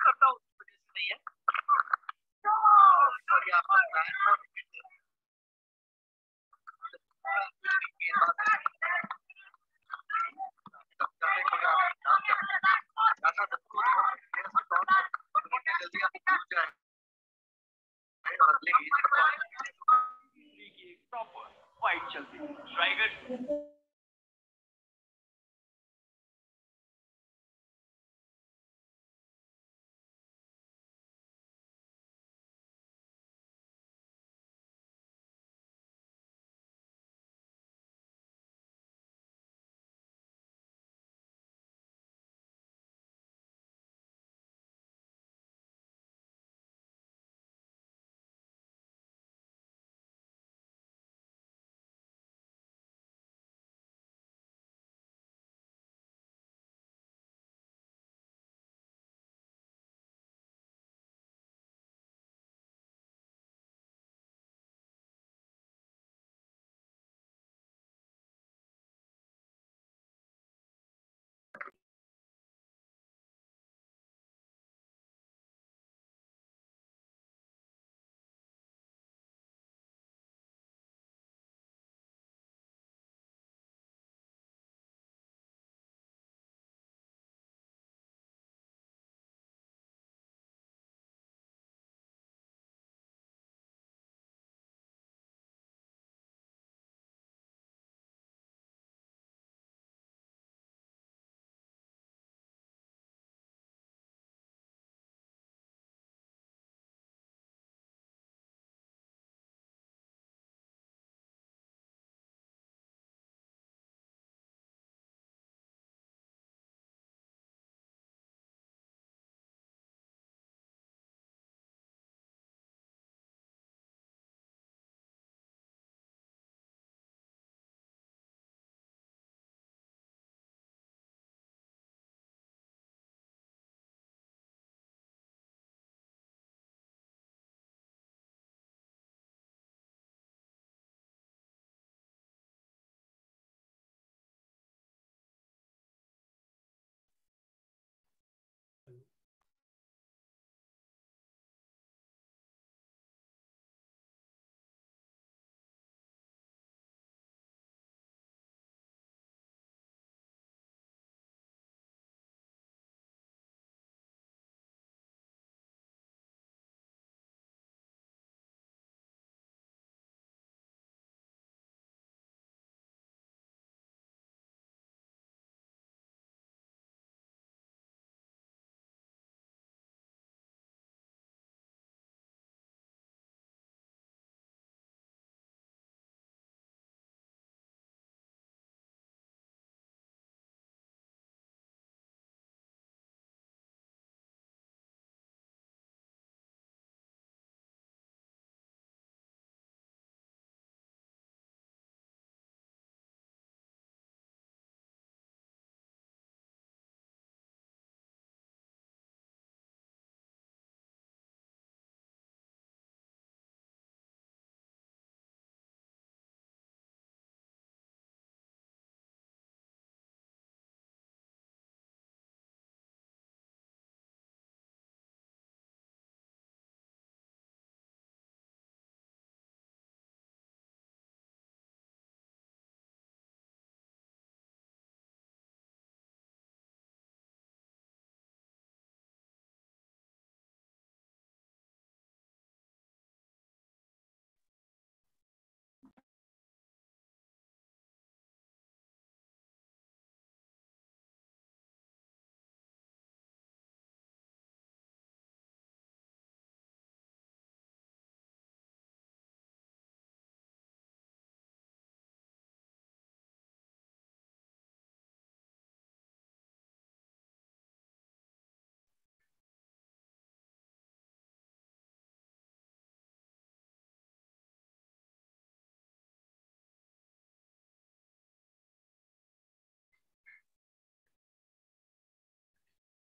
करता हूँ नहीं है proper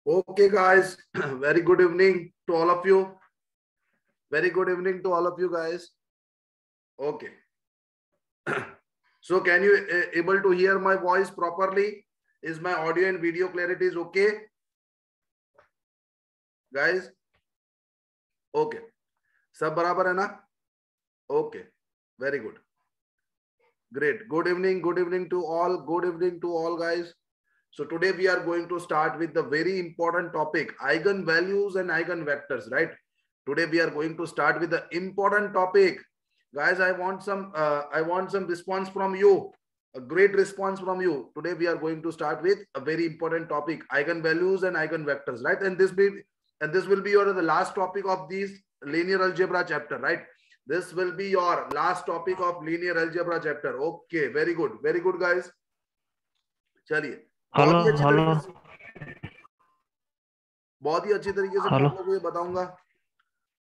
Okay, guys, very good evening to all of you. Very good evening to all of you guys. Okay. so can you uh, able to hear my voice properly? Is my audio and video clarity is okay? Guys? Okay. Sab barabar hai na? Okay. Very good. Great. Good evening. Good evening to all. Good evening to all guys. So today we are going to start with the very important topic, eigenvalues and eigenvectors, right? Today we are going to start with the important topic. Guys, I want some uh, I want some response from you. A great response from you. Today we are going to start with a very important topic, eigenvalues and eigenvectors, right? And this be and this will be your the last topic of this linear algebra chapter, right? This will be your last topic of linear algebra chapter. Okay, very good. Very good, guys. चलिए hello hello बहुत ही अच्छी तरीके से hello. आप को ये बताऊँगा।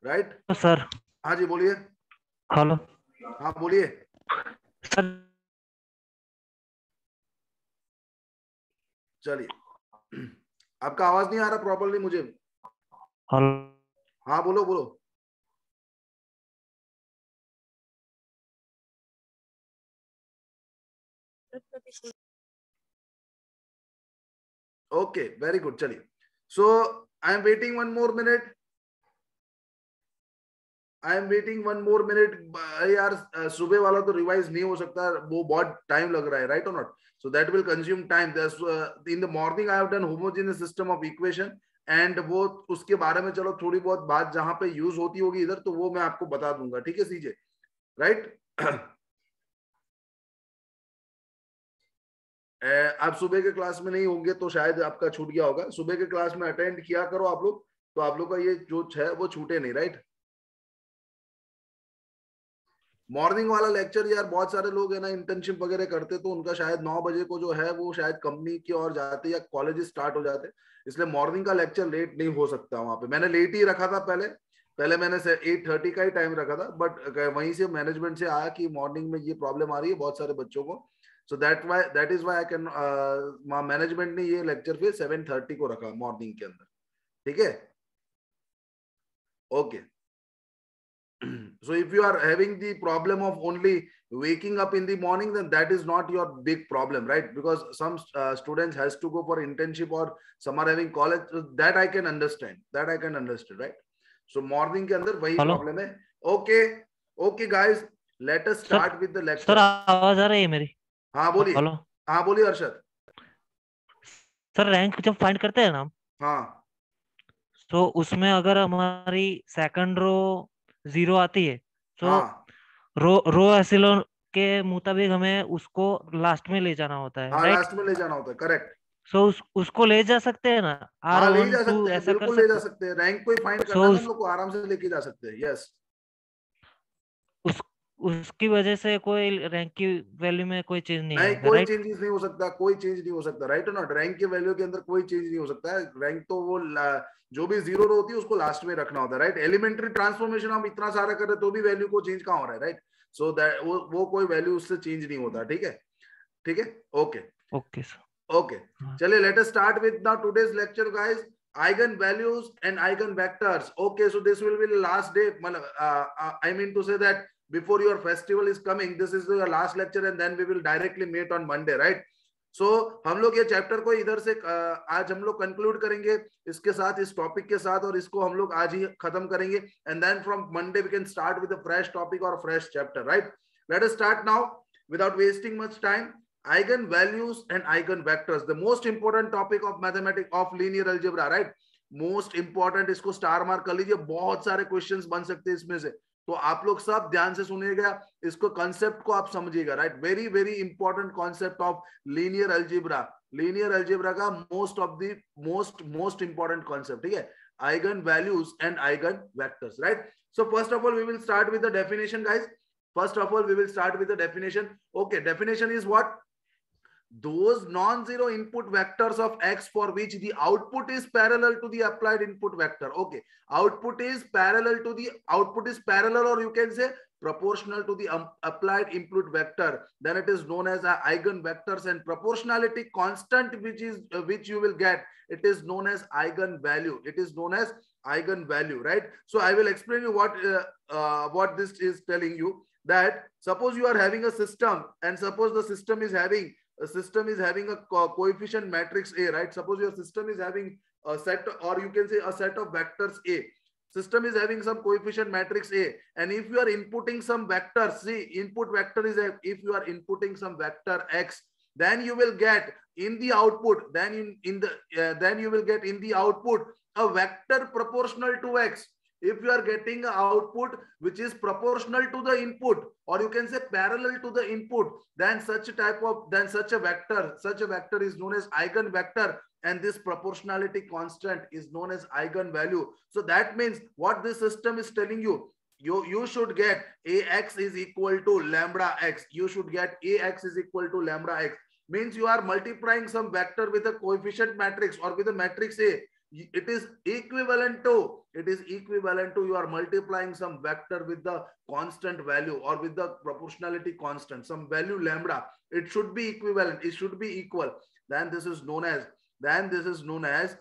राइट सर हाँ जी बोलिए। हेलो हाँ बोलिए। सर चलिए। आपका आवाज़ नहीं आ रहा प्रॉपरली मुझे। हेलो हाँ बोलो बोलो। ओके वेरी गुड चलिए। So I am waiting one more minute I am waiting one more minute यार सुबह वाला तो रिवाइज नहीं हो सकता वो बहुत टाइम लग रहा है राइट और not will consume time. There's, uh, in the morning i have done homogeneous system of equation and वो उसके बारे में चलो थोड़ी बहुत बात जहाँ पे यूज़ होती होगी इधर तो वो मैं आपको बता दूँगा ठीक है सीजे राइट आप सुबह के क्लास में नहीं होंगे तो शायद आपका छूट गया होगा। सुबह के क्लास में अटेंड किया करो आप लोग तो आप लोग का ये जो है वो छूटे नहीं राइट मॉर्निंग वाला लेक्चर यार, बहुत सारे लोग है ना इंटर्नशिप वगैरह करते तो उनका शायद नौ बजे को जो है वो शायद कंपनी की ओर जाते या कॉलेज स्टार्ट हो जाते, इसलिए मॉर्निंग का लेक्चर लेट नहीं हो सकता वहाँ पे। मैंने लेट ही रखा था पहले पहले मैंने एट थर्टी का ही टाइम रखा था बट वहीं से मैनेजमेंट से आया कि मॉर्निंग में ये प्रॉब्लम आ रही है बहुत सारे बच्चों को so that why that is why I can management ने ये लेक्चर फिर सेवन थर्टी को रखा मॉर्निंग के अंदर ठीक है okay so if you are having the problem of only waking up in the morning then that is not your big problem right because some uh, students has to go for internship or some are having college that i can understand that i can understand right so morning के अंदर वही Hello? problem है okay okay guys let us start sir, with the lecture sir आवाज़ आ रही है मेरी हाँ बोलिए। हेलो हाँ बोलिए अरशद सर रैंक जब फाइंड करते हैं ना हम, हाँ। तो उसमें अगर हमारी सेकंड रो ज़ीरो आती है तो हाँ। रो रो एसिलोन के मुताबिक हमें उसको लास्ट में ले जाना होता है हाँ राइट लास्ट में ले जाना होता है करेक्ट सो उस, उसको ले जा सकते हैं ना? आर हाँ ले जा सकते हैं ऐसा कर बिल्कुल ले जा सकते हैं। रैंक को ही फाइंड करना है हम लोग को आराम से लेके जा सकते हैं यस उसकी वजह से कोई रैंक की वैल्यू में कोई चेंज नहीं नहीं कोई चेंजेस नहीं हो सकता कोई चेंज नहीं हो सकता राइट नॉट रैंक के वैल्यू के अंदर कोई चेंज नहीं हो सकता है रैंक तो वो जो भी ज़ीरो रो होती है उसको लास्ट में रखना होता है राइट एलिमेंट्री ट्रांसफॉर्मेशन हम इतना सारा कर रहे तो भी वैल्यू को चेंज कहाँ हो रहा है राइट सो दैट वो वो कोई वैल्यू उससे चेंज नहीं होता ठीक है ठीक है ओके ओके Okay. चलिए us start with now today's lecture guys. Eigen values and eigen vectors. Okay, so this will be the last day. मतलब, uh, I mean to say that before your festival is coming, this is the last lecture and then we will directly meet on Monday, right? So हम लोग ये chapter को इधर से uh, आज हम लोग कंक्लूड करेंगे इसके साथ इस टॉपिक के साथ और इसको हम लोग आज ही खत्म करेंगे and then from Monday we can start with fresh topic और fresh chapter right let us start now without wasting much time eigenvalues and eigenvectors the most important topic of mathematics of linear algebra right most important इसको star mark कर लीजिए बहुत सारे questions बन सकते हैं इसमें से तो आप लोग सब ध्यान से सुनिएगा, इसको कॉन्सेप्ट को आप समझिएगा right very very important concept of linear algebra linear algebra का most of the most most important concept ठीक है? Eigenvalues and eigenvectors right so first of all we will start with the definition guys first of all, we will okay, definition is what? Those non-zero input vectors of x for which the output is parallel to the applied input vector. Okay output is parallel to the output is parallel or you can say proportional to the um, applied input vector. Then it is known as a eigenvectors and proportionality constant which is uh, which you will get. It is known as eigenvalue. It is known as eigenvalue right? So i will explain you what uh, uh, what this is telling you that suppose you are having a system and suppose the system is having a system is having a co coefficient matrix a right suppose your system is having a set or you can say a set of vectors a system is having some coefficient matrix A. And if you are inputting some vector, see input vector is a, if you are inputting some vector X, then you will get in the output, then in, in the, uh, then you will get in the output a vector proportional to X. If you are getting output which is proportional to the input, or you can say parallel to the input, then such a type of, then such a vector, such a vector is known as eigenvector and this proportionality constant is known as eigenvalue. So that means what this system is telling you, you, you should get ax is equal to lambda x. You should get ax is equal to lambda x. Means you are multiplying some vector with a coefficient matrix or with a matrix A. It is equivalent to, it is equivalent to you are multiplying some vector with the constant value or with the proportionality constant, some value lambda. It should be equivalent. It should be equal. Then this is known as then this is known as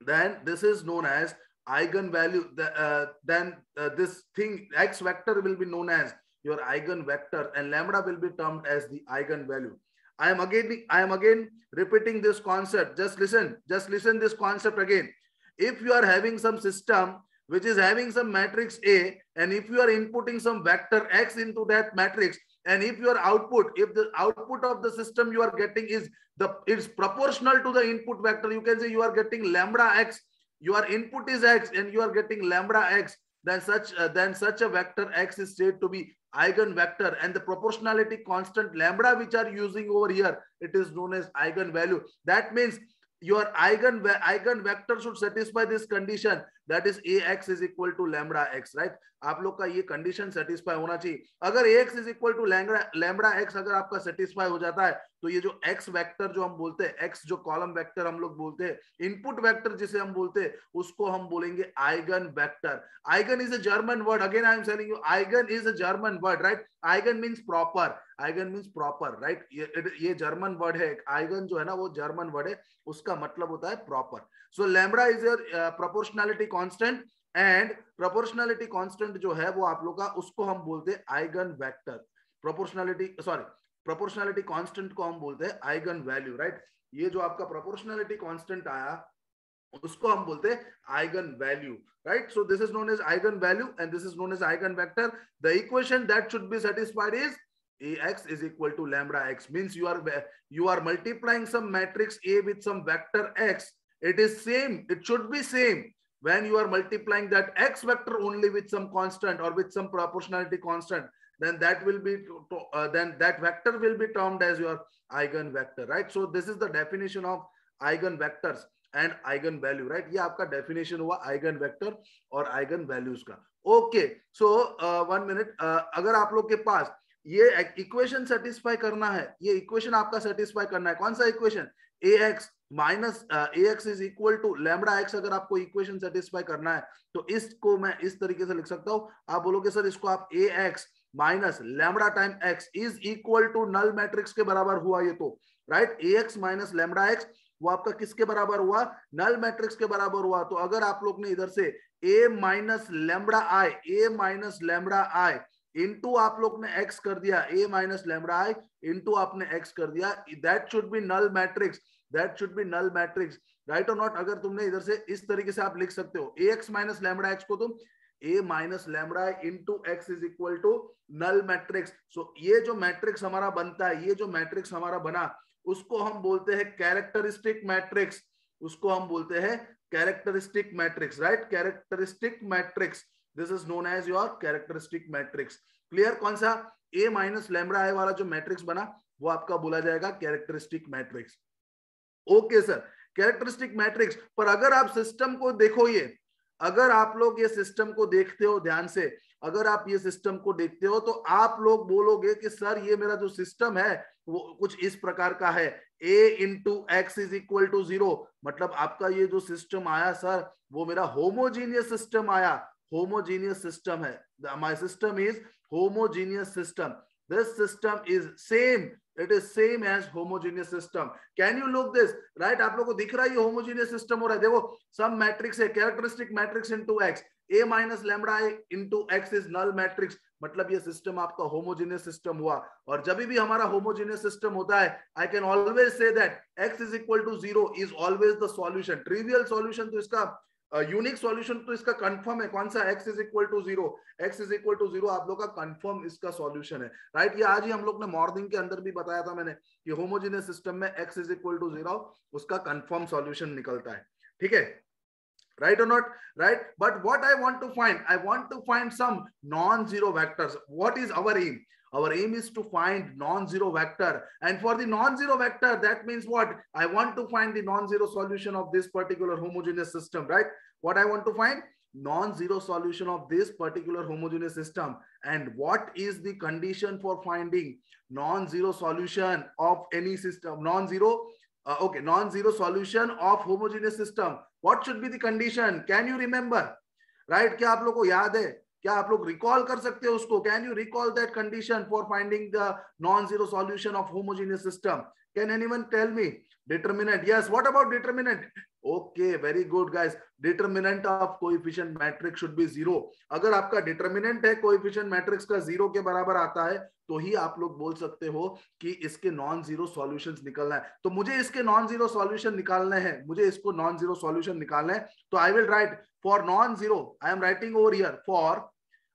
then this is known as eigenvalue the, uh, then uh, this thing x vector will be known as your eigenvector and lambda will be termed as the eigenvalue i am again i am again repeating this concept. Just listen just listen this concept again. If you are having some system which is having some matrix a and if you are inputting some vector x into that matrix and if your output if the output of the system you are getting is the it's proportional to the input vector you can say you are getting lambda x your input is x and you are getting lambda x then such uh, then such a vector x is said to be eigenvector and the proportionality constant lambda which are using over here it is known as eigenvalue. That means your eigen eigen vector should satisfy this condition that is ax is equal to lambda x, right? आप लोग का ये condition satisfy होना चाहिए। अगर ax is equal to lambda x अगर आपका satisfy हो जाता है तो ये जो x वेक्टर जो हम बोलते हैं, x जो कॉलम वेक्टर हम लोग बोलते हैं इनपुट वेक्टर जिसे हम बोलते हैं, उसको हम बोलेंगे eigenvector eigen is a German word again I am telling you eigen is a German word right eigen means proper eigen means proper right ये जर्मन वर्ड है आइगन जो है ना, वो जर्मन वर्ड है, उसका मतलब होता है proper so lambda is your proportionality constant and proportionality constant जो है वो आप लोग का उसको हम बोलते हैं eigenvector. Proportionality sorry proportionality constant को हम बोलते हैं आइगन वैल्यू राइट ये जो आपका प्रोपोर्शनैलिटी कांस्टेंट आया, उसको हम बोलते हैं eigenvalue right so this is known as eigenvalue and this is known as eigenvector the equation that should be satisfied is ax is equal to lambda x means you are you are multiplying some matrix a with some vector x. it is same it should be same when you are multiplying that x vector only with some constant or with some proportionality constant then that will be uh, then that vector will be termed as your eigen vector right so this is the definition of eigen vectors and eigen value right ये आपका definition हुआ eigen vector और eigen values का okay so uh, one minute uh, अगर आप लोग के पास ये इक्वेशन सेटिस्फाई करना है ये इक्वेशन आपका सेटिस्फाई करना है कौन सा equation A x minus A X is equal to lambda X अगर आपको इक्वेशन सेटिस्फाई करना है तो इसको मैं इस तरीके से लिख सकता हूँ। आप बोलोगे, सर, इसको आप A X minus lambda time X is equal to null matrix के बराबर हुआ ये तो right A X minus lambda X वो आपका किसके बराबर हुआ? नल मैट्रिक्स के बराबर हुआ। तो अगर आप लोग ने इधर से A minus lambda I A minus lambda I into आप लोग ने एक्स कर दिया A minus lambda I into आपने एक्स कर दिया that should be null matrix that should be null matrix right और नॉट अगर तुमने इधर से इस तरीके से आप लिख सकते हो A X minus lambda X को तुम A minus lambda into X is equal to null matrix so ये जो मैट्रिक्स हमारा बनता है, ये जो मैट्रिक्स हमारा बना, उसको हम बोलते हैं कैरेक्टरिस्टिक मैट्रिक्स उसको हम बोलते हैं characteristic matrix right characteristic matrix this is known as your characteristic matrix clear कौन सा? ए माइनस लेमडा आई वाला जो मैट्रिक्स बना, वो आपका बोला जाएगा characteristic matrix okay sir characteristic matrix पर अगर आप सिस्टम को देखो ये, अगर आप लोग ये सिस्टम को देखते हो ध्यान से, अगर आप ये सिस्टम को देखते हो तो आप लोग बोलोगे कि, सर, ये मेरा जो सिस्टम है, वो कुछ इस प्रकार का है। A into X is equal to zero मतलब आपका ये जो सिस्टम आया सर वो मेरा होमोजीनियस सिस्टम आया। होमोजीनियस सिस्टम है। My system is homogeneous system. This system is same. It is same as homogeneous system can you look this right आप लोग को दिख रहा है होमोजीनियस सिस्टम हो रहा है। देखो सब मैट्रिक्स है characteristic matrix into X A minus lambda into X is null matrix मतलब ये सिस्टम आपका होमोजीनियस सिस्टम हुआ। और जब भी हमारा होमोजीनियस सिस्टम होता है I can always say that X is equal to zero is always the solution trivial solution तो इसका यूनिक सॉल्यूशन तो इसका कंफर्म है। कौन सा? X is equal to zero x is equal to zero आप लोग का कंफर्म इसका सॉल्यूशन है। Right right? ये आज ही हम लोग ने मॉर्निंग के अंदर भी बताया था मैंने कि होमोजेनियस सिस्टम में x is equal to zero उसका कंफर्म सॉल्यूशन निकलता है। ठीक है? Right or not? Right? But what i want to find, i want to find some non-zero vectors. What is our aim? Our aim is to find non-zero vector. And for the non-zero vector, that means what? I want to find the non-zero solution of this particular homogeneous system, right? What I want to find? non-zero solution of this particular homogeneous system and what is the condition for finding non-zero solution of any system non-zero uh, okay non-zero solution of homogeneous system what should be the condition can you remember right kya aap log yaad hai क्या आप लोग recall कर सकते हो उसको? Can you recall that condition for finding the non zero solution of homogeneous system can anyone tell me determinant. Yes, what about determinant? Okay, very good, guys. Determinant of coefficient matrix should be zero. अगर आपका determinant है, coefficient matrix का zero के बराबर आता है तो ही आप लोग बोल सकते हो कि इसके नॉन ज़ीरो सॉल्यूशंस निकलना है। तो मुझे इसके नॉन ज़ीरो सॉल्यूशन निकालने हैं। मुझे इसको नॉन ज़ीरो सॉल्यूशन निकालना है। तो I will write for non zero I am writing over here for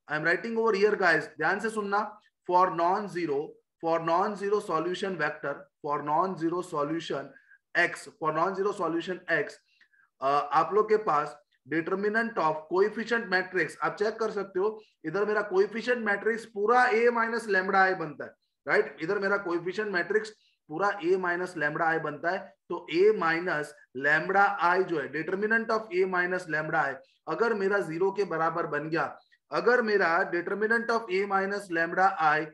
I am writing over here guys ध्यान से सुनना for non zero for non-zero solution vector for non-zero solution x for non-zero solution x uh, आप लोग के पास determinant of coefficient matrix आप check कर सकते हो इधर मेरा कोइफिशिएंट मैट्रिक्स पूरा a माइनस लेमडा आई बनता है राइट right? इधर मेरा कोइफिशिएंट मैट्रिक्स पूरा ए माइनस लेमडा आई बनता है तो ए माइनस लेमडा आई जो है determinant of A minus lambda I अगर मेरा ज़ीरो के बराबर बन गया अगर मेरा determinant of A minus lambda I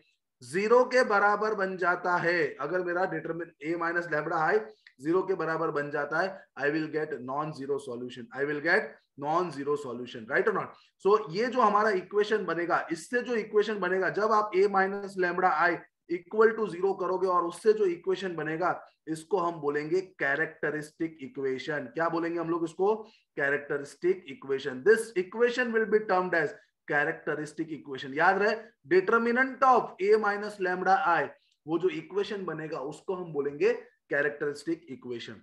zero के बराबर बन जाता है, अगर मेरा determinant A minus lambda I zero के बराबर बन जाता है I will get non zero solution I will get non zero solution right और नॉट सो ये जो हमारा इक्वेशन बनेगा, इससे जो इक्वेशन बनेगा, जब आप A minus lambda I equal to zero करोगे और उससे जो इक्वेशन बनेगा, इसको हम बोलेंगे कैरेक्टरिस्टिक इक्वेशन क्या बोलेंगे हम लोग इसको? Characteristic equation this equation will be termed as characteristic equation याद रहे determinant of A minus lambda I वो जो इक्वेशन बनेगा, उसको हम बोलेंगे कैरेक्टरिस्टिक इक्वेशन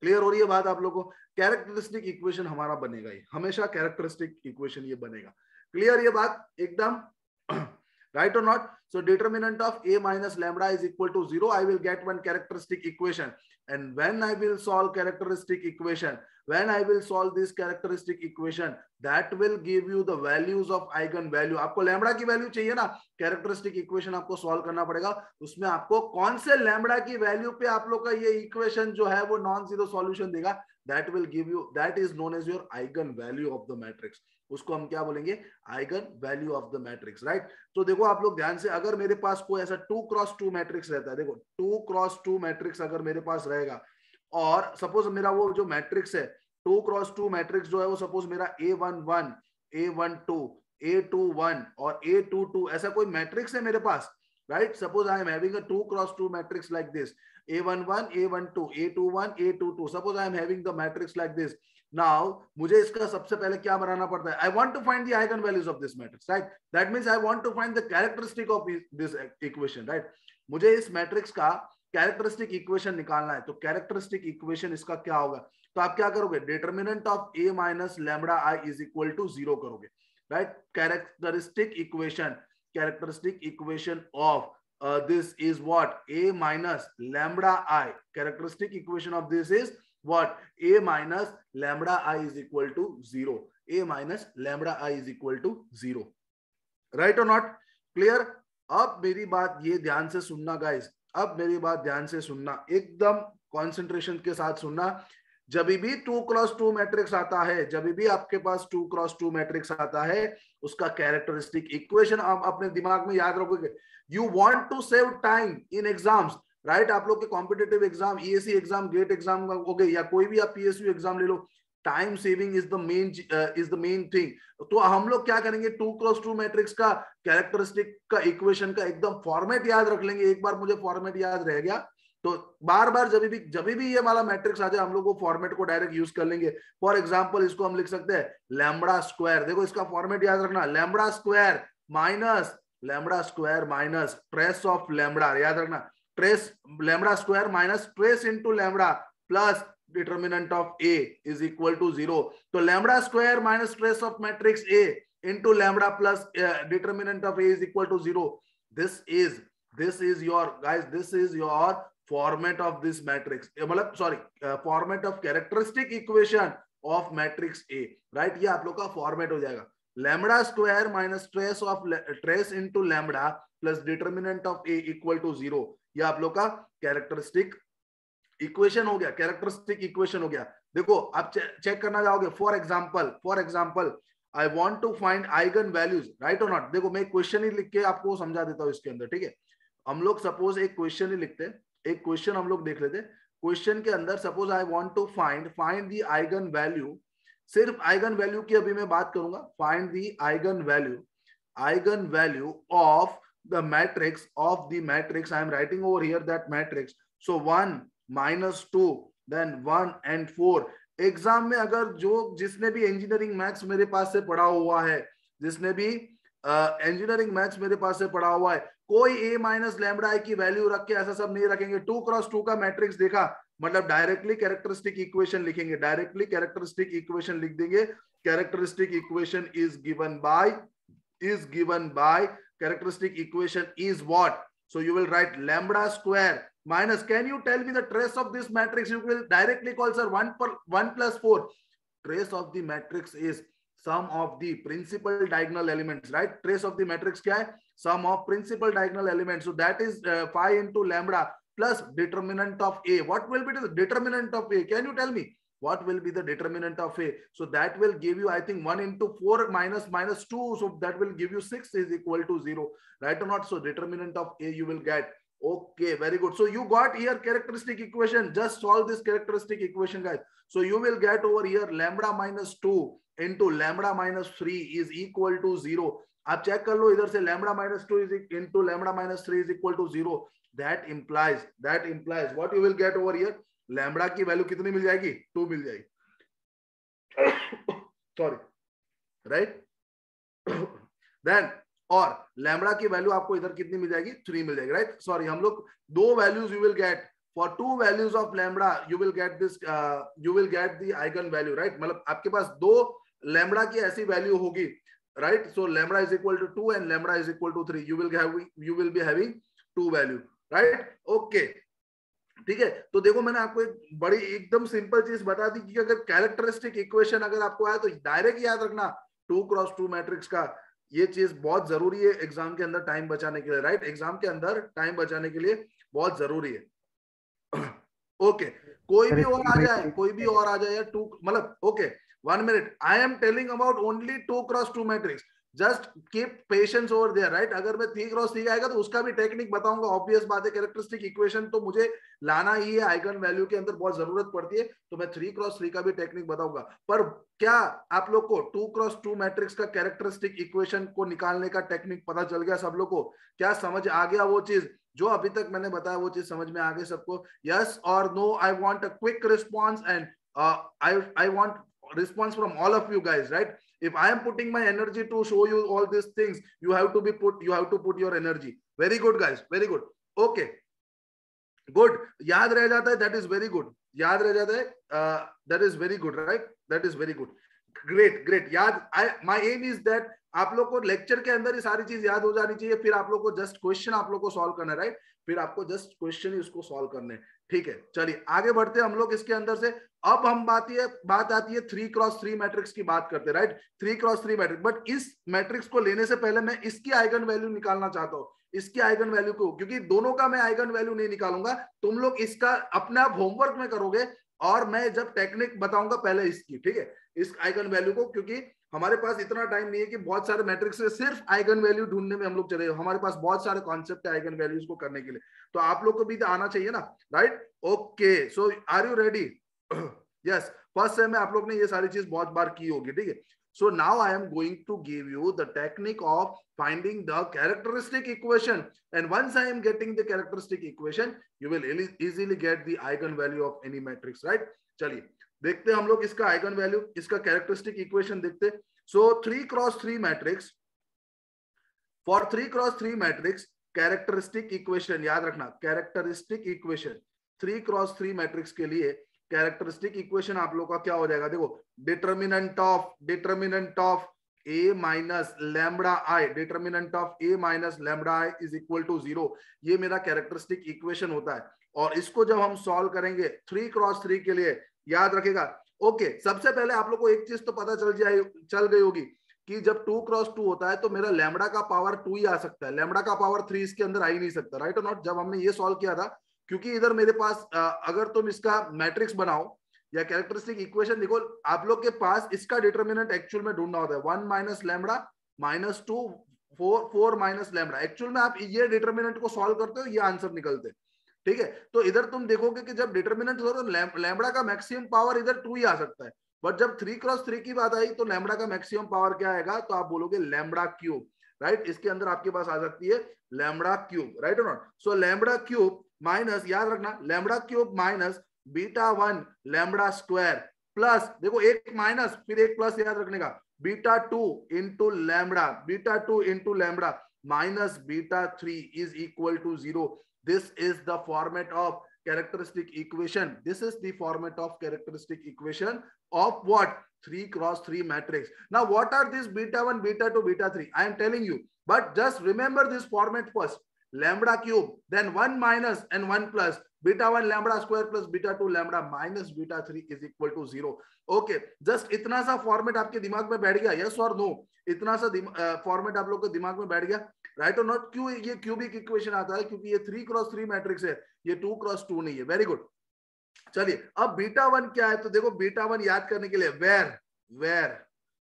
क्लियर हो रही है बात आप लोगों को? कैरेक्टरिस्टिक इक्वेशन हमारा बनेगा ही हमेशा कैरेक्टरिस्टिक इक्वेशन ये बनेगा. क्लियर ये बात एकदम? Right or not? So determinant of a minus lambda is equal to zero. I will get one characteristic equation. And when i will solve characteristic equation when I will solve this characteristic equation, that will give you the values of eigen value. आपको lambda की value चाहिए ना? Characteristic equation आपको solve करना पड़ेगा। उसमें आपको कौन से लैम्बडा की वैल्यू पे आप लोग का ये इक्वेशन जो है वो नॉन ज़ीरो सॉल्यूशन देगा? That will give you that is known as your eigen value of the matrix उसको हम क्या बोलेंगे? Eigen value of the matrix right तो देखो आप लोग ध्यान से अगर मेरे पास कोई ऐसा टू क्रॉस टू मैट्रिक्स रहता है देखो टू क्रॉस टू मैट्रिक्स अगर मेरे पास रहेगा और सपोज़ मेरा वो जो मैट्रिक्स है टू क्रॉस टू मैट्रिक्स जो है, वो सपोज़ मेरा A one one A one two A two one और ए टू टू ऐसा कोई मैट्रिक्स है मेरे पास? Right suppose I am having a two cross two matrix like this A one one A one two A two one A two two suppose I am having the matrix like this now मुझे इसका सबसे पहले क्या बनाना पड़ता है? I want to find the eigen values of this matrix right that means I want to find the characteristic of this equation right मुझे इस मैट्रिक्स का कैरेक्टरिस्टिक इक्वेशन निकालना है तो कैरेक्टरिस्टिक इक्वेशन इसका क्या होगा? तो आप क्या करोगे? Determinant of A minus lambda I is equal to zero करोगे right characteristic equation characteristic equation of this is what A minus lambda I characteristic equation of this is what A minus lambda I is equal to zero A minus lambda I is equal to zero right और not clear अब मेरी बात ये ध्यान से सुनना guys अब मेरी बात ध्यान से सुनना, एकदम कॉन्सेंट्रेशन के साथ सुनना। जब भी टू क्रॉस टू मैट्रिक्स आता है जब भी आपके पास टू क्रॉस टू मैट्रिक्स आता है, उसका कैरेक्टरिस्टिक इक्वेशन आप अपने दिमाग में याद रखोगे। You want to save time in exams right आप लोग के competitive exam ESC exam GATE exam हो गए या कोई भी आप पीएसयू एग्ज़ाम ले लो time saving is the main is the main thing तो हम लोग क्या करेंगे? टू क्रॉस टू मैट्रिक्स का कैरेक्टरिस्टिक का इक्वेशन का एकदम फॉर्मेट याद रख लेंगे। एक बार मुझे फॉर्मेट याद रह गया। तो बार बार जब भी जब भी ये वाला मैट्रिक्स आ जाए, हम लोग वो फॉर्मेट को डायरेक्ट यूज़ कर लेंगे। फॉर एग्ज़ाम्पल इसको हम लिख सकते हैं लैमड़ा स्क्वायर देखो, इसका फॉर्मेट याद रखना। Lambda square minus lambda square minus trace of lambda याद रखना। Trace lambda square minus trace into lambda plus determinant of A is equal to zero. So lambda square minus trace of matrix A into lambda plus uh, determinant of A is equal to zero. This is this is your guys. This is your format of this matrix. Sorry, uh, format of characteristic equation of matrix A. Right? ये आप लोग का format हो जाएगा. Lambda square minus trace of trace into lambda plus determinant of A equal to zero. ये आप लोग का characteristic इक्वेशन हो गया कैरेक्टरिस्टिक इक्वेशन हो गया। देखो, आप चेक करना चाहोगे for example for example I want to find eigen values right और नॉट देखो, मैं क्वेश्चन ही लिख के आपको समझा देता हूँ इसके अंदर, ठीक है? हम लोग सपोज़ एक क्वेश्चन ही लिखते एक क्वेश्चन हम लोग देख लेते क्वेश्चन के अंदर suppose I want to find find the eigen value सिर्फ़ आइगन वैल्यू की अभी मैं बात करूँगा find the eigen value eigen value of the matrix, of the matrix, i am writing over here that matrix. So 1 minus 2 then 1 and 4 exam में अगर जो जिसने भी इंजीनियरिंग मैथ्स मेरे पास से पढ़ा हुआ है जिसने भी इंजीनियरिंग uh, मैथ्स मेरे पास से पढ़ा हुआ है कोई ए माइनस लैमडा की वैल्यू रख के ऐसा सब नहीं रखेंगे। टू क्रॉस टू का मैट्रिक्स देखा मतलब डायरेक्टली कैरेक्टरिस्टिक इक्वेशन लिखेंगे डायरेक्टली कैरेक्टरिस्टिक इक्वेशन लिख देंगे। Characteristic equation is given by is given by characteristic equation is what? So you will write lambda square minus can you tell me the trace of this matrix? You will directly call sir 1 per 1 plus 4 trace of the matrix is sum of the principal diagonal elements right? Trace of the matrix kya hai? Sum of principal diagonal elements. So that is uh, 5 into lambda plus determinant of a. What will be the determinant of a? Can you tell me? What will be the determinant of a? So that will give you i think 1 into 4 minus minus 2 so that will give you 6 is equal to 0 right or not? So determinant of a you will get okay very good so you got here characteristic equation just solve this characteristic equation guys so you will get over here lambda minus 2 into lambda minus 3 is equal to 0 आप check कर लो इधर से lambda minus 2 is into lambda minus 3 is equal to 0 that implies that implies what you will get over here lambda की value कितनी मिल जाएगी two मिल जाएगी सॉरी राइट देन और लैमडा की वैल्यू आपको इधर कितनी मिल जाएगी? थ्री मिल जाएगी राइट सॉरी हम लोग दो values you will get for two values of lambda you will get this you will get the eigen value right मतलब आपके पास दो लैमडा की ऐसी वैल्यू होगी right so lambda is equal to two and lambda is equal to three you will you will be having two value right okay ठीक है? तो देखो मैंने आपको एक बड़ी, एकदम सिंपल चीज़ बता दी कि अगर कैरेक्टरिस्टिक इक्वेशन अगर आपको आया तो डायरेक्ट याद रखना। टू क्रॉस टू मैट्रिक्स का। ये चीज़ बहुत ज़रूरी है एग्ज़ाम के अंदर टाइम बचाने के लिए राइट एग्ज़ाम के अंदर टाइम बचाने के लिए बहुत ज़रूरी है। ओके कोई भी और आ जाए, कोई भी और आ जाए टू मतलब okay one minute I am telling about only two cross two matrix just keep patience over there right अगर मैं थ्री क्रॉस थ्री आएगा तो उसका भी टेक्निक बताऊँगा। ऑब्वियस बात है कैरेक्टरिस्टिक इक्वेशन तो मुझे लाना ही है आइगन वैल्यू के अंदर बहुत ज़रूरत पड़ती है तो मैं थ्री क्रॉस थ्री का भी टेक्निक बताऊँगा। पर क्या आप लोग को टू क्रॉस टू मैट्रिक्स का कैरेक्टरिस्टिक इक्वेशन को निकालने का टेक्निक पता चल गया सब लोग को? क्या समझ आ गया वो चीज़? जो अभी तक मैंने बताया, वो चीज़ समझ में आ गई सबको। यस और no I want a quick response and I I want response from all of you guys right? if i am putting my energy to show you all these things you have to be put you have to put your energy very good guys very good okay good याद रह जाता है that is very good याद रह जाता है uh, that is very good right that is very good great great याद I my aim is that आप लोग को लेक्चर के अंदर ही सारी चीज़ याद हो जानी चाहिए, फिर आप लोग को जस्ट क्वेश्चन आप लोग को सॉल्व करना राइट फिर आपको जस्ट क्वेश्चन ही उसको सॉल्व करने ठीक है, चलिए आगे बढ़ते हैं हम लोग इसके अंदर से। अब हम बात ये, बात आती है थ्री क्रॉस थ्री मैट्रिक्स की बात करते हैं right three cross three matrix but इस मैट्रिक्स को लेने से पहले मैं इसकी आइगन वैल्यू निकालना चाहता हूँ, इसकी आइगन वैल्यू को, क्योंकि दोनों का मैं आइगन वैल्यू नहीं निकालूँगा, तुम लोग इसका अपने आप होमवर्क में करोगे, और मैं जब टेक्निक बताऊँगा पहले इसकी, ठीक है? इस आइगन वैल्यू को, क्योंकि हमारे पास इतना टाइम नहीं है कि बहुत सारे मैट्रिक्स से सिर्फ़ आइगन वैल्यू ढूँढने में हम लोग चले हमारे पास बहुत सारे कॉन्सेप्ट है आइगन वैल्यूज़ को करने के लिए। तो आप लोग को भी तो आना चाहिए ना right okay so are you ready yes first time आप लोग ने ये सारी चीज़ बहुत बार की होगी, ठीक है? So now I am going to give you the technique of finding the characteristic equation and once I am getting the characteristic equation you will easily get the eigen value of any matrix right चलिए देखते हम लोग इसका eigen value, इसका characteristic equation देखते so three cross three matrix for three cross three matrix characteristic equation याद रखना characteristic equation three cross three matrix के लिए कैरेक्टरिस्टिक इक्वेशन आप लोग का क्या हो जाएगा? देखो determinant of determinant of A minus lambda I determinant of A minus lambda I is equal to zero ये मेरा कैरेक्टरिस्टिक इक्वेशन होता है। और इसको जब हम सॉल्व करेंगे थ्री क्रॉस थ्री के लिए याद रखेगा। ओके, सबसे पहले आप लोग को एक चीज़ तो पता चल जाए, चल गई होगी कि जब टू क्रॉस टू होता है तो मेरा लैमडा का पावर टू ही आ सकता है। लेमड़ा का पावर थ्री इसके अंदर आ ही नहीं सकता राइट और नॉट जब हमने ये सॉल्व किया था, क्योंकि इधर मेरे पास अगर तुम इसका मैट्रिक्स बनाओ या कैरेक्टरिस्टिक इक्वेशन देखो आप लोग के पास इसका डिटर्मिनेंट एक्चुअल में ढूंढना होता है। One minus lambda minus two four four minus lambda actual में आप ये डिटर्मिनेंट को सॉल्व करते हो, ये आंसर निकलते ठीक है? तो इधर तुम देखोगे कि जब डिटर्मिनेंट हो तो लैमडा का मैक्सिमम पावर इधर टू ही आ सकता है। बट जब थ्री क्रॉस थ्री की बात आई तो लैमडा का मैक्सिमम पावर क्या आएगा? तो आप बोलोगे लैमडा क्यूब राइट इसके अंदर आपके पास आ सकती है लैमडा क्यूब राइट और not so lambda cube minus याद रखना lambda cube minus beta one lambda square plus देखो एक माइनस फिर एक प्लस याद रखने का। Beta two into lambda beta two into lambda minus beta three is equal to zero This is the format of characteristic equation this is the format of characteristic equation of what 3 cross 3 matrix now what are these beta 1 beta 2 beta 3 i am telling you but just remember this format first lambda cube, then 1 minus and 1 plus, beta 1 lambda square plus beta 2 lambda minus beta 3 is equal to 0. Okay, just इतना सा format आपके दिमाग में बैठ गया yes और no इतना सा फॉर्मेट आप लोग के दिमाग में बैठ गया राइट और नॉट क्यों ये क्यूबिक इक्वेशन आता है क्योंकि ये थ्री क्रॉस थ्री मैट्रिक्स है। ये टू क्रॉस टू नहीं है। वेरी गुड चलिए, अब बीटा वन क्या है? तो देखो बीटा वन याद करने के लिए where where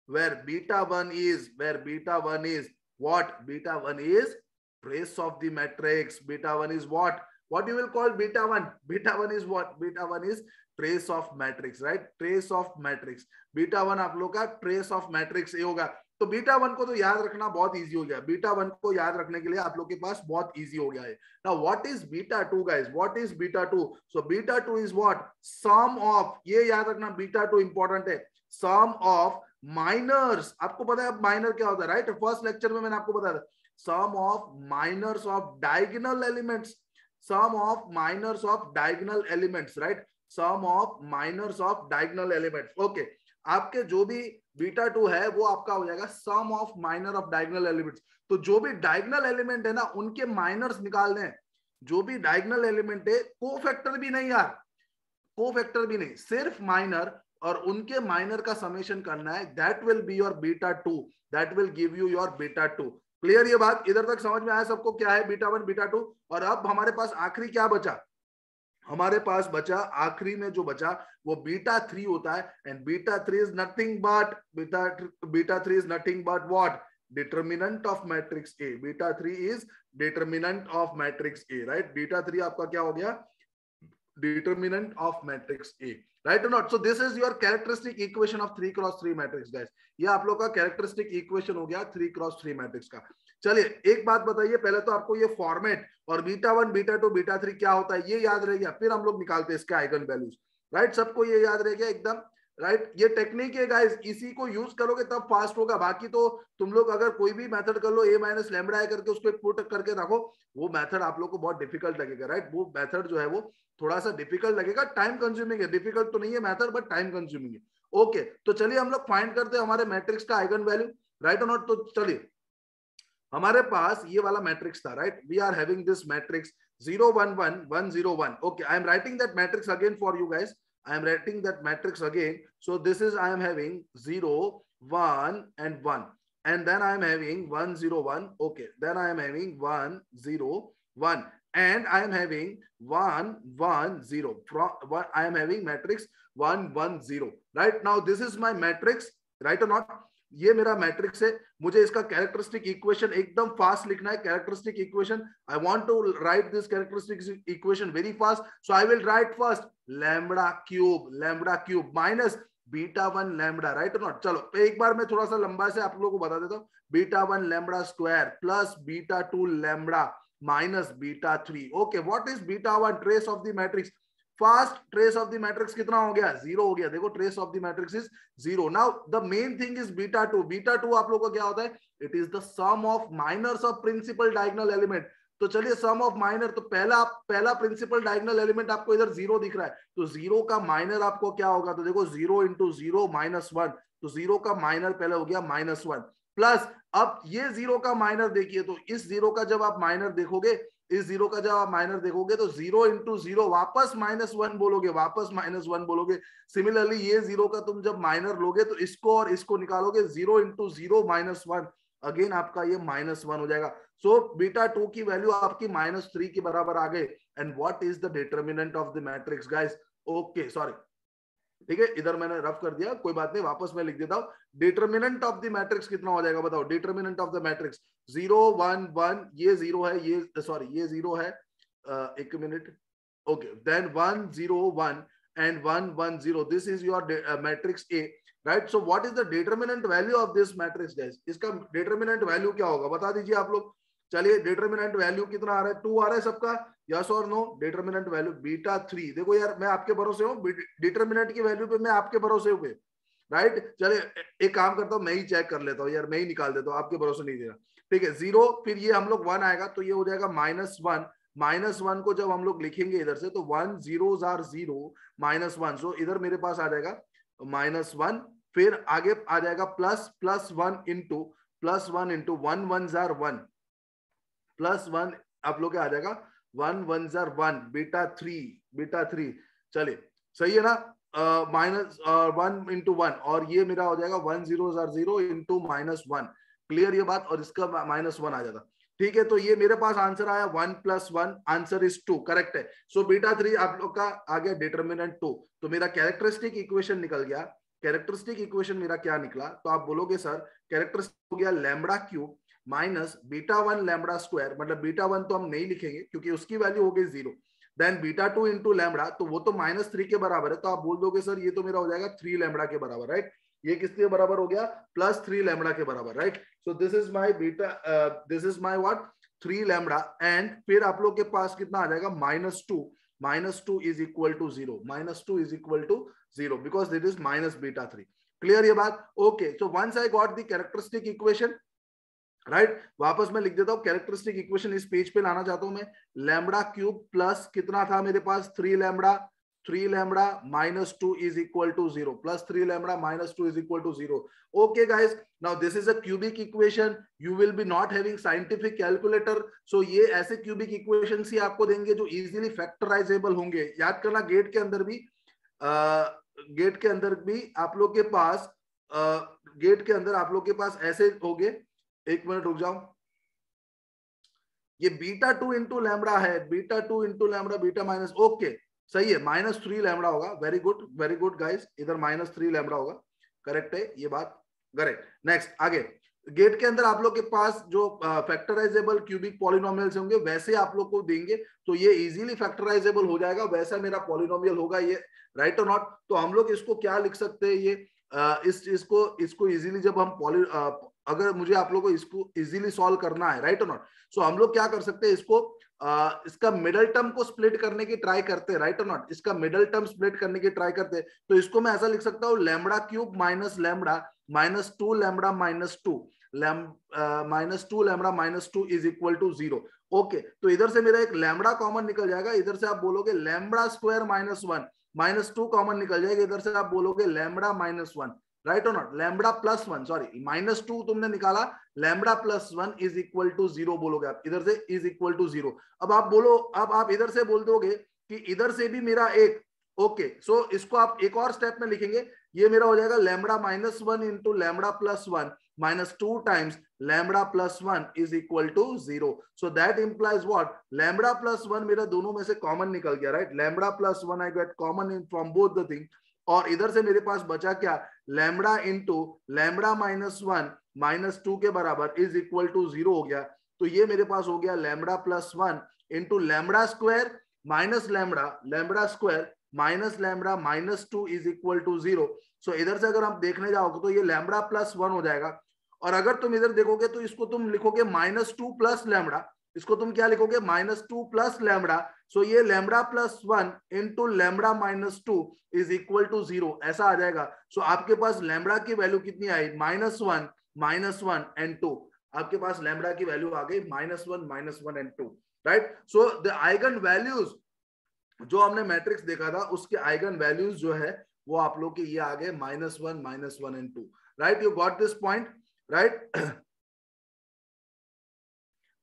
where beta one is where beta one is what beta one is trace of the matrix. Beta 1 is what? What you will call beta 1 beta 1 is what? Beta 1 is trace of matrix, right? Trace of matrix. Beta 1 आप लोग का trace of matrix ये होगा। तो beta one को तो याद रखना बहुत इजी हो गया। बीटा वन को याद रखने के लिए आप लोग के पास बहुत इजी हो गया है। Now what is beta two guys what is beta two so beta two is what sum of ये याद रखना बीटा टू इंपॉर्टेंट है। सम ऑफ़ माइनर्स आपको पता है माइनर क्या होता है राइट फ़र्स्ट लेक्चर में मैंने आपको बताया sum of minors of diagonal elements sum of minors of diagonal elements, right? Sum of minors of diagonal elements okay आपके जो भी बीटा टू है, वो आपका हो जाएगा sum of minor of diagonal elements तो जो भी डायगनल एलिमेंट है ना, उनके माइनर्स निकाल दें। जो भी डायगनल एलिमेंट है को फैक्टर भी नहीं यार। को फैक्टर भी नहीं, सिर्फ़ माइनर और उनके माइनर का समेशन करना है। That will be your beta two that will give you your beta two clear ये बात? इधर तक समझ में आया सबको क्या है बीटा वन बीटा टू और अब हमारे पास आखिरी क्या बचा? हमारे पास बचा, आखिरी में जो बचा, वो बीटा थ्री होता है and beta three is nothing but beta beta three is nothing but what determinant of matrix A beta three is determinant of matrix A right beta three आपका क्या हो गया? Determinant of matrix A right not so this is your characteristic equation of three cross three matrix guys. ये आप लोग का characteristic equation हो गया थ्री क्रॉस थ्री मैट्रिक्स का। चलिए, एक बात बताइए, पहले तो आपको ये फॉर्मेट और beta one beta two beta three क्या होता है, ये याद रह गया, फिर हम लोग निकालते हैं इसके आइगन वैल्यूज़ राइट सबको ये याद रह गया एकदम राइट ये टेक्निक है गाइस इसी को यूज़ करोगे तब फास्ट होगा, बाकी तो तुम लोग अगर कोई भी मेथड कर लो ए माइनस लेमडा करके उसको पुट करके रखो, वो मेथड आप लोग को बहुत डिफ़िकल्ट लगेगा राइट वो मेथड जो है वो थोड़ा सा डिफ़िकल्ट लगेगा टाइम कंज्यूमिंग है डिफ़िकल्ट तो नहीं है मेथड बट टाइम कंज्यूमिंग है। ओके तो चलिए हम लोग फाइंड करते हैं हमारे मैट्रिक्स का आइगन वैल्यू राइट और नॉट तो चलिए हमारे पास ये वाला मैट्रिक्स था right we are having this matrix 0 1 1 1 0 1 okay i am writing that matrix again for you guys i am writing that matrix again so this is i am having 0 1 and 1 and then i am having 1 0 1 okay then i am having 1 0 1 and I am having 1, 1, 0. From one, I am having matrix 1, 1, 0. Right now, this is my matrix, right or not? ये मेरा matrix है। मुझे इसका characteristic equation एकदम fast लिखना है। Characteristic equation I want to write this characteristic equation very fast so I will write first lambda cube lambda cube minus beta one lambda right not चलो एक बार मैं थोड़ा सा लंबा से आप लोगों को बता देता हूँ। Beta one lambda square plus beta two lambda minus beta three okay what is beta one trace of the matrix first trace of the matrix कितना हो गया? ज़ीरो हो गया। देखो, trace of the matrix is zero. Now the main thing is beta two beta two आप लोगों का क्या होता है? It is the sum of minors of principal diagonal element तो चलिए सम ऑफ़ माइनर तो पहला पहला प्रिंसिपल डायगोनल एलिमेंट आपको इधर ज़ीरो दिख रहा है। तो ज़ीरो का माइनर आपको क्या होगा? तो देखो zero into zero minus one तो ज़ीरो का माइनर पहले हो गया माइनस वन प्लस अब ये ज़ीरो का माइनर देखिए तो इस ज़ीरो का जब आप माइनर देखोगे इस ज़ीरो का जब आप माइनर देखोगे तो ज़ीरो इंटू ज़ीरो, वापस माइनस वन बोलोगे, वापस माइनस वन बोलोगे। सिमिलरली ये ज़ीरो का तुम जब माइनर लोगे तो इसको और इसको निकालोगे, zero into zero minus one again आपका ये माइनस वन हो जाएगा। सो बीटा टू की वैल्यू आपकी माइनस थ्री के बराबर आ गए and what is the determinant of the matrix guys okay sorry ठीक है? इधर मैंने रफ कर दिया, कोई बात नहीं, वापस मैं लिख देता हूँ। डिटर्मिनेंट ऑफ़ द मैट्रिक्स कितना हो जाएगा बताओ? Determinant of the matrix zero one one ये ज़ीरो है, ये सॉरी ये ज़ीरो है। एक minute okay then one zero one and one one zero this is your matrix A right so what is the determinant value of this matrix guys इसका determinant value क्या होगा? बता दीजिए आप लोग। चलिए डिटर्मिनेंट वैल्यू कितना आ रहा है? टू आ रहा है सबका। यस और no determinant value beta three देखो यार, मैं आपके भरोसे हूँ डिटर्मिनेंट की वैल्यू पे मैं आपके भरोसे हुए राइट चलिए, एक काम करता हूँ, मैं ही चेक कर लेता हूँ यार, मैं ही निकाल देता हूँ, आपके भरोसे नहीं देना ठीक है ज़ीरो फिर ये हम लोग वन आएगा तो ये हो जाएगा माइनस वन माइनस वन को जब हम लोग लिखेंगे इधर से तो one zero or zero minus one so इधर मेरे पास आ जाएगा माइनस वन फिर आगे आ जाएगा plus plus one into plus one into one one jar one plus one आप लोग आ जाएगा one one jar one, beta three beta three. चलिए, सही है ना? माइनस वन इंटू वन, और ये मेरा हो जाएगा one zero jar zero into minus one. Clear ये बात? और इसका माइनस वन आ जाता। ठीक है तो ये मेरे पास आंसर आया one plus one, answer is two, correct है। सो बीटा थ्री आप लोग का आ गया डिटर्मिनेंट टू तो मेरा कैरेक्टरिस्टिक इक्वेशन निकल गया। कैरेक्टरिस्टिक इक्वेशन मेरा क्या निकला? तो आप बोलोगे, सर कैरेक्टरिस्टिक हो गया lambda cube minus beta one lambda square मतलब बीटा वन तो हम नहीं लिखेंगे, क्योंकि उसकी वैल्यू हो गई zero then beta two into lambda तो वो तो माइनस थ्री के बराबर है तो आप बोल दोगे, सर, ये तो मेरा हो जाएगा थ्री लैमडा के बराबर राइट ये किसके बराबर हो गया? प्लस थ्री लैमडा के बराबर right so this is my beta this is my what three lambda and फिर आप लोग के पास कितना आ जाएगा? Minus two minus two is equal to zero minus two is equal to zero because that is minus beta three clear ये बात? Okay so once I got the characteristic equation right right? वापस मैं लिख देता हूँ characteristic equation इस page पे लाना चाहता हूँ मैं। लैमड़ा क्यूब प्लस कितना था मेरे पास? Three lambda three lambda minus two is equal to zero plus three lambda minus two is equal to zero okay guys now this is a cubic equation you will be not having scientific calculator so ये ऐसे cubic equation ही आपको देंगे जो easily factorisable होंगे। याद करना gate के अंदर भी आ, गेट के अंदर भी आप लोग के पास आ, गेट के अंदर आप लोग के पास ऐसे हो गए एक मिनट रुक जाओ। ये बीटा टू इंटू लैमड़ा है beta two into lambda beta minus okay सही है माइनस थ्री लैमडा होगा very good very good guys इधर माइनस थ्री लैमडा होगा करेक्ट है ये बात करेक्ट। नेक्स्ट आगे गेट के अंदर आप लोग के पास जो फैक्टराइजेबल क्यूबिक पॉलिनोमियल्स होंगे वैसे आप लोग को देंगे तो ये इजीली फैक्टराइजेबल हो जाएगा वैसा मेरा पॉलिनोमियल होगा ये राइट और नॉट तो हम लोग इसको क्या लिख सकते हैं ये आ, इस इसको इसको इजीली जब हम पॉली अगर मुझे आप लोग को इसको इजीली सॉल्व करना है राइट और नॉट सो हम लोग क्या कर सकते हैं इसको आ, इसका मिडल टर्म को स्प्लिट करने की ट्राई करते हैं राइट और नॉट इसका मिडल टर्म स्प्लिट करने की ट्राई करते हैं। तो इसको मैं ऐसा लिख सकता हूँ lambda cube minus lambda minus two lambda minus two minus two lambda minus two is equal to zero okay तो इधर से मेरा एक लेमड़ा कॉमन निकल जाएगा। इधर से आप बोलोगे lambda square minus one minus two common निकल जाएगा। इधर से आप बोलोगे लेमड़ा माइनस वन राइट और not lambda plus one sorry minus two तुमने निकाला lambda plus one is equal to zero बोलोगे आप। इधर से इज़ इक्वल टू ज़ीरो अब आप बोलो अब आप इधर से बोल दोगे कि इधर से भी मेरा एक ओके okay, सो so इसको आप एक और स्टेप में लिखेंगे ये मेरा हो जाएगा lambda minus one into lambda plus one minus two times lambda plus one is equal to zero so that implies what lambda plus one मेरा दोनों में से कॉमन निकल गया right lambda plus one I get common in from both the thing और इधर से मेरे पास बचा क्या? Lambda into lambda minus one minus two के बराबर इज़ इक्वल टू ज़ीरो हो गया। तो ये मेरे पास हो गया lambda plus one into lambda square minus lambda lambda square minus lambda minus two is equal to zero so इधर से अगर आप देखने जाओगे तो ये लैमडा प्लस वन हो जाएगा। और अगर तुम इधर देखोगे तो इसको तुम लिखोगे माइनस टू प्लस लैमडा इसको तुम क्या लिखोगे? Minus two plus lambda. So ये lambda plus one into lambda minus two is equal to zero ऐसा आ जाएगा। सो so, आपके पास लैमडा की वैल्यू कितनी आई? Minus one minus one and two आपके पास लैमडा की वैल्यू आ गई minus one minus one and two right so the eigen values जो हमने मैट्रिक्स देखा था उसके आइगन वैल्यूज़ जो है वो आप लोग के ये आ गए minus one minus one and two right you got this point right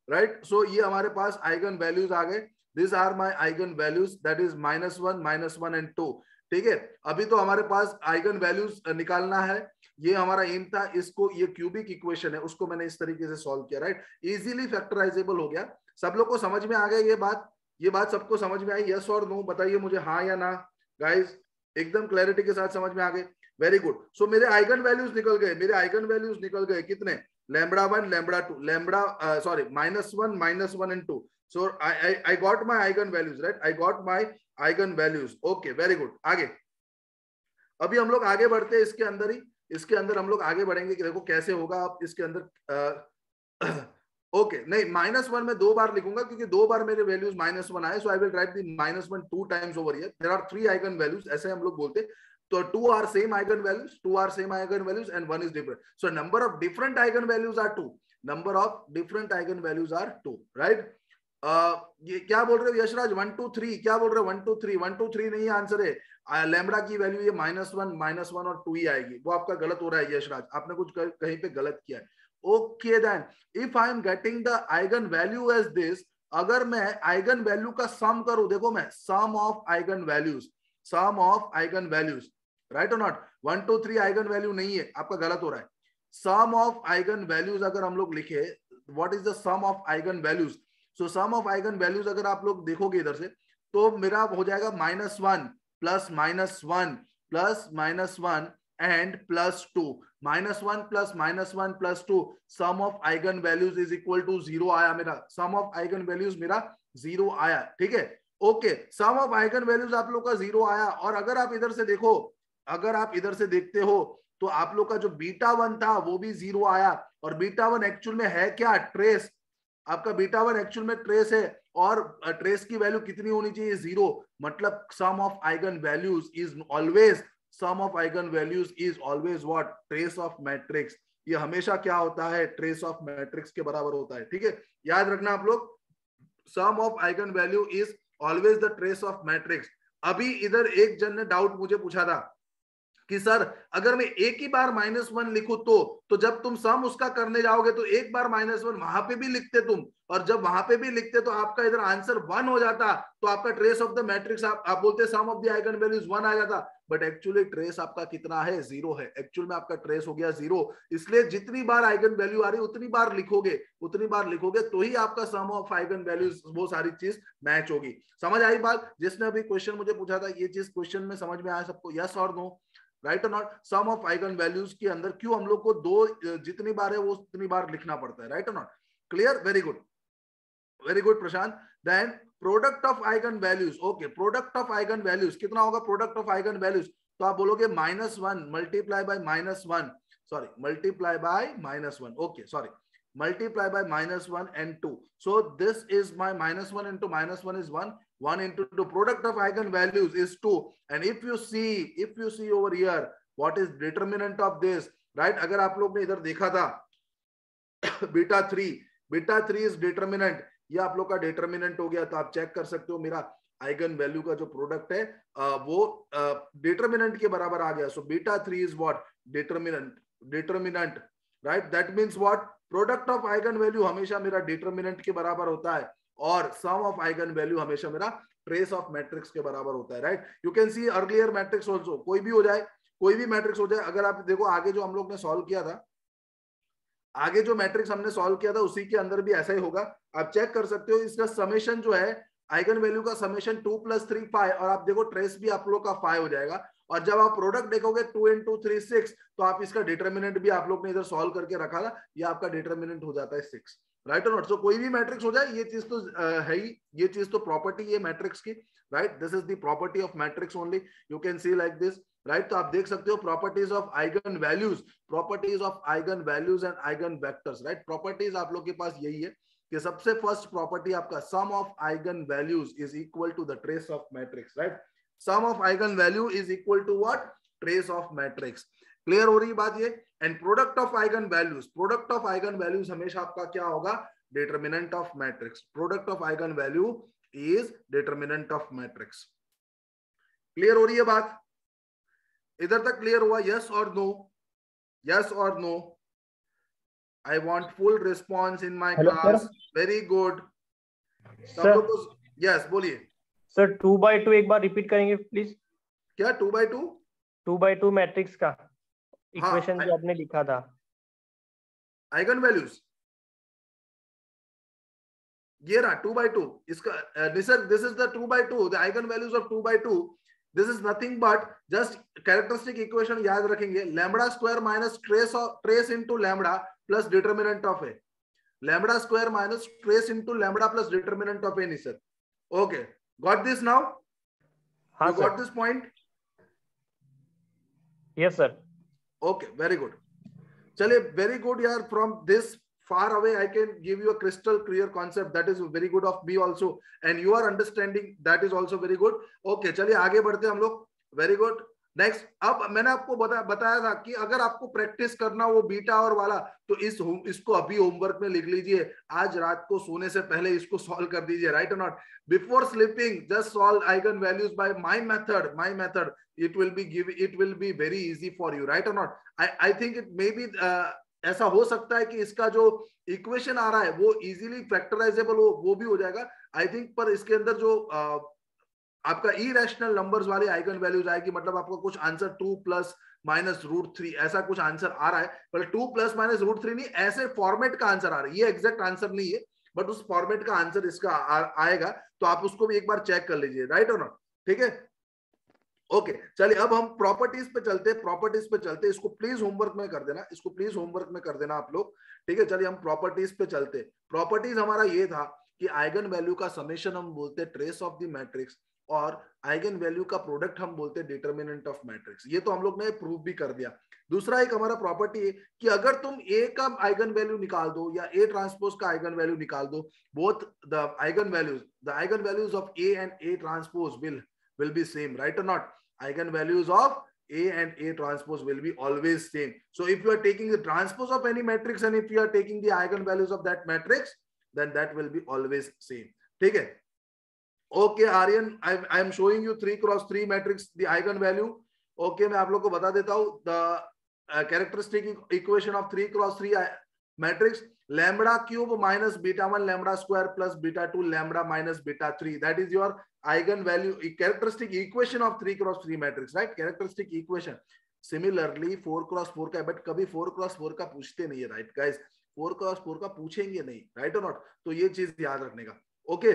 right so ये हमारे पास आइगन वैल्यूज़ आ गए. This are my eigen values that is minus one minus one and two ठीक है? अभी तो हमारे पास आइगन वैल्यूज़ निकालना है. ये हमारा एम था, इसको, ये क्यूबिक इक्वेशन है. उसको मैंने इस तरीके से सॉल्व किया राइट इजीली फैक्टराइजेबल हो गया. सब लोग को समझ में आ गया ये बात? ये बात सबको समझ में आई? यस और नो बताइए मुझे हाँ या ना? गाइज़ एकदम क्लैरिटी के साथ समझ में आ गए. वेरी गुड सो मेरे आइगन वैल्यूज़ निकल गए. मेरे आइगन वैल्यूज़ निकल गए. कितने? Lambda 1 lambda 2 lambda uh, sorry minus 1 minus 1 and 2 so I, I i got my eigen values right? I got my eigen values. Okay very good. आगे। अभी हम लोग आगे बढ़ते हैं इसके अंदर ही। इसके अंदर हम लोग आगे बढ़ेंगे कि देखो कैसे होगा आप इसके अंदर ओके okay, नहीं माइनस वन में दो बार लिखूँगा क्योंकि दो बार मेरे वैल्यूज़ माइनस वन आए so I will write the minus one two times over here there are three eigen values ऐसे हम लोग बोलते So two are same eigenvalues, two are same eigenvalues, and one is different. So number of different eigenvalues are two. Number of different eigenvalues are two, right? Uh, ये क्या बोल रहे हो Yashraj one two three क्या बोल रहे हो one two three one two three नहीं आंसर है लेमडा की वैल्यू ये माइनस वन माइनस वन और टू ही आएगी वो आपका गलत हो रहा है यशराज आपने कुछ कहीं पे गलत किया है okay then if I am getting the eigen value as this अगर मैं आइगन वैल्यू का सम करूँ देखो मैं sum of eigen values sum of eigen values right और not one two three eigen value नहीं है। आपका गलत हो रहा है। सम ऑफ़ आइगन वैल्यूज़ अगर हम लोग लिखे what is the sum of eigen values so sum of eigen values अगर आप लोग देखोगे इधर से तो मेरा हो जाएगा minus one plus minus one plus minus one and plus two minus one plus minus one plus two sum of eigen values is equal to zero आया मेरा। सम ऑफ़ आइगन वैल्यूज़ मेरा ज़ीरो आया। ठीक है? Okay sum of eigen values आप लोग का zero आया। और अगर आप इधर से देखो अगर आप इधर से देखते हो तो आप लोग का जो बीटा वन था, वो भी ज़ीरो आया। और बीटा वन एक्चुअल में है क्या? ट्रेस आपका बीटा वन एक्चुअल में ट्रेस है, और ट्रेस की वैल्यू कितनी होनी चाहिए? ज़ीरो मतलब sum of eigen values is always sum of eigen values is always what trace of matrix ये हमेशा क्या होता है? ट्रेस ऑफ़ मैट्रिक्स के बराबर होता है। ठीक है? याद रखना आप लोग। Sum of eigen value is always the trace of matrix अभी इधर एक जन ने डाउट मुझे पूछा था। कि सर अगर मैं एक ही बार माइनस वन लिखू तो तो जब तुम सम उसका करने जाओगे तो एक बार माइनस वन वहाँ पे भी लिखते तुम। और जब वहाँ पे भी लिखते तो आपका इधर आंसर वन हो जाता तो आपका ट्रेस ऑफ़ द मैट्रिक्स आप, आप बोलते sum of the eigen values one आ जाता। बट एक्चुअली ट्रेस आपका कितना है? ज़ीरो है। एक्चुअल में आपका ट्रेस हो गया ज़ीरो इसलिए जितनी बार आइगन वैल्यू आ रही उतनी बार लिखोगे उतनी बार लिखोगे तो ही आपका सम ऑफ़ आइगन वैल्यूज़ वो सारी चीज़ मैच होगी। समझ आई बात? जिसने अभी क्वेश्चन मुझे पूछा था ये चीज़ क्वेश्चन में समझ में आया सबको यस और नो राइट और not sum of eigen values के अंदर क्यों हम लोग को दो जितनी बार है वो उतनी बार लिखना पड़ता है राइट और not clear very good very good Prashant then product of eigen values okay product of eigen values कितना होगा प्रोडक्ट ऑफ़ आइगन वैल्यूज़ तो आप बोलोगे minus one multiply by minus one sorry multiply by minus one okay sorry multiply by minus 1 and 2 so, this is my minus 1 into minus 1 is 1 1 into the product of eigen values is 2 and if you see if you see over here what is determinant of this right agar aap log ne idhar dekha tha beta 3 beta 3 is determinant ये आप लोग का determinant हो गया तो आप check कर सकते हो मेरा आइगन वैल्यू का जो प्रोडक्ट है वो डिटर्मिनेंट के बराबर आ गया so beta three is what determinant determinant right that means what product of eigen value हमेशा मेरा डिटर्मिनेंट के बराबर होता है और सम ऑफ़ आइगन वैल्यू हमेशा मेरा ट्रेस ऑफ़ मैट्रिक्स के बराबर होता है right you can see earlier matrix also कोई भी हो जाए, कोई भी मैट्रिक्स हो जाए, अगर आप देखो आगे जो हम लोग ने सॉल्व किया था, आगे जो मैट्रिक्स हमने सॉल्व किया था, उसी के अंदर भी ऐसा ही होगा। आप चेक कर सकते हो, इसका समेशन जो है आइगन वैल्यू का summation two plus three five और आप देखो ट्रेस भी आप लोग का फाइव हो जाएगा। और जब आप प्रोडक्ट देखोगे two in to three six तो आप इसका डिटर्मिनेंट भी आप लोग ने इधर सॉल्व करके रखा था, ये आपका डिटर्मिनेंट हो जाता है सिक्स राइट और नॉट सो कोई भी मैट्रिक्स हो जाए, ये चीज़ तो है ही। ये चीज़ तो प्रॉपर्टी है मैट्रिक्स की right this is the property of matrix only you can see like this right तो आप देख सकते हो properties of eigen values properties of eigen values and eigen vectors right properties आप लोग के पास यही है कि सबसे फ़र्स्ट प्रॉपर्टी आपका sum of eigen values is equal to the trace of matrix right sum of eigen value is equal to what trace of matrix clear हो रही बात ये? And product of eigen values product of eigen values हमेशा आपका क्या होगा? Determinant of matrix product of eigen value is determinant of matrix clear हो रही है बात? इधर तक क्लियर हुआ यस और नो यस और no I want full response in my class very good yes बोलिए। सर टू बाई टू एक बार रिपीट करेंगे प्लीज़ क्या two by two two by two matrix का। इक्वेशन हाँ, जो आपने लिखा था। Eigen values. ये रहा टू बाई टू इसका this is the two by two the eigen values of two by two this is nothing but just characteristic equation याद रखेंगे lambda square minus trace of trace into lambda plus determinant of A lambda square minus trace into lambda plus determinant of A निसर okay got this now हाँ got this point yes sir okay very good चलिए very good यार from this far away I can give you a crystal clear concept that is very good of B also and you are understanding that is also very good okay चलिए, आगे बढ़ते हम लोग. Very good next अब मैंने आपको बता, बताया था कि अगर आपको प्रैक्टिस करना वो बीटा और वाला तो इस इसको अभी होमवर्क में लिख लीजिए। आज रात को सोने से पहले इसको सॉल्व कर दीजिए राइट और not before sleeping just solve eigen values by my method my method it will be give it will be very easy for you right और not I I think it may be ऐसा हो सकता है कि इसका जो equation आ रहा है वो इजीली फैक्टराइजेबल हो वो भी हो जाएगा। आई थिंक पर इसके अंदर जो आ, आपका इरेशनल नंबर्स वाले आइगन वैल्यूज़ आएगी मतलब आपको कुछ answer two plus minus root three ऐसा कुछ आंसर आ रहा है पर two plus minus root three नहीं ऐसे फॉर्मेट का आंसर आ रहा है। ये एग्जैक्ट आंसर नहीं है बट उस फॉर्मेट का आंसर इसका आ, आएगा तो आप उसको भी एक बार चेक कर लीजिए राइट और नॉट ठीक है? ओके चलिए अब हम प्रॉपर्टीज़ पे चलते हैं प्रॉपर्टीज़ पे चलते इसको प्लीज़ होमवर्क में कर देना इसको प्लीज़ होमवर्क में कर देना आप लोग। ठीक है चलिए हम प्रॉपर्टीज़ पे चलते प्रॉपर्टीज़ हमारा ये था कि आइगन वैल्यू का समेशन हम बोलते हैं ट्रेस ऑफ़ द मैट्रिक्स और आइगन वैल्यू का प्रोडक्ट हम बोलते हैं डिटर्मिनेंट ऑफ़ मैट्रिक्स ये तो हम लोग ने प्रूव भी कर दिया। दूसरा एक हमारा प्रॉपर्टी है कि अगर तुम ए का आइगन वैल्यू निकाल दो या ए ट्रांसपोज का आइगन वैल्यू निकाल दो both the eigen values the eigen values of A and A transpose will will be same right और not eigen values of A and A transpose will be always same so if you are taking the transpose of any matrix and if you are taking the eigen values of that matrix then that will be always same ठीक है? Okay, Aryan, I, I am showing you three cross three matrix, the eigenvalue. Okay, मैं आप लोग को बता देता हूँ the uh, characteristic equation of three cross three matrix lambda cube minus beta 1 lambda square plus beta 2 lambda minus beta 3 that is your eigen value characteristic equation of 3 cross 3 matrix right characteristic equation similarly 4 cross 4 का but कभी 4 cross 4 का पूछते नहीं है right guys 4 cross 4 का पूछेंगे नहीं right और नॉट तो ये चीज़ याद रखने का okay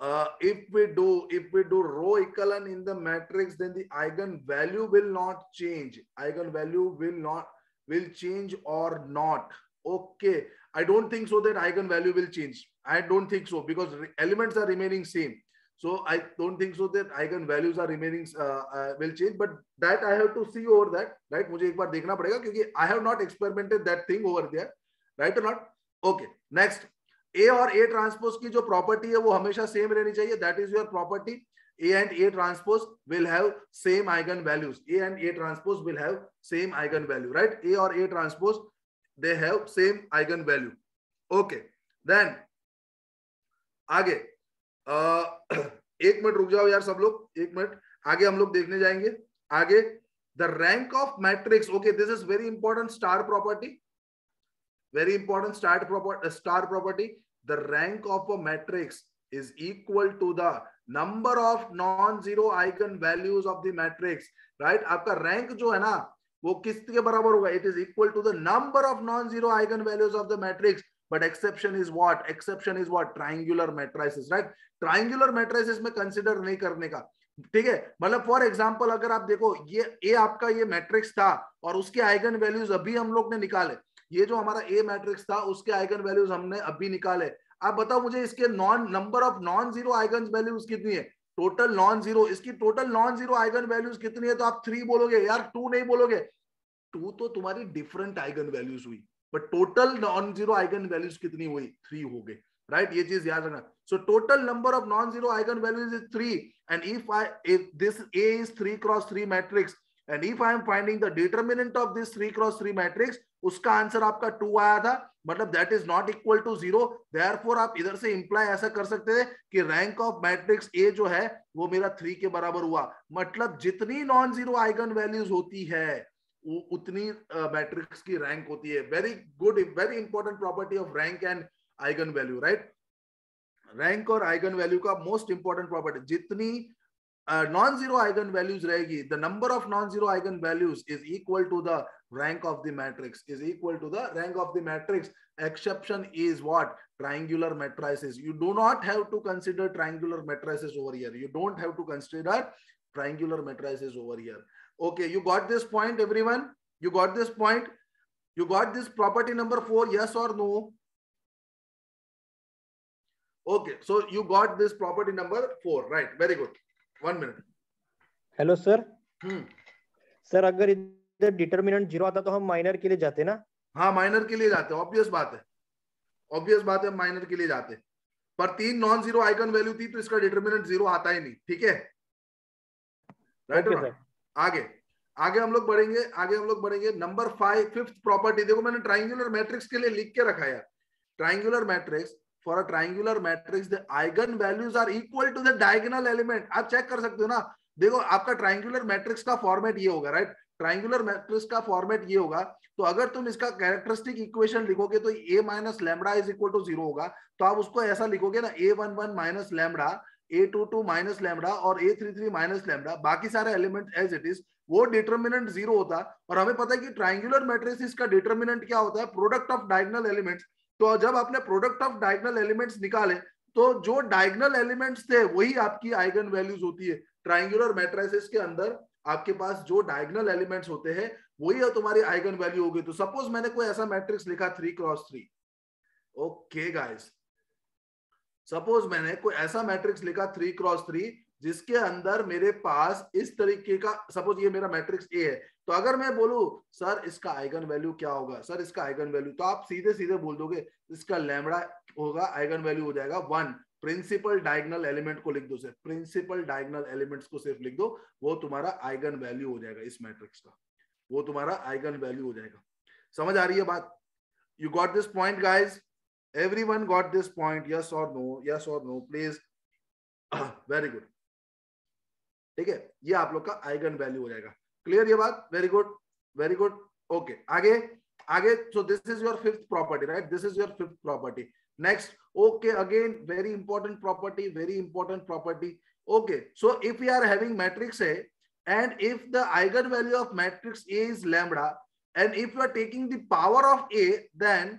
uh, if we do if we do row echelon in the matrix then the eigenvalue will not change. Eigenvalue will not will change or not. Okay. I don't think so that eigenvalue will change. I don't think so because elements are remaining same. So i don't think so that eigenvalues are remaining uh, uh, will change but that i have to see over that right? mujhe ek baar dekhna padega kyunki i have not experimented that thing over there right or not? Okay next. A और A transpose की जो property है वो हमेशा same रहनी चाहिए. That is your property A and A transpose will have same eigen values A and A transpose will have same eigen value right A और A transpose they have same eigen value okay then आगे uh, एक minute रुक जाओ यार सब लोग एक minute. आगे हम लोग देखने जाएँगे। आगे the rank of matrix okay this is very important star property very important star property star property the rank of a matrix is equal to the number of non-zero eigen values of the matrix right आपका rank जो है ना वो किसके बराबर होगा it is equal to the number of non-zero eigen values of the matrix but exception is what exception is what triangular matrices right triangular matrices में consider नहीं करने का ठीक है मतलब फॉर एग्जांपल अगर आप देखो ये ए आपका ये मैट्रिक्स था और उसके आइगन वैल्यूज़ अभी हम लोग ने निकाले ये जो हमारा ए मैट्रिक्स था, उसके आइगन वैल्यूज़ हमने अभी निकाले। आप बताओ मुझे इसके non number of non zero eigen values कितनी है? टोटल नॉन ज़ीरो इसकी total non zero eigen values कितनी है? तो आप थ्री बोलोगे, यार टू नहीं बोलोगे। टू तो तुम्हारी डिफरेंट आइगन वैल्यूज़ हुई but total non zero eigen values कितनी हुई? थ्री हो गए राइट ये चीज़ याद रखना। So total number of non zero eigen values is three and if I if this A is three cross three matrix and if I am finding the determinant of this three cross three matrix उसका answer आपका two आया था मतलब that is not equal to zero therefore आप इधर से imply ऐसा कर सकते थे कि रैंक ऑफ़ मैट्रिक्स ए जो है वो मेरा थ्री के बराबर हुआ। मतलब जितनी नॉन ज़ीरो आइगन वैल्यूज़ होती है उतनी मैट्रिक्स uh, की रैंक होती है। Very good very important property of rank and eigen value right rank और आइगन वैल्यू का मोस्ट इंपॉर्टेंट प्रॉपर्टी जितनी Uh, non-zero eigenvalues rahegi. The number of non-zero eigenvalues is equal to the rank of the matrix is equal to the rank of the matrix. Exception is what? Triangular matrices. You do not have to consider triangular matrices over here. You don't have to consider triangular matrices over here. Okay, you got this point everyone? You got this point? You got this property number four, yes or no? Okay, so you got this property number four, right? Very good. Minute. Hello sir. Hmm. sir agar इधर determinant zero आता तो हम minor के लिए जाते ना? हाँ minor के लिए जाते ऑब्वियस बात है। ऑब्वियस बात है माइनर के लिए जाते। पर तीन नॉन ज़ीरो आइकन वैल्यू थी तो इसका डिटर्मिनेंट ज़ीरो आता ही नहीं ठीक है? राइट okay, आगे आगे हम लोग बढ़ेंगे आगे हम लोग बढ़ेंगे। नंबर फाइव फिफ्थ प्रॉपर्टी देखो मैंने ट्राइंगुलर मैट्रिक्स के लिए लिख के रखा है triangular matrix for a triangular matrix eigen values are equal to the diagonal element आप चेक कर सकते हो ना? देखो, आपका ट्राइंगुलर मैट्रिक्स का फॉर्मेट ये होगा राइट ट्राइंगुलर मैट्रिक्स का फॉर्मेट ये होगा। तो अगर तुम इसका कैरेक्टरिस्टिक इक्वेशन लिखोगे तो A minus lambda is equal to zero होगा। तो आप उसको ऐसा लिखोगे ना A one one minus lambda A two two minus lambda और A three three minus lambda बाकी सारे एलिमेंट एज इट इज़ वो डिटर्मिनेंट ज़ीरो होता। और हमें पता है कि ट्राइंगुलर मैट्रिक्स का डिटर्मिनेंट क्या होता है? प्रोडक्ट ऑफ़ डायगनल एलिमेंट्स तो जब आपने प्रोडक्ट ऑफ़ डायगनल एलिमेंट्स निकाले तो जो डायगनल एलिमेंट्स थे, वही आपकी आइगन वैल्यूज़ होती है। ट्राइंगुलर मैट्रिसेस के अंदर आपके पास जो डायगनल एलिमेंट्स होते हैं, वही है तुम्हारी आइगन वैल्यू होगी तो सपोज़ मैंने कोई ऐसा मैट्रिक्स लिखा three cross three okay guys suppose मैंने कोई ऐसा मैट्रिक्स लिखा थ्री क्रॉस थ्री जिसके अंदर मेरे पास इस तरीके का सपोज़ ये मेरा मैट्रिक्स ए है तो अगर मैं बोलू, सर, इसका आइगन वैल्यू क्या होगा? सर, इसका आइगन वैल्यू तो आप सीधे सीधे बोल दोगे, इसका लैमड़ा होगा, आइगन वैल्यू हो जाएगा वन। प्रिंसिपल डायगनल एलिमेंट को लिख दो सिर्फ़। प्रिंसिपल डायगनल एलिमेंट्स को सिर्फ़ लिख दो। वो तुम्हारा आइगन वैल्यू हो जाएगा इस मैट्रिक्स का। वो तुम्हारा आइगन वैल्यू हो जाएगा। समझ आ रही है बात? You got this point guys everyone got this point yes और नो यस और नो प्लीज़ वेरी गुड ठीक है? ये आप लोग का आइगन वैल्यू हो जाएगा। क्लियर ये बात very good very good okay आगे आगे so this is your fifth property right this is your fifth property next okay again very important property very important property okay so if you are having matrix है and if the eigen value of matrix A is lambda and if you are taking the power of A then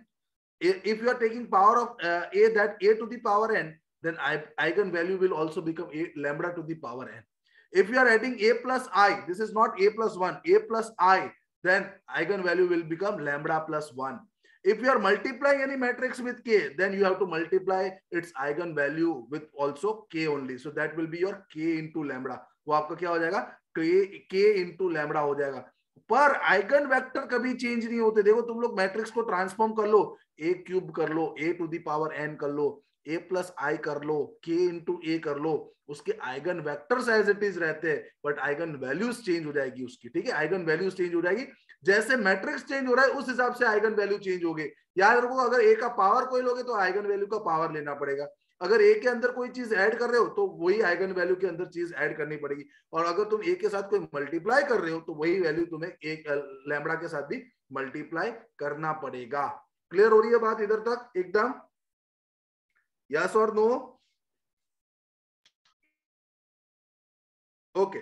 if you are taking power of A that A to the power n then eigen value will also become a lambda to the power n If you are adding A plus I, this is not A plus 1, A plus I, then eigenvalue will become lambda plus 1. If you are multiplying any matrix with k, then you have to multiply its eigenvalue with also k only. So that will be your k into lambda. वो आपका क्या हो जाएगा k k into lambda हो जाएगा पर eigen vector कभी change नहीं होते देखो तुम लोग मैट्रिक्स को ट्रांसफॉर्म कर लो ए क्यूब कर लो A to the power n कर लो ए प्लस आई कर लो के इंटू ए कर लो, उसके eigen vectors as it is रहते हैं बट आइगन वैल्यूज़ चेंज हो जाएगी उसकी, ठीक है? आइगन वैल्यूज़ चेंज हो जाएगी। जैसे मैट्रिक्स चेंज हो रहा है, उस हिसाब से आइगन वैल्यू चेंज हो गई याद रखो, अगर ए का पावर कोई लोगे तो आइगन वैल्यू का पावर लेना पड़ेगा। अगर ए के अंदर कोई चीज़ ऐड कर रहे हो तो वही आइगन वैल्यू के अंदर चीज़ ऐड करनी पड़ेगी। और अगर तुम ए के साथ कोई मल्टीप्लाई कर रहे हो तो वही वैल्यू तुम्हें एक लैमड़ा के साथ भी मल्टीप्लाई करना पड़ेगा। क्लियर हो रही है बात इधर तक? एकदम यस और no okay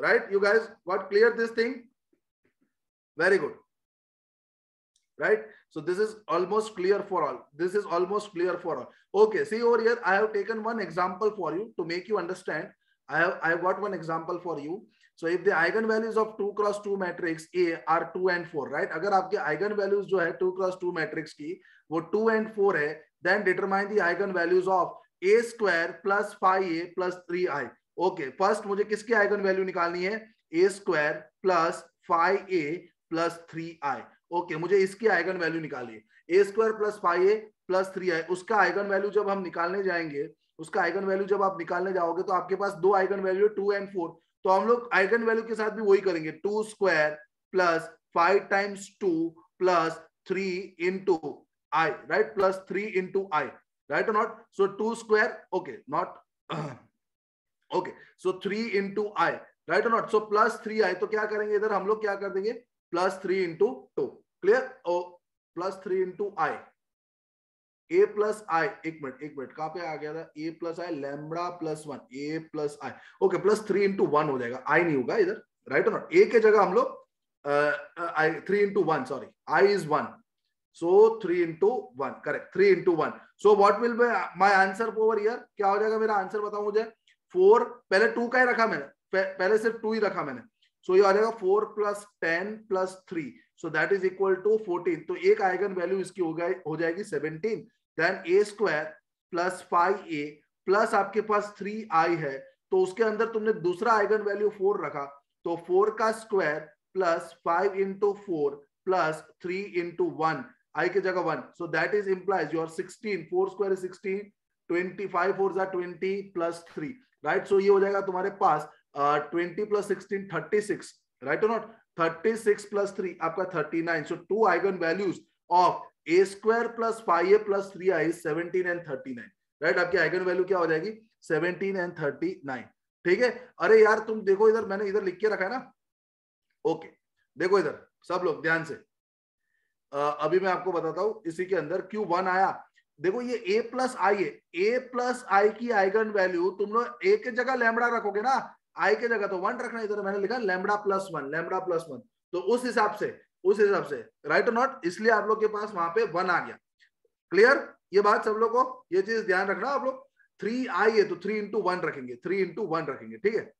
right you guys what clear this thing very good right so this is almost clear for all this is almost clear for all okay see over here i have taken one example for you to make you understand i have i have got one example for you so if the eigenvalues of 2 cross 2 matrix a are 2 and 4 right agar aapke eigenvalues jo hai 2 cross 2 matrix ki wo 2 and 4 hai then determine the eigenvalues of a square plus 5a plus 3i okay, first mujhe kiski eigenvalue nikalni hai a square plus 5a plus 3i okay मुझे इसकी eigen value निकालिए A square plus five A plus three है उसका eigen value जब हम निकालने जाएँगे, उसका आइगन वैल्यू जब आप निकालने जाओगे तो आपके पास दो eigen value two and four तो हम लोग आइगन वैल्यू के साथ भी वही करेंगे two square plus five times two plus three into I right plus three into I right और not so two square okay not okay so three into I right और not so plus three I तो क्या करेंगे इधर? हम लोग क्या कर देंगे? Plus three into two clear plus three into I A plus I एक मिनट एक मिनट, कहाँ पे आ गया था? A plus I lambda plus one A plus I okay plus three into one हो जाएगा। आई नहीं होगा इधर राइट और नॉट ए के जगह हम लोग I three into one sorry I is one so three into one correct three into one so what will be my answer over here क्या हो जाएगा मेरा आंसर बताओ मुझे? फोर पहले टू का ही रखा मैंने। पहले सिर्फ़ टू ही रखा मैंने। सो so, ये आ जाएगा four plus ten plus three so that is equal to fourteen तो एक आइगन वैल्यू इसकी हो हो जाएगी seventeen then A square plus five A plus आपके पास थ्री आई है। तो उसके अंदर तुमने दूसरा आइगन वैल्यू फोर रखा। तो फोर का square plus five into four plus three into one I के जगह one so that is implies your sixteen four square sixteen twenty five four जा twenty plus three right so ये जाएगा तुम्हारे पास twenty plus sixteen thirty six right और not 36 plus 3 आपका 39 so two eigen values of a square plus 5a plus 3i is 17 and 39 right आपकी eigen value क्या जाएगी? 17 and 39 ठीक अरे यार, तुम देखो इधर, मैंने इधर लिख के रखा है ना? ओके देखो इधर, सब लोग ध्यान से। अभी मैं आपको बताता हूँ, इसी के अंदर क्यू वन आया। देखो ये a प्लस आई है। ए प्लस आई की आइगन वैल्यू तुम लोग ए के जगह लैमड़ा रखोगे ना आई के जगह तो वन रखना इधर मैंने लिखा lambda plus one lambda plus one तो उस हिसाब से, उस हिसाब से राइट नॉट इसलिए आप लोग के पास वहाँ पे वन आ गया। क्लियर ये बात सब लोग को, ये चीज़ ध्यान रखना आप लोग। थ्री आई है तो थ्री इंटू वन रखेंगे थ्री इंटू वन रखेंगे, ठीक है?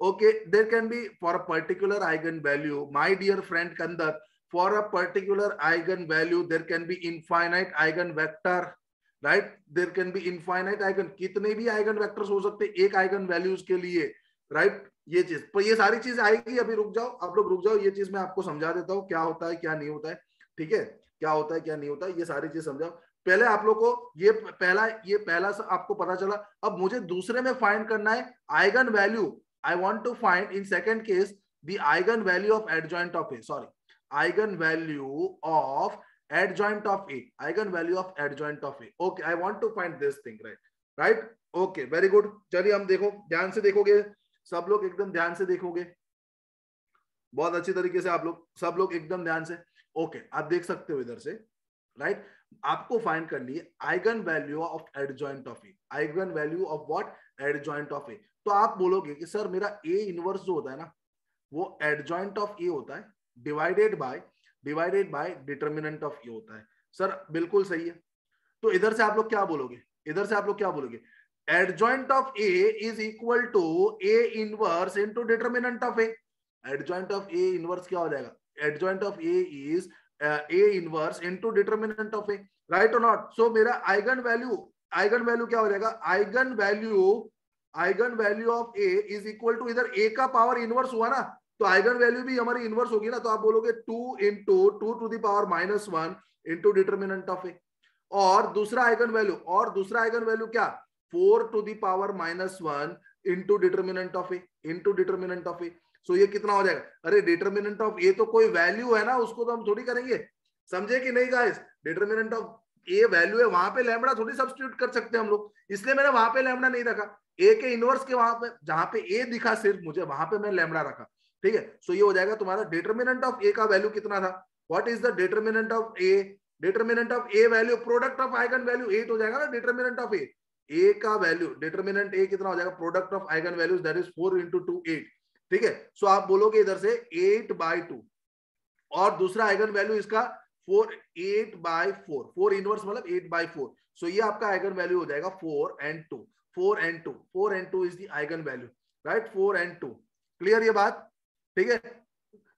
There can be for a particular eigen value my dear friend Kandar for a particular eigen value there can be infinite eigen vector right there can be infinite eigen कितने भी eigen vectors हो सकते, एक eigen values के लिए right right? ये चीज़, पर ये सारी चीज़ आएगी, अभी रुक जाओ, आप लोग रुक जाओ, ये चीज़ मैं आपको समझा देता हूँ, क्या होता है, क्या नहीं होता है, ठीक है? क्या होता है, क्या नहीं होता है, ये सारी चीज़ समझाओ। पहले आप लोग को ये पहला ये पहला आपको पता चला, अब मुझे दूसरे में फाइंड करना है eigen value I want to find in second case the eigen value of adjoint of A sorry eigen adjoint of A, eigenvalue of adjoint of A. Okay, I want to find this thing, right? Right? Okay, very good. चलिए देखो ध्यान से देखोगे सब लोग एकदम ध्यान से देखोगे बहुत अच्छी तरीके से आप लोग सब लोग एकदम ध्यान से ओके okay, देख सकते हो इधर से राइट right? आपको फाइंड करनी है eigen value of adjoint of A eigen value of what adjoint of A तो आप बोलोगे कि सर मेरा ए इनवर्स जो होता है ना, वो एडजॉइंट ऑफ़ ए होता है divided by divided by determinant of A होता है। सर, बिल्कुल सही है। तो इधर से आप लोग क्या बोलोगे? इधर से आप लोग क्या बोलोगे? Adjoint of A is equal to A inverse into determinant of A adjoint of A inverse क्या हो जाएगा? Adjoint of A is A inverse into determinant of A right और नॉट सो मेरा आइगन वैल्यू आइगन वैल्यू क्या हो जाएगा? Eigen value eigen value of A is equal to इधर A का पावर इनवर्स हुआ ना तो आइगन वैल्यू भी हमारी इनवर्स होगी ना तो आप बोलोगे two into two to the power minus one into determinant of A और दूसरा आइगन वैल्यू, और दूसरा आइगन वैल्यू क्या? Four to the power minus one into determinant of A into determinant of A so ये कितना हो जाएगा? अरे डिटर्मिनेंट ऑफ़ ए तो कोई वैल्यू है ना, उसको तो हम थोड़ी करेंगे। समझे कि नहीं guys determinant of A value है, वहाँ पे लैमडा थोड़ी सब्सटीट्यूट कर सकते हैं हम लोग। इसलिए मैंने वहाँ पे लैमडा नहीं रखा। ए के इनवर्स के वहाँ पे, जहाँ पे ए दिखा सिर्फ़ मुझे, वहाँ पे मैं लैमडा रखा। ठीक है? सो ये हो जाएगा तुम्हारा डिटर्मिनेंट ऑफ़ ए का वैल्यू कितना था? What is the determinant of A determinant of A value product of eigen value eight हो जाएगा ना डिटर्मिनेंट ऑफ़ ए ए का वैल्यू डिटर्मिनेंट ए कितना हो जाएगा? Product of eigen values that is four into two eight ठीक है? So आप बोलोगे इधर से एट बाई टू और दूसरा आइगन वैल्यू इसका four eight by four four inverse मतलब एट बाय फोर सो ये आपका आइगन वैल्यू हो जाएगा four and two four and two, four and two is the eigen value right four and two clear ये बात? ठीक है?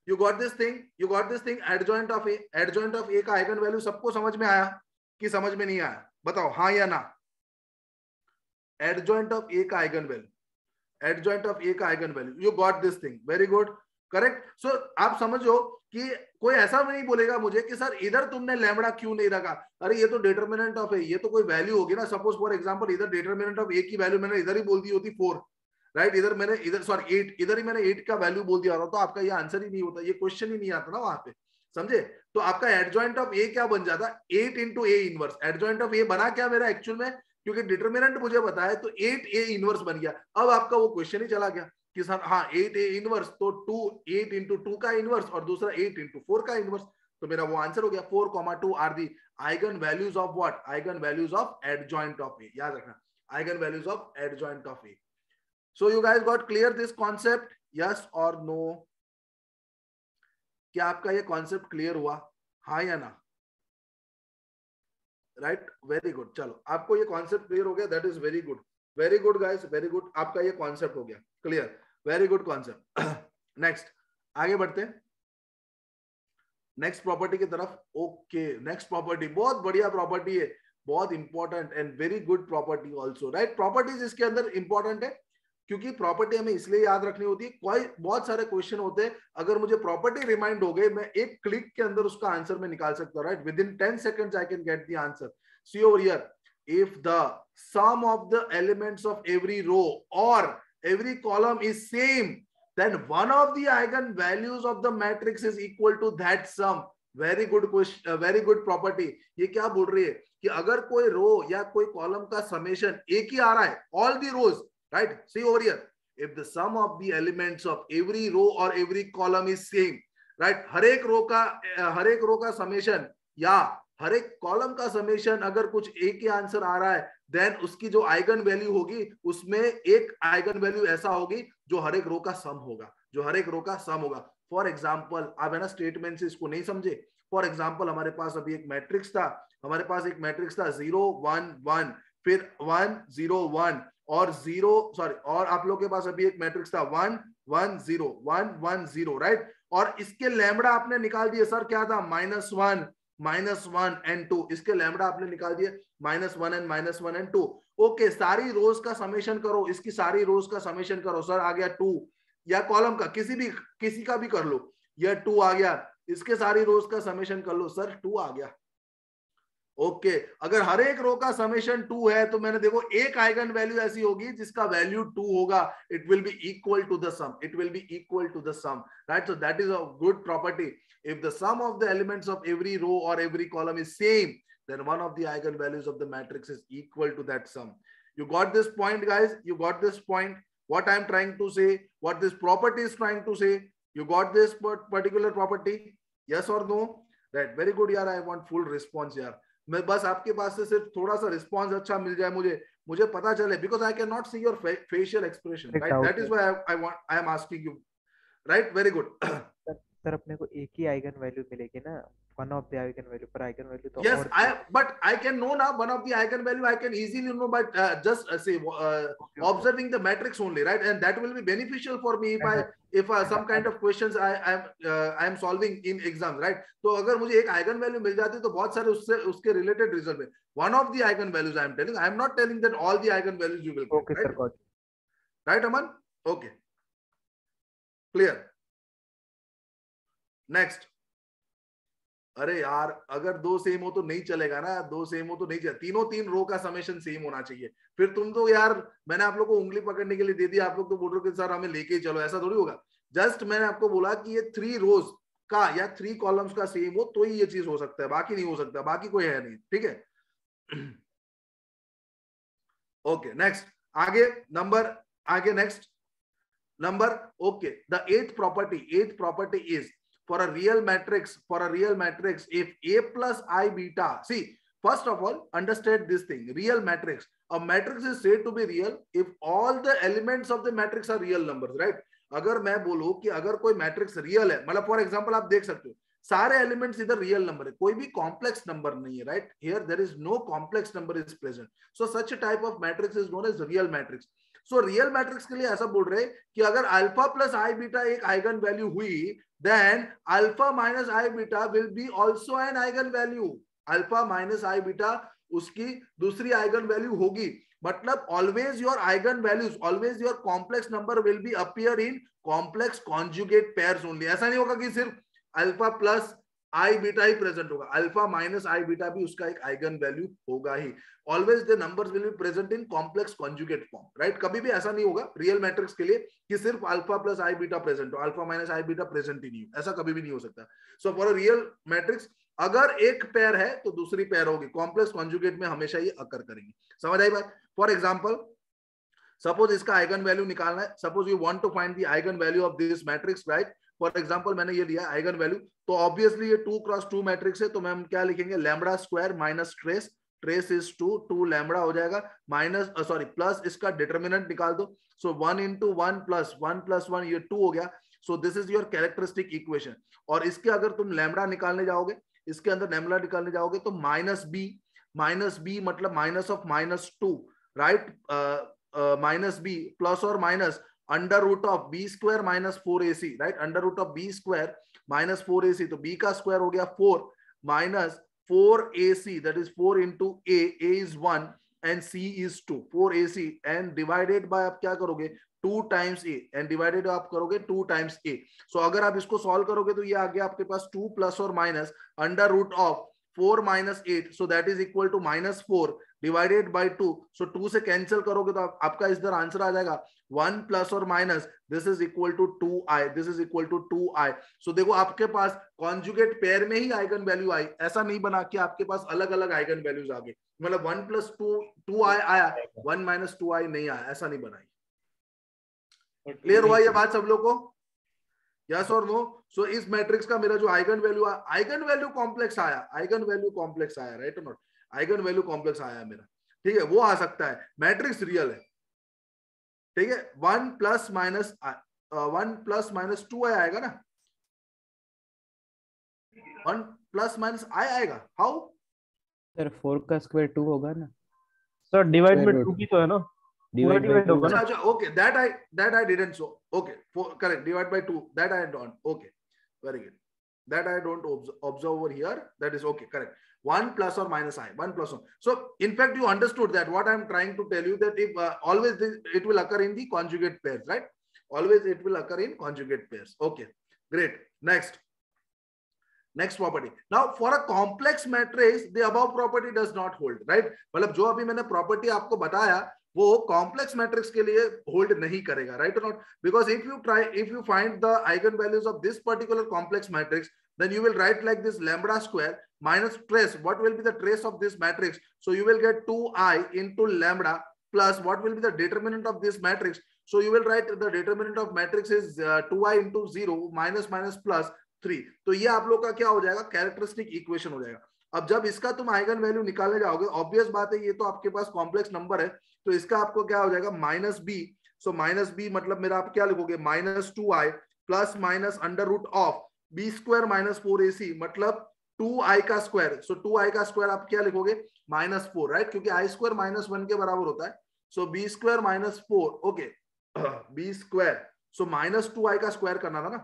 You got this thing you got this thing adjoint of adjoint of A का eigen value सबको समझ में आया कि समझ में नहीं आया? बताओ हाँ या ना? एडजॉइंट ऑफ़ ए का eigen value adjoint of A का eigen value you got this thing very good correct so आप समझो कि कोई ऐसा भी नहीं बोलेगा मुझे कि, सर, इधर तुमने लैमड़ा क्यों नहीं रखा? अरे, ये तो डिटर्मिनेंट ऑफ़ है ये तो कोई वैल्यू होगी ना। सपोज़ फॉर एग्जांपल इधर डिटर्मिनेंट ऑफ़ ए की वैल्यू मैंने इधर ही बोल दी होती फोर राइट इधर मैंने, इधर सॉरी एट इधर ही मैंने एट का वैल्यू बोल दिया होता तो आपका ये आंसर ही नहीं होता, ये क्वेश्चन ही नहीं आता ना वहाँ पे, समझे? तो आपका एडजॉइंट ऑफ़ ए क्या बन जाता? Eight into A inverse adjoint of A बना क्या मेरा एक्चुअल में? क्योंकि डिटर्मिनेंट मुझे बताया तो एट ए इनवर्स बन गया। अब आपका वो क्वेश्चन ही चला गया। कि सर हाँ एट ए इनवर्स तो टू एट इंटू टू का इनवर्स और दूसरा एट इंटू फोर का इनवर्स तो मेरा वो आंसर हो गया four comma two are the eigen values of what eigen values of adjoint of A याद रखना eigen values of adjoint of A so you guys got clear this concept yes और no क्या आपका ये concept clear हुआ? हाँ या ना? राइट वेरी गुड चलो, आपको ये कॉन्सेप्ट क्लियर हो गया? That is very good very good guys very good आपका ये कॉन्सेप्ट हो गया। Clear very good concept next आगे बढ़ते नेक्स्ट प्रॉपर्टी की तरफ़. ओके नेक्स्ट प्रॉपर्टी बहुत बढ़िया प्रॉपर्टी है. बहुत important and very good property also right properties इसके अंदर इंपॉर्टेंट है. क्योंकि प्रॉपर्टी हमें इसलिए याद रखनी होती है, कोई बहुत सारे क्वेश्चन होते हैं. अगर मुझे प्रॉपर्टी रिमाइंड हो गए, मैं एक क्लिक के अंदर उसका आंसर में निकाल सकता हूँ right within ten second I can get the answer see over if the sum of the elements of every row or every column is same then one of the eigen values of the matrix is equal to that sum very good question uh, very good property ये क्या बोल रही है कि अगर कोई row या कोई कॉलम का समेशन एक ही आ रहा है all the rows right see over here if the sum of the elements of every row or every column is same right हर एक रो का हर एक रो का समेशन या हर एक कॉलम का समेशन अगर कुछ एक ही आंसर आ रहा है देन उसकी जो आइगन वैल्यू होगी, उसमें एक आइगन वैल्यू ऐसा होगी, जो हर एक रो का सम होगा, जो हर एक रो का सम होगा। फॉर एग्ज़ाम्पल आप है ना स्टेटमेंट से इसको नहीं समझे? फॉर एग्ज़ाम्पल हमारे पास अभी एक मैट्रिक्स था, हमारे पास एक मैट्रिक्स था ज़ीरो वन वन फिर वन ज़ीरो वन और ज़ीरो सॉरी और आप लोग के पास अभी एक मैट्रिक्स था one one zero one one zero right और इसके लैमड़ा आपने निकाल दिया सर क्या था? Minus one minus one and two इसके लैमडा आपने निकाल दिया minus one and minus one and two okay सारी रोज का समेशन करो, इसकी सारी रोज का समेशन करो। सर आ गया टू या कॉलम का, किसी भी, किसी का भी कर लो। या टू आ गया, इसके सारी रोज का समेशन कर लो। सर टू आ गया। ओके अगर हर एक रो का समेशन टू है तो मैंने देखो एक आइगन वैल्यू ऐसी होगी जिसका वैल्यू टू होगा। It will be equal to the sum it will be equal to the sum right so that is a good property if the sum of the elements of every row और every column is same then one of the eigen values of the matrix is equal to that sum you got this point guys you got this point what I am trying to say what this property is trying to say you got this particular property yes और no right very good यार I want full response यार मैं बस आपके पास से सिर्फ़ थोड़ा सा रिस्पॉन्स अच्छा मिल जाए मुझे मुझे पता चले because I can not see your facial expression right that is why I want I am asking you right very good अधिकतर अपने को एक ही आइगन वैल्यू मिलेगी ना one of the eigen value पर आइगन वैल्यू तो yes I but I can know ना one of the eigen value I can easily know but just से observing the matrix only right and that will be beneficial for me if I if some kind of questions I I am solving in exam right तो अगर मुझे एक eigen value मिल जाती तो बहुत सारे उससे उसके रिलेटेड रिज़ल्ट है one of the eigen values I am telling I am not telling that all the eigen values you will okay sir right Aman okay clear next अरे यार, अगर दो सेम हो तो नहीं चलेगा ना, दो सेम हो तो नहीं चलेगा। तीनों तीन रो का समेशन सेम होना चाहिए। फिर तुम तो यार, मैंने आप लोग को उंगली पकड़ने के लिए दे दी आप लोग तो बोल रहे हो सर, हमें लेके चलो। ऐसा थोड़ी होगा। जस्ट मैंने आपको बोला कि ये थ्री रोज का या थ्री कॉलम्स का सेम हो तो ही ये चीज़ हो सकता है। बाकी नहीं हो सकता, बाकी कोई है नहीं, ठीक है? ओके नेक्स्ट आगे नंबर आगे next number okay the eighth property eighth property is for a real matrix, for a real matrix, if A plus I beta, see, first of all, understand this thing, real matrix. A matrix is said to be real if all the elements of the matrix are real numbers, right? अगर मैं बोलूँ कि अगर कोई matrix real है मतलब for example आप देख सकते हो सारे एलिमेंट्स इधर रियल नंबर है कोई भी कॉम्प्लेक्स नंबर नहीं है right here there is no complex number is present so such type of matrix is known as real matrix so real matrix के लिए ऐसा बोल रहे कि अगर अल्फ़ा प्लस आई बीटा एक आइगन वैल्यू हुई then alpha minus i beta will be also an eigen value alpha minus i beta उसकी दूसरी आइगन वैल्यू होगी। मतलब always your eigen values always your complex number will be appear in complex conjugate pair only ऐसा नहीं होगा कि सिर्फ़ alpha plus आई beta ही प्रेजेंट होगा। अल्फ़ा माइनस आई बीटा भी उसका एक आइगन वैल्यू होगा ही। Always the numbers will be present in complex conjugate form right कभी भी ऐसा नहीं होगा रियल मैट्रिक्स के लिए कि सिर्फ़ alpha plus i beta present हो। Alpha minus i beta present ही नहीं हो। ऐसा कभी भी नहीं हो सकता। So for a real matrix अगर एक पेयर है तो दूसरी पेयर होगी। कॉम्प्लेक्स कॉन्जुगेट में हमेशा ये अकर करेंगे। समझ आई बात? फॉर एग्ज़ाम्पल सपोज़ इसका आइगन वैल्यू निकालना है। Suppose you want to find the eigen value of this matrix right for example मैंने ये लिया आइगन वैल्यू तो ऑब्वियसली ये टू क्रॉस टू मैट्रिक्स है तो मैं हम क्या लिखेंगे? Lambda square minus trace trace is two two lambda हो जाएगा माइनस सॉरी प्लस इसका डिटर्मिनेंट निकाल दो। So one into one plus one plus one ये टू हो गया। So this is your characteristic equation और इसके अगर तुम लैमडा निकालने जाओगे, इसके अंदर लैमडा निकालने जाओगे तो माइनस बी माइनस बी मतलब minus of minus two right minus B plus और minus under root of B square minus four A C right under root of B square minus four A C तो B का square हो गया four minus four A C that is four into A A is one and C is two four A C and divided by आप क्या करोगे? Two times A and divided आप करोगे two times a so अगर आप इसको solve करोगे तो ये आ गया आपके पास टू प्लस और minus under root of four minus eight so that is equal to minus four divided by two so two से कैंसिल करोगे तो आप, आपका इधर आंसर आ जाएगा। वन प्लस और minus this is equal to two i this is equal to two i so देखो आपके पास कॉन्जुगेट पेयर में ही आइगन वैल्यू आई। ऐसा नहीं बना कि आपके पास अलग अलग आइगन वैल्यूज़ आ गए। मतलब one plus two two i आया वन माइनस टू आई नहीं आया। ऐसा नहीं बनाई। क्लियर हुआ ये बात सब लोग को? यस और नो सो इस मैट्रिक्स का मेरा जो eigen value eigen value complex आया। आइगन वैल्यू कॉम्प्लेक्स आया राइट और नॉट आइगन वैल्यू कॉम्प्लेक्स आया मेरा। ठीक है वो आ सकता है। मैट्रिक्स रियल है। ठीक है one plus minus one plus minus two i आएगा ना? वन प्लस माइनस आई आएगा। हाउ सर फोर का स्क्वायर टू होगा ना। सर डिवाइड बाय टू की तो है ना। डिवाइड बाय टू अच्छा अच्छा okay that I that I didn't so okay correct divide by two that I don't okay very good that I don't observe over here that is okay correct 1 plus or minus i 1 plus 1 so in fact you understood that what I'm trying to tell you that if uh, always this, it will occur in the conjugate pairs right always it will occur in conjugate pairs okay great next next property now for a complex matrix the above property does not hold right मतलब जो अभी मैंने property आपको बताया वो complex matrix के लिए hold नहीं करेगा राइट और not because if you try if you find the eigen values of this particular complex matrix then you will write like this lambda square minus trace what will be the trace of this matrix so you will get 2i into lambda plus what will be the determinant of this matrix so you will write the determinant of matrix is uh, 2i into 0 minus minus plus 3 तो ये आप लोग का क्या हो जाएगा characteristic equation हो जाएगा अब जब इसका तुम आइगन वैल्यू निकालने जाओगे ऑब्वियस बात है ये तो आपके पास कॉम्प्लेक्स नंबर है तो इसका आपको क्या हो जाएगा minus B so minus B मतलब मेरा आप क्या लिखोगे minus two i plus minus under root of B square minus four A मतलब टू आई का स्क्वायर सो टू आई का स्क्वायर आप क्या लिखोगे? माइनस फोर राइट क्योंकि आई स्क्वायर माइनस वन के बराबर होता है। So B square minus four okay B square so minus two i का स्क्वायर करना था ना?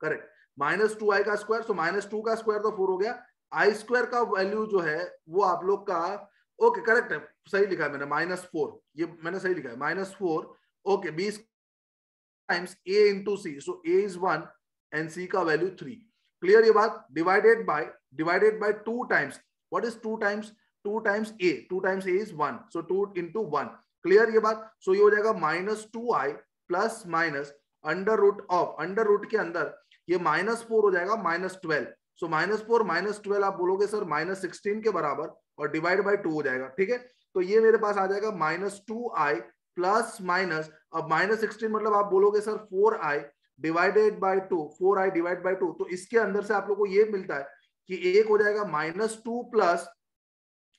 करेक्ट माइनस टू आई का स्क्वायर सो माइनस टू का स्क्वायर तो फोर हो गया। आई स्क्वायर का वैल्यू जो है, वो आप लोग का ओके करेक्ट है। सही लिखा है मैंने माइनस फोर ये मैंने सही लिखा है। Minus four okay B times A into C so A is one and C का वैल्यू थ्री क्लियर ये बात? Divided by divided by two times what is two times two times A two times A is one so two into one clear ये बात? So so ये हो जाएगा minus two i plus minus under root of under root के अंदर ये minus four हो जाएगा minus twelve so minus four minus twelve आप बोलोगे सर माइनस सिक्सटीन के बराबर और डिवाइड बाई टू हो जाएगा, ठीक है? तो ये मेरे पास आ जाएगा minus two i plus minus अब माइनस सिक्सटीन मतलब आप बोलोगे sir four i divided by two four i divide by two तो इसके अंदर से आप लोग को ये मिलता है कि एक हो जाएगा minus two plus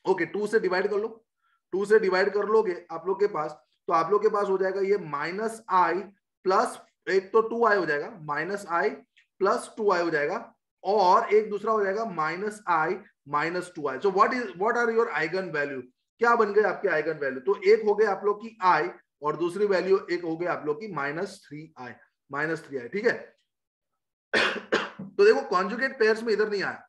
okay two से डिवाइड कर लो। टू से डिवाइड कर लोगे आप लोग के पास तो आप लोग के पास हो जाएगा ये माइनस आई प्लस एक तो टू आई हो जाएगा minus i plus two i हो जाएगा, और एक दूसरा हो जाएगा minus i minus two i so what is what are your eigenvalue क्या बन गए आपके आइगन वैल्यू तो एक हो गए आप लोग की आई और दूसरी वैल्यू एक हो गई आप लोग की minus three i minus three i, ठीक है? तो देखो कॉन्जुगेट पेयर्स में इधर नहीं आया।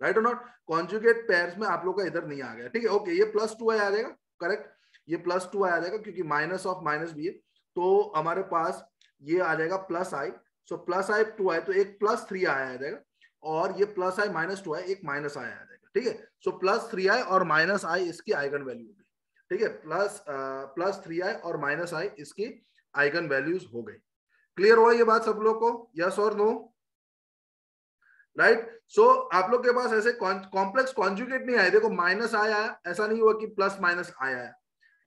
राइट और नॉट कॉन्जुगेट पेयर्स में आप लोग का इधर नहीं आ गया, ठीक है? ओके ये प्लस टू आई आ जाएगा करेक्ट ये प्लस टू आई आ जाएगा, क्योंकि माइनस ऑफ़ माइनस भी है। तो हमारे पास ये आ जाएगा plus i so plus i two i तो एक प्लस थ्री आई आ जाएगा, और ये plus i minus two i एक माइनस आई आ जाएगा, ठीक है? सो प्लस थ्री आई और माइनस आई इसकी आइगन वैल्यू होगी ठीक है? प्लस प्लस थ्री आई और माइनस आई इसकी आइगन वैल्यूज़ हो गई। क्लियर हुआ ये बात सब लोग को? यस और नो राइट सो आप लोग के पास ऐसे कॉम्प्लेक्स कॉन्जुगेट नहीं आए। देखो माइनस आया, ऐसा नहीं हुआ कि प्लस माइनस आया है,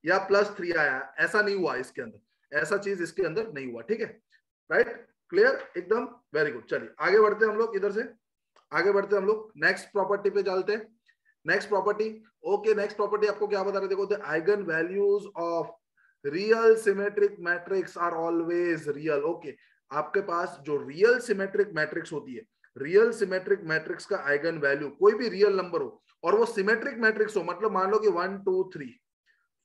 या प्लस थ्री आया ऐसा नहीं हुआ इसके अंदर। ऐसा चीज़ इसके अंदर नहीं हुआ, ठीक है? राइट क्लियर एकदम वेरी गुड चलिए, आगे बढ़ते हम लोग इधर से। आगे बढ़ते हम लोग। नेक्स्ट प्रॉपर्टी पे चलते हैं। Next property okay next property आपको क्या बता रहे देखो eigenvalues of real symmetric matrix are always real okay आपके पास जो रियल सिमेट्रिक मैट्रिक्स होती है रियल सिमेट्रिक मैट्रिक्स का आइगन वैल्यू कोई भी रियल नंबर हो, और वो सिमेट्रिक मैट्रिक्स हो मतलब मान लो कि one two three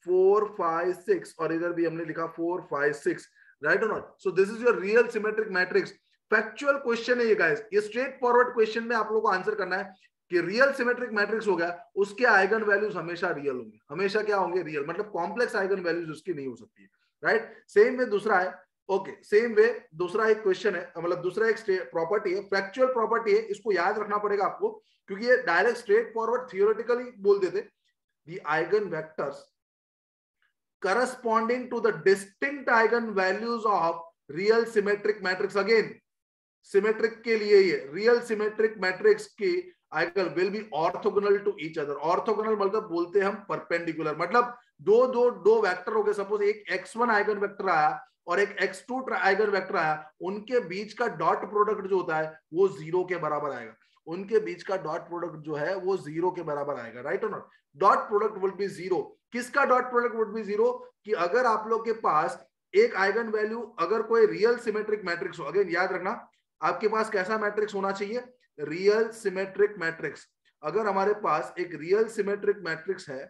four five six और इधर भी हमने लिखा फोर फाइव सिक्स राइट और not so this is your real symmetric matrix factual question है ये गाइस ये स्ट्रेट फॉरवर्ड क्वेश्चन में आप लोगों को आंसर करना है. कि रियल सिमेट्रिक मैट्रिक्स हो गया, उसके आइगन वैल्यूज़ हमेशा रियल होंगे। हमेशा क्या होंगे? रियल मतलब कॉम्प्लेक्स आइगन वैल्यूज़ उसकी नहीं हो सकती है राइट सेम में दूसरा है ओके सेम वे दूसरा एक क्वेश्चन है मतलब दूसरा एक प्रॉपर्टी है फैक्चुअल प्रॉपर्टी है, इसको याद रखना पड़ेगा आपको, क्योंकि ये डायरेक्ट स्ट्रेट फॉरवर्ड थियोरेटिकली बोल देते। The eigenvectors corresponding to the distinct eigen values of real symmetric matrix again symmetric के लिए ये, real symmetric matrix की eigen will be orthogonal to each other orthogonal मतलब बोलते हैं हम परपेंडिकुलर मतलब दो दो दो वेक्टर हो गए। सपोज़ एक x1 आइगन वेक्टर आया और एक x2 आइगन वेक्टर आया, उनके बीच का डॉट प्रोडक्ट जो होता है, वो ज़ीरो के बराबर आएगा। उनके बीच का डॉट प्रोडक्ट जो है, वो ज़ीरो के बराबर आएगा राइट और not dot product will be zero किसका dot product would be zero कि अगर आप लोग के पास एक आइगन वैल्यू अगर कोई रियल सिमेट्रिक मैट्रिक्स हो अगेन याद रखना, आपके पास कैसा मैट्रिक्स होना चाहिए? रियल सिमेट्रिक मैट्रिक्स अगर हमारे पास एक रियल सिमेट्रिक मैट्रिक्स है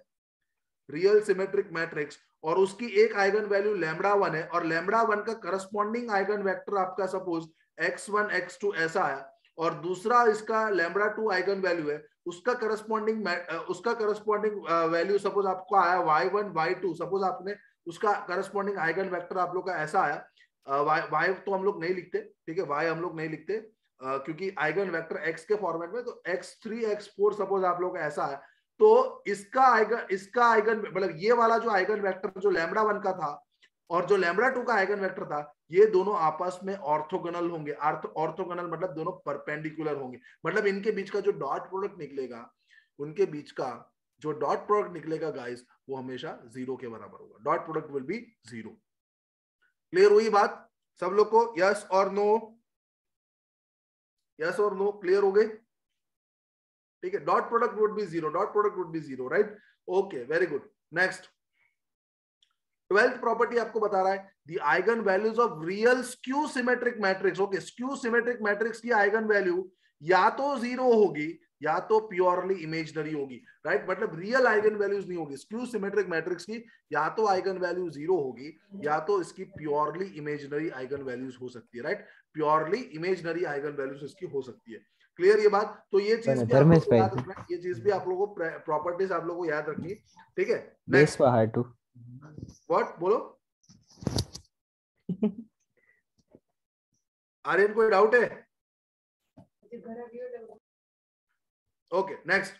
रियल सिमेट्रिक मैट्रिक्स और उसकी एक आइगन वैल्यू लैमडा वन है, और लैमडा वन का करस्पॉन्डिंग आइगन वेक्टर आपका suppose X one X two ऐसा है, और दूसरा इसका लैमडा टू आइगन वैल्यू है, उसका करस्पॉन्डिंग उसका करस्पॉन्डिंग वैल्यू सपोज़ आपको आया Y one Y two suppose आपने उसका करस्पॉन्डिंग आइगन वैक्टर आप लोग का ऐसा आया वाई वाई तो हम लोग नहीं लिखते, ठीक है वाई हम लोग नहीं लिखते क्योंकि आइगन वेक्टर एक्स के फॉर्मेट में तो X three X four suppose आप लोग ऐसा है तो इसका आइगन इसका आइगन मतलब ये वाला जो आइगन वेक्टर जो लैमडा वन का था और जो लैमडा टू का आइगन वेक्टर था, ये दोनों आपस में ऑर्थोगोनल होंगे। ऑर्थोगोनल मतलब दोनों परपेंडिकुलर होंगे। मतलब इनके बीच का जो डॉट प्रोडक्ट निकलेगा, उनके बीच का जो डॉट प्रोडक्ट निकलेगा गाइस वो हमेशा ज़ीरो के बराबर होगा। Dot product will be zero clear हुई बात? सब लोग को यस और नो यस और नो क्लियर हो गए? ठीक है dot product would be zero dot product would be zero right okay very good next twelfth property आपको बता रहा है the eigenvalues of real skew symmetric matrix okay skew symmetric matrix की आइगन वैल्यू या तो ज़ीरो होगी, या तो प्योरली इमेजनरी होगी राइट right? मतलब रियल आइगन वैल्यूज़ नहीं होगी स्क्यू सिमेट्रिक मैट्रिक्स की या तो आइगन वैल्यू ज़ीरो होगी, या तो इसकी प्योरली इमेजनरी आइगन वैल्यूज़ हो सकती है right purely imaginary eigenvalues इसकी हो सकती है। क्लियर ये बात? तो ये चीज़ भी आप लोगों को याद रखना ये चीज़ भी आप लोगों को प्रॉपर्टीज़ आप लोगों को याद रखनी ठीक है? नेक्स्ट टू व्हाट बोलो। आर्यन कोई डाउट है? Okay next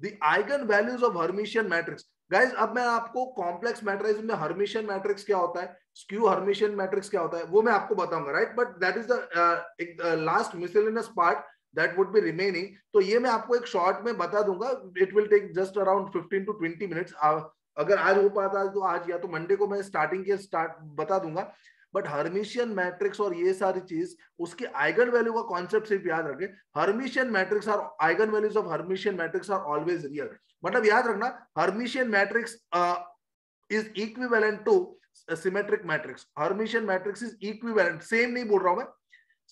the eigen values of hermitian matrix. Guys अब मैं आपको कॉम्प्लेक्स मैट्रिक्स में हर्मिशियन मैट्रिक्स क्या होता है? स्क्यू हर्मिशियन मैट्रिक्स क्या होता है? वो मैं आपको बताऊँगा right but that is the last part that would be remaining तो ये मैं आपको एक शॉर्ट में बता दूँगा। It will take just around 15 to 20 minutes अगर आज हो पाता तो आज या तो मंडे को मैं स्टार्टिंग के स्टार्ट बता दूँगा। बट हर्मिशियन मैट्रिक्स और ये सारी चीज़, उसके आइगन वैल्यू का कॉन्सेप्ट सिर्फ़ याद रखें। हर्मिशियन मैट्रिक्स और eigenvalues of Hermitian matrix are always real मतलब याद रखना Hermitian matrix is equivalent to symmetric matrix Hermitian matrix is equivalent same नहीं बोल रहा हूँ मैं।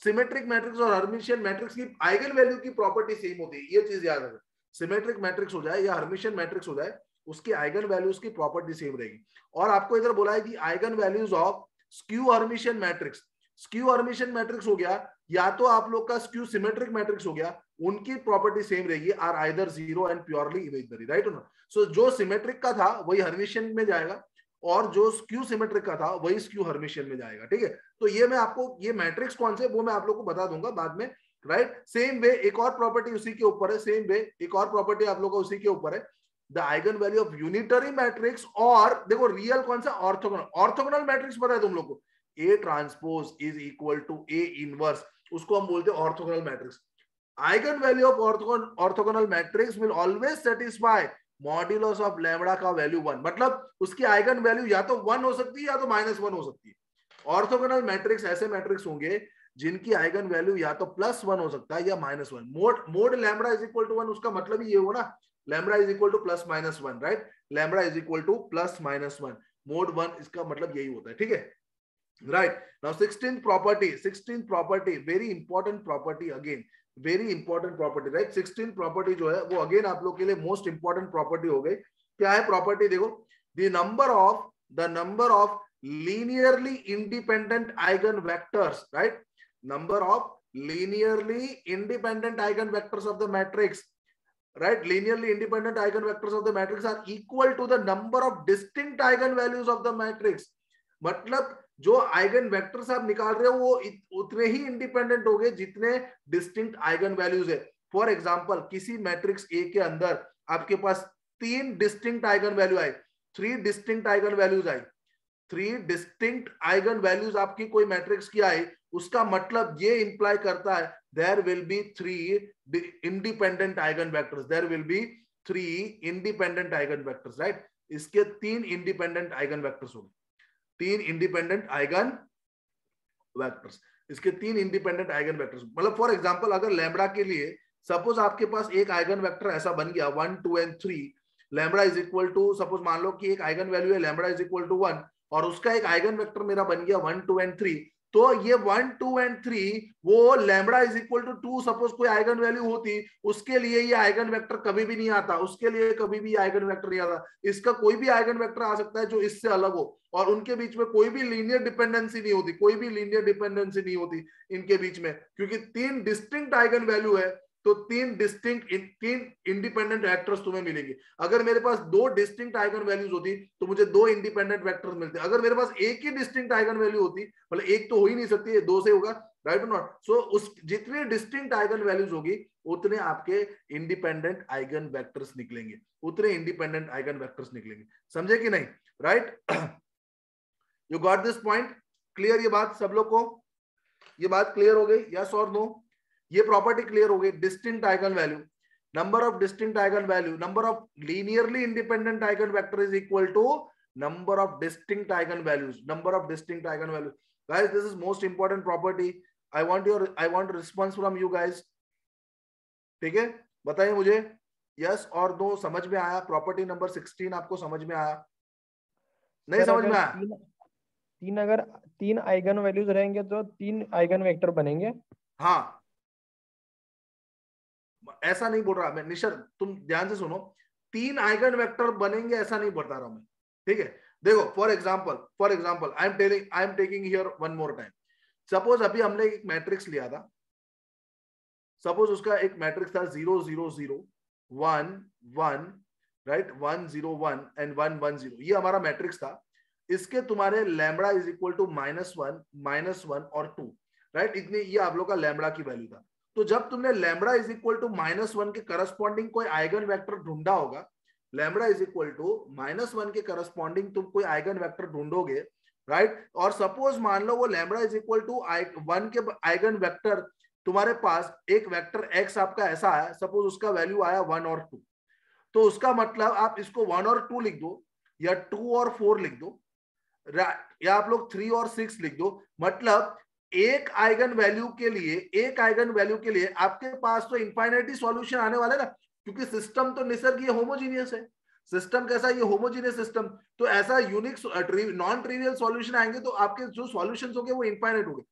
सिमेट्रिक मैट्रिक्स और हर्मिशियन मैट्रिक्स की आइगन वैल्यू की प्रॉपर्टी सेम होती है। ये चीज़ याद रखें सिमेट्रिक मैट्रिक्स हो जाए या हर्मिशियन मैट्रिक्स हो जाए, उसकी आइगन वैल्यूज़ की प्रॉपर्टी सेम रहेगी। और आपको इधर बोला है कि eigenvalues of skew Hermitian matrix skew Hermitian matrix हो गया या तो आप लोग का स्क्यू सिमेट्रिक मैट्रिक्स हो गया, उनकी प्रॉपर्टी सेम रहेगी are either zero and purely imaginary right ना सो जो सिमेट्रिक का था, वही हर्मिशियन में जाएगा, और जो स्क्यू सिमेट्रिक का था, वही स्क्यू हर्मिशियन में जाएगा, ठीक है? तो ये मैं आपको, ये मैट्रिक्स कौन से, वो मैं आप लोग को बता दूँगा बाद में राइट सेम वे एक और प्रॉपर्टी उसी के ऊपर है सेम वे एक और प्रॉपर्टी आप लोग का उसी के ऊपर है the eigenvalue of unitary matrix और देखो रियल कौन सा ऑर्थोगोनल ऑर्थोगोनल मैट्रिक्स पता है तुम लोग को? A transpose is equal to A inverse उसको हम बोलते हैं orthogonal matrix eigenvalue of orthogonal matrix will always satisfy modulus of lambda का वैल्यू वन मतलब उसकी आइगन वैल्यू या तो वन हो सकती है या तो माइनस वन हो सकती है। ऑर्थोगोनल मैट्रिक्स ऐसे मैट्रिक्स होंगे जिनकी आइगन वैल्यू या तो प्लस वन हो सकता है या minus one mod mod lambda is equal to one उसका मतलब ही ये होगा ना lambda is equal to plus minus one right lambda is equal to plus minus one mod one इसका मतलब यही होता है, ठीक है? Right now sixteen property sixteen property very important property again very important property right sixteen property जो है वो अगेन आप लोग के लिए मोस्ट इंपॉर्टेंट प्रॉपर्टी हो गई क्या है प्रॉपर्टी देखो the number of the number of linearly independent eigenvectors right number of linearly independent eigenvectors of the matrix right linearly independent eigenvectors of the matrix are equal to the number of distinct eigenvalues of the matrix मतलब जो eigen vectors आप निकाल रहे हो, वो उतने ही independent हो गए जितने डिस्टिंक्ट आइगन वैल्यूज़ है। फॉर एग्ज़ाम्पल किसी मैट्रिक्स ए के अंदर आपके पास तीन डिस्टिंक्ट आइगन वैल्यू आए थ्री डिस्टिंक्ट आइगन वैल्यूज़ आई थ्री डिस्टिंक्ट आइगन वैल्यूज़ आपकी कोई मैट्रिक्स की आई उसका मतलब ये इंप्लाई करता है there will be three independent eigenvectors there will be three independent eigenvectors right इसके तीन इंडिपेंडेंट आइगन वेक्टर्स होंगे। तीन इंडिपेंडेंट आइगन वेक्टर्स इसके तीन इंडिपेंडेंट आइगन वेक्टर्स मतलब फॉर एग्जांपल अगर लैम्बडा के लिए सपोज़ आपके पास एक आइगन वेक्टर ऐसा बन गया one two and three lambda is equal to suppose मान लो कि एक आइगन वैल्यू है lambda is equal to one और उसका एक आइगन वेक्टर मेरा बन गया वन टू एंड थ्री तो ये वन, टू एंड थ्री वो lambda is equal to two suppose कोई आइगन वैल्यू होती, उसके लिए ये आइगन वेक्टर कभी भी नहीं आता, उसके लिए कभी भी आइगन वेक्टर नहीं आता। इसका कोई भी आइगन वेक्टर आ सकता है जो इससे अलग हो, और उनके बीच में कोई भी लीनियर डिपेंडेंसी नहीं होती, कोई भी लीनियर डिपेंडेंसी नहीं होती इनके बीच में, क्योंकि तीन डिस्टिंक्ट आइगन वैल्यू है तो तीन डिस्टिंक्ट तीन इंडिपेंडेंट वेक्टर्स तुम्हें मिलेंगे। अगर मेरे पास दो डिस्टिंक्ट आइगन वैल्यूज़ होती तो मुझे दो इंडिपेंडेंट वेक्टर्स मिलते। अगर मेरे पास एक ही डिस्टिंक्ट आइगन वैल्यू होती मतलब एक तो हो ही नहीं सकती है दो से होगा राइट नॉट सो उस, जितनी डिस्टिंक्ट आइगन वैल्यूज़ होगी, उतने आपके इंडिपेंडेंट आइगन वैक्टर्स निकलेंगे। उतने इंडिपेंडेंट आइगन वैक्टर्स निकलेंगे। समझे कि नहीं? Right you got this point clear ये बात सब लोग को? ये बात क्लियर हो गई? यस और नो ये प्रॉपर्टी क्लियर हो गई distinct eigenvalue number of distinct eigenvalue number of linearly independent eigenvector is equal to number of distinct eigenvalues number of distinct eigenvalues guys this is most important property. I want your i want response from you guys. ठीक है? बताइए मुझे। Yes और दो समझ में आया? Property number 16 आपको समझ में आया? नहीं समझ में आया? तीन, तीन अगर तीन आइगन वैल्यूज़ रहेंगे तो तीन आइगन वेक्टर बनेंगे। हाँ। ऐसा नहीं बोल रहा मैं, निशर, तुम ध्यान से सुनो, तीन आइगन वेक्टर बनेंगे, ऐसा नहीं बता रहा मैं, ठीक है? देखो for example for example I am telling I am taking here one more time suppose अभी हमने एक मैट्रिक्स लिया था। सपोज़ उसका एक मैट्रिक्स था zero zero zero one one right one zero one and one one zero ये हमारा मैट्रिक्स था। इसके तुम्हारे lambda is equal to minus one minus one और टू राइट इतनी, ये आप लोग का लैमड़ा की वैल्यू था। तो जब तुमने lambda is equal to minus one के करस्पॉन्डिंग कोई आइगन वेक्टर ढूंढा होगा lambda is equal to minus one के करस्पॉन्डिंग तुम कोई आइगन वेक्टर ढूंढोगे राइट और सपोज़ मान लो वो lambda is equal to one के आइगन वेक्टर तुम्हारे पास एक वेक्टर एक्स आपका ऐसा है सपोज़ उसका वैल्यू आया वन और टू तो उसका मतलब आप इसको वन और टू लिख दो, या टू और फोर लिख दो, या आप लोग थ्री और सिक्स लिख दो मतलब एक आइगन वैल्यू के लिए, एक आइगन वैल्यू के लिए आपके पास तो इंफाइनिटी सॉल्यूशन आने वाले ना, क्योंकि सिस्टम तो निसर्ग ये होमोजीनियस है। सिस्टम कैसा ये होमोजीनियस सिस्टम तो ऐसा यूनिक नॉन ट्रिवियल सॉल्यूशन आएँगे तो आपके जो सॉल्यूशंस होंगे वो इनफाइनाइट होंगे।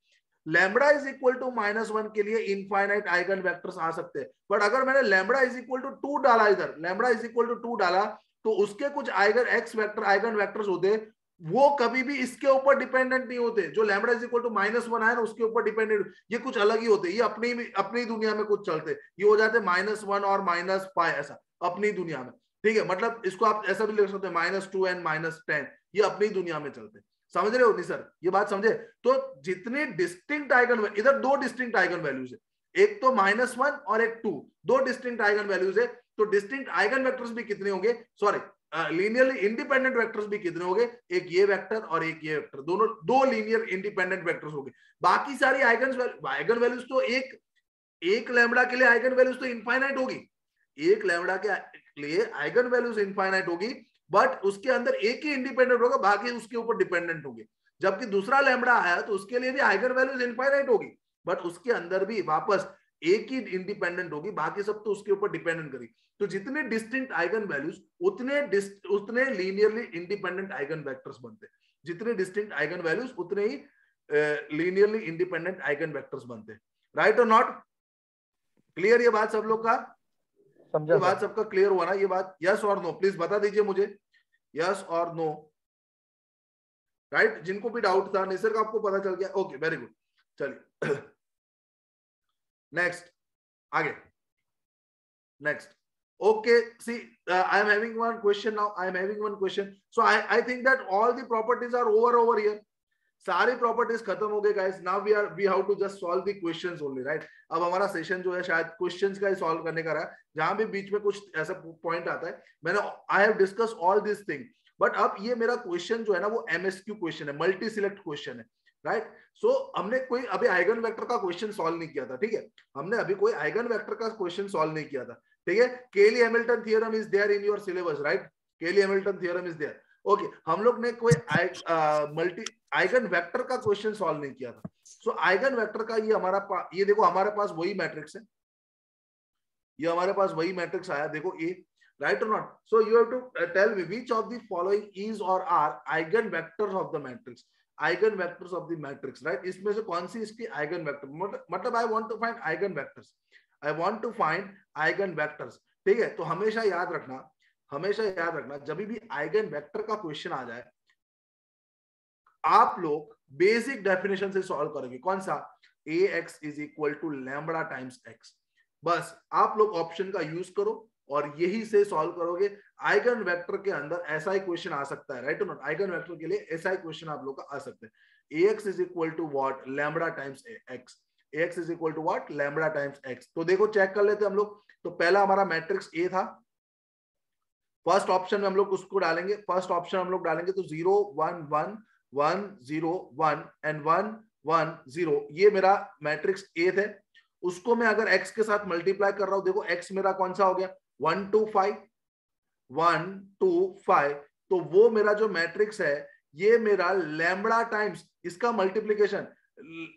Lambda is equal to minus one के लिए इनफाइनाइट आइगन वेक्टर्स आ सकते हैं। बट अगर मैंने lambda is equal to two डाला इधर lambda is equal to two डाला तो उसके कुछ eigen X vector eigenvectors होते वो कभी भी इसके ऊपर डिपेंडेंट नहीं होते। जो lambda equal to minus one है ना, उसके ऊपर डिपेंडेंट ये कुछ अलग ही होते। ये अपनी अपनी दुनिया में कुछ चलते। ये हो जाते माइनस वन और माइनस फाइव ऐसा, अपनी दुनिया में। ठीक है? मतलब इसको आप ऐसा भी लिख सकते हैं minus two and minus ten ये अपनी दुनिया में चलते। समझ रहे हो नहीं सर? ये बात समझे? तो जितने डिस्टिंक्ट आइगन इधर दो डिस्टिंक्ट आइगन वैल्यूज़ है। एक तो माइनस वन और एक टू दो डिस्टिंक्ट आइगन वैल्यूज़ है। तो डिस्टिंक्ट आइगन वेक्टर्स भी कितने होंगे? सॉरी लीनियरली इंडिपेंडेंट वेक्टर्स भी कितने होंगे एक ये वेक्टर और एक ये वेक्टर दोनों, दो लीनियर इंडिपेंडेंट वेक्टर्स होंगे बाकी सारी आइगन आइगन वैल्यूज़ तो एक एक लैम्बडा के लिए आइगन वैल्यूज़ तो इनफाइनाइट होगी। एक लैम्बडा के लिए आइगन वैल्यूज़ इनफाइनाइट होगी बट उसके अंदर एक ही इंडिपेंडेंट होगा, बाकी उसके ऊपर डिपेंडेंट होंगे। जबकि दूसरा लैमडा आया तो उसके लिए भी आइगन वैल्यूज़ इनफाइनाइट होगी। बट उसके अंदर भी वापस एक ही इंडिपेंडेंट होगी बाकी सब तो उसके ऊपर डिपेंडेंट करेगी। तो जितने डिस्टिंक्ट आइगन वैल्यूज़ उतने उतने लीनियरली इंडिपेंडेंट आइगन वेक्टर्स बनते हैं। जितने डिस्टिंक्ट आइगन वैल्यूज़ उतने ही लीनियरली इंडिपेंडेंट आइगन वेक्टर्स बनते हैं। राइट और नॉट क्लियर ये बात सब लोग का? समझा ये बात सबका क्लियर हुआ ना? ये बात यस और नो प्लीज़ बता दीजिए मुझे। यस और नो राइट जिनको भी डाउट था निसर का आपको पता चल गया। ओके वेरी गुड चलिए। नेक्स्ट आगे. Next okay see uh, i am having one question now. I am having one question. So i i think that all the properties are over over सारी properties खत्म हो गए guys now we are we how to just solve the questions only right अब हमारा session जो है शायद questions का ही सॉल्व करने का रहा जहाँ भी बीच में कुछ ऐसा पॉइंट आता है मैंने I have discuss all this thing but अब ये मेरा क्वेश्चन जो है ना वो एमएसक्यू क्वेश्चन है मल्टी सिलेक्ट क्वेश्चन है। राइट सो so, हमने कोई अभी आइगन वेक्टर का क्वेश्चन सॉल्व नहीं किया था ठीक है? हमने अभी कोई आइगन वेक्टर का क्वेश्चन सॉल्व नहीं किया था ठीक है? Cayley Hamilton theorem is there in your syllabus right Cayley Hamilton theorem is there okay हम लोग ने कोई मल्टी आइगन वेक्टर का क्वेश्चन सॉल्व नहीं किया था। सो आइगन वेक्टर का ये हमारा ये देखो हमारे पास वही मैट्रिक्स है। ये हमारे पास वही मैट्रिक्स आया देखो ए right or not? So you have to uh, tell me of the following is or are eigen vectors of the matrix? Eigen vectors of the matrix, right? इसमें से कौन सी इसकी eigen vector मतलब I want to find eigen vectors I want to find eigen vectors ठीक है? तो हमेशा याद रखना, हमेशा याद रखना, जब भी आइगन वेक्टर का क्वेश्चन आ जाए, आप लोग बेसिक डेफिनेशन से सॉल्व करेंगे। कौन सा? A x is equal to lambda times x बस, आप लोग ऑप्शन का यूज़ करो और यही से सॉल्व करोगे आइगन वेक्टर के अंदर ऐसा ही क्वेश्चन आ सकता है राइट नॉट आइगन वेक्टर के लिए ऐसा ही क्वेश्चन आप लोग का आ सकता है। A x is equal to what lambda times x x is equal to what lambda times x तो देखो चेक कर लेते हम लोग। तो पहला हमारा मैट्रिक्स ए था। फ़र्स्ट ऑप्शन में हम लोग उसको डालेंगे। फ़र्स्ट ऑप्शन हम लोग डालेंगे तो zero one one one zero one and one one zero ये मेरा मैट्रिक्स ए थे। उसको मैं अगर एक्स के साथ मल्टीप्लाई कर रहा हूँ, देखो एक्स मेरा कौन सा हो गया? One two five, one two five. तो वो मेरा जो मैट्रिक्स है, ये मेरा लैमड़ा टाइम्स, इसका मल्टीप्लीकेशन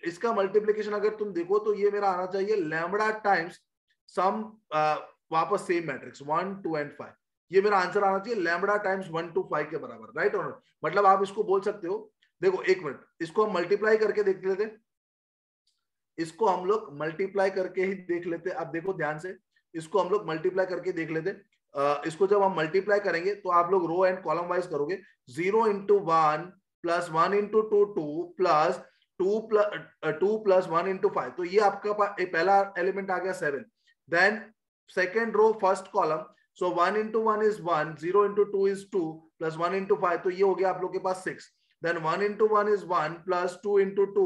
इसका मल्टीप्लीकेशन अगर तुम देखो तो ये मेरा आना चाहिए लैमड़ा टाइम्स सम वापस same matrix, one two and five. ये मेरा आंसर आना चाहिए lambda times one two five के बराबर, राइट और मतलब आप इसको बोल सकते हो, देखो एक मिनट, इसको हम मल्टीप्लाई करके देख लेते इसको हम लोग मल्टीप्लाई करके ही देख लेते आप देखो ध्यान से इसको हम लोग मल्टीप्लाई करके देख लेते इसको जब हम मल्टीप्लाई करेंगे तो आप लोग रो एंड कॉलम वाइज करोगे। Zero into one plus one into two two plus two plus two plus one into five तो ये आपका पहला एलिमेंट आ गया seven then second row first column so one into one is one zero into two is two plus one into five तो ये हो गया आप लोग के पास six then one into one is one plus two into two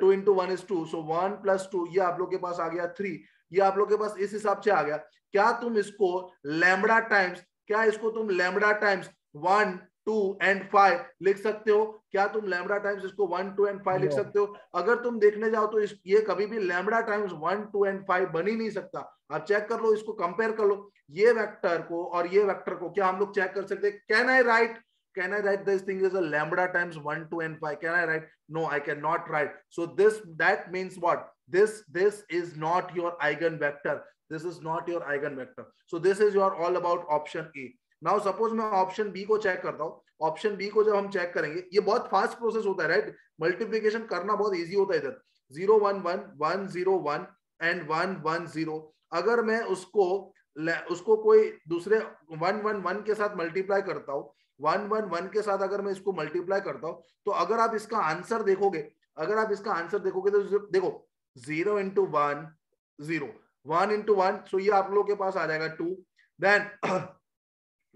two into one is two so one plus two ये आप लोग के पास आ गया थ्री ये आप लोग के पास इस हिसाब से आ गया। क्या तुम इसको लैमडा टाइम्स क्या इसको तुम lambda times one two and five लिख सकते हो? क्या तुम लैमडा टाइम्स इसको वन टू एंड फाइव लिख सकते हो? अगर तुम देखने जाओ तो इस ये कभी भी lambda times one two and five बन ही नहीं सकता। आप चेक कर लो इसको कंपेयर कर लो। ये वेक्टर को और ये वेक्टर को क्या हम लोग चेक कर सकते हैं? Can I write can I write this thing as a lambda times 1, 2, and 5? Can I write? No, I cannot write. So this, that means what? This, this is not your eigenvector. This is not your eigenvector. So this is your all about option A. Now suppose मैं option B को check करता हूँ option B को जब हम check करेंगे ये बहुत फास्ट प्रोसेस होता है राइट मल्टीप्लीकेशन करना बहुत इजी होता है इधर zero one one one zero one and one one zero अगर मैं उसको उसको कोई दूसरे वन वन वन के साथ मल्टीप्लाई करता हूँ वन वन वन के साथ अगर मैं इसको मल्टीप्लाई करता हूँ तो अगर आप इसका आंसर देखोगे, अगर आप इसका आंसर देखोगे तो देखो zero into one zero one into one so ये आप लोगों के पास आ जाएगा टू देन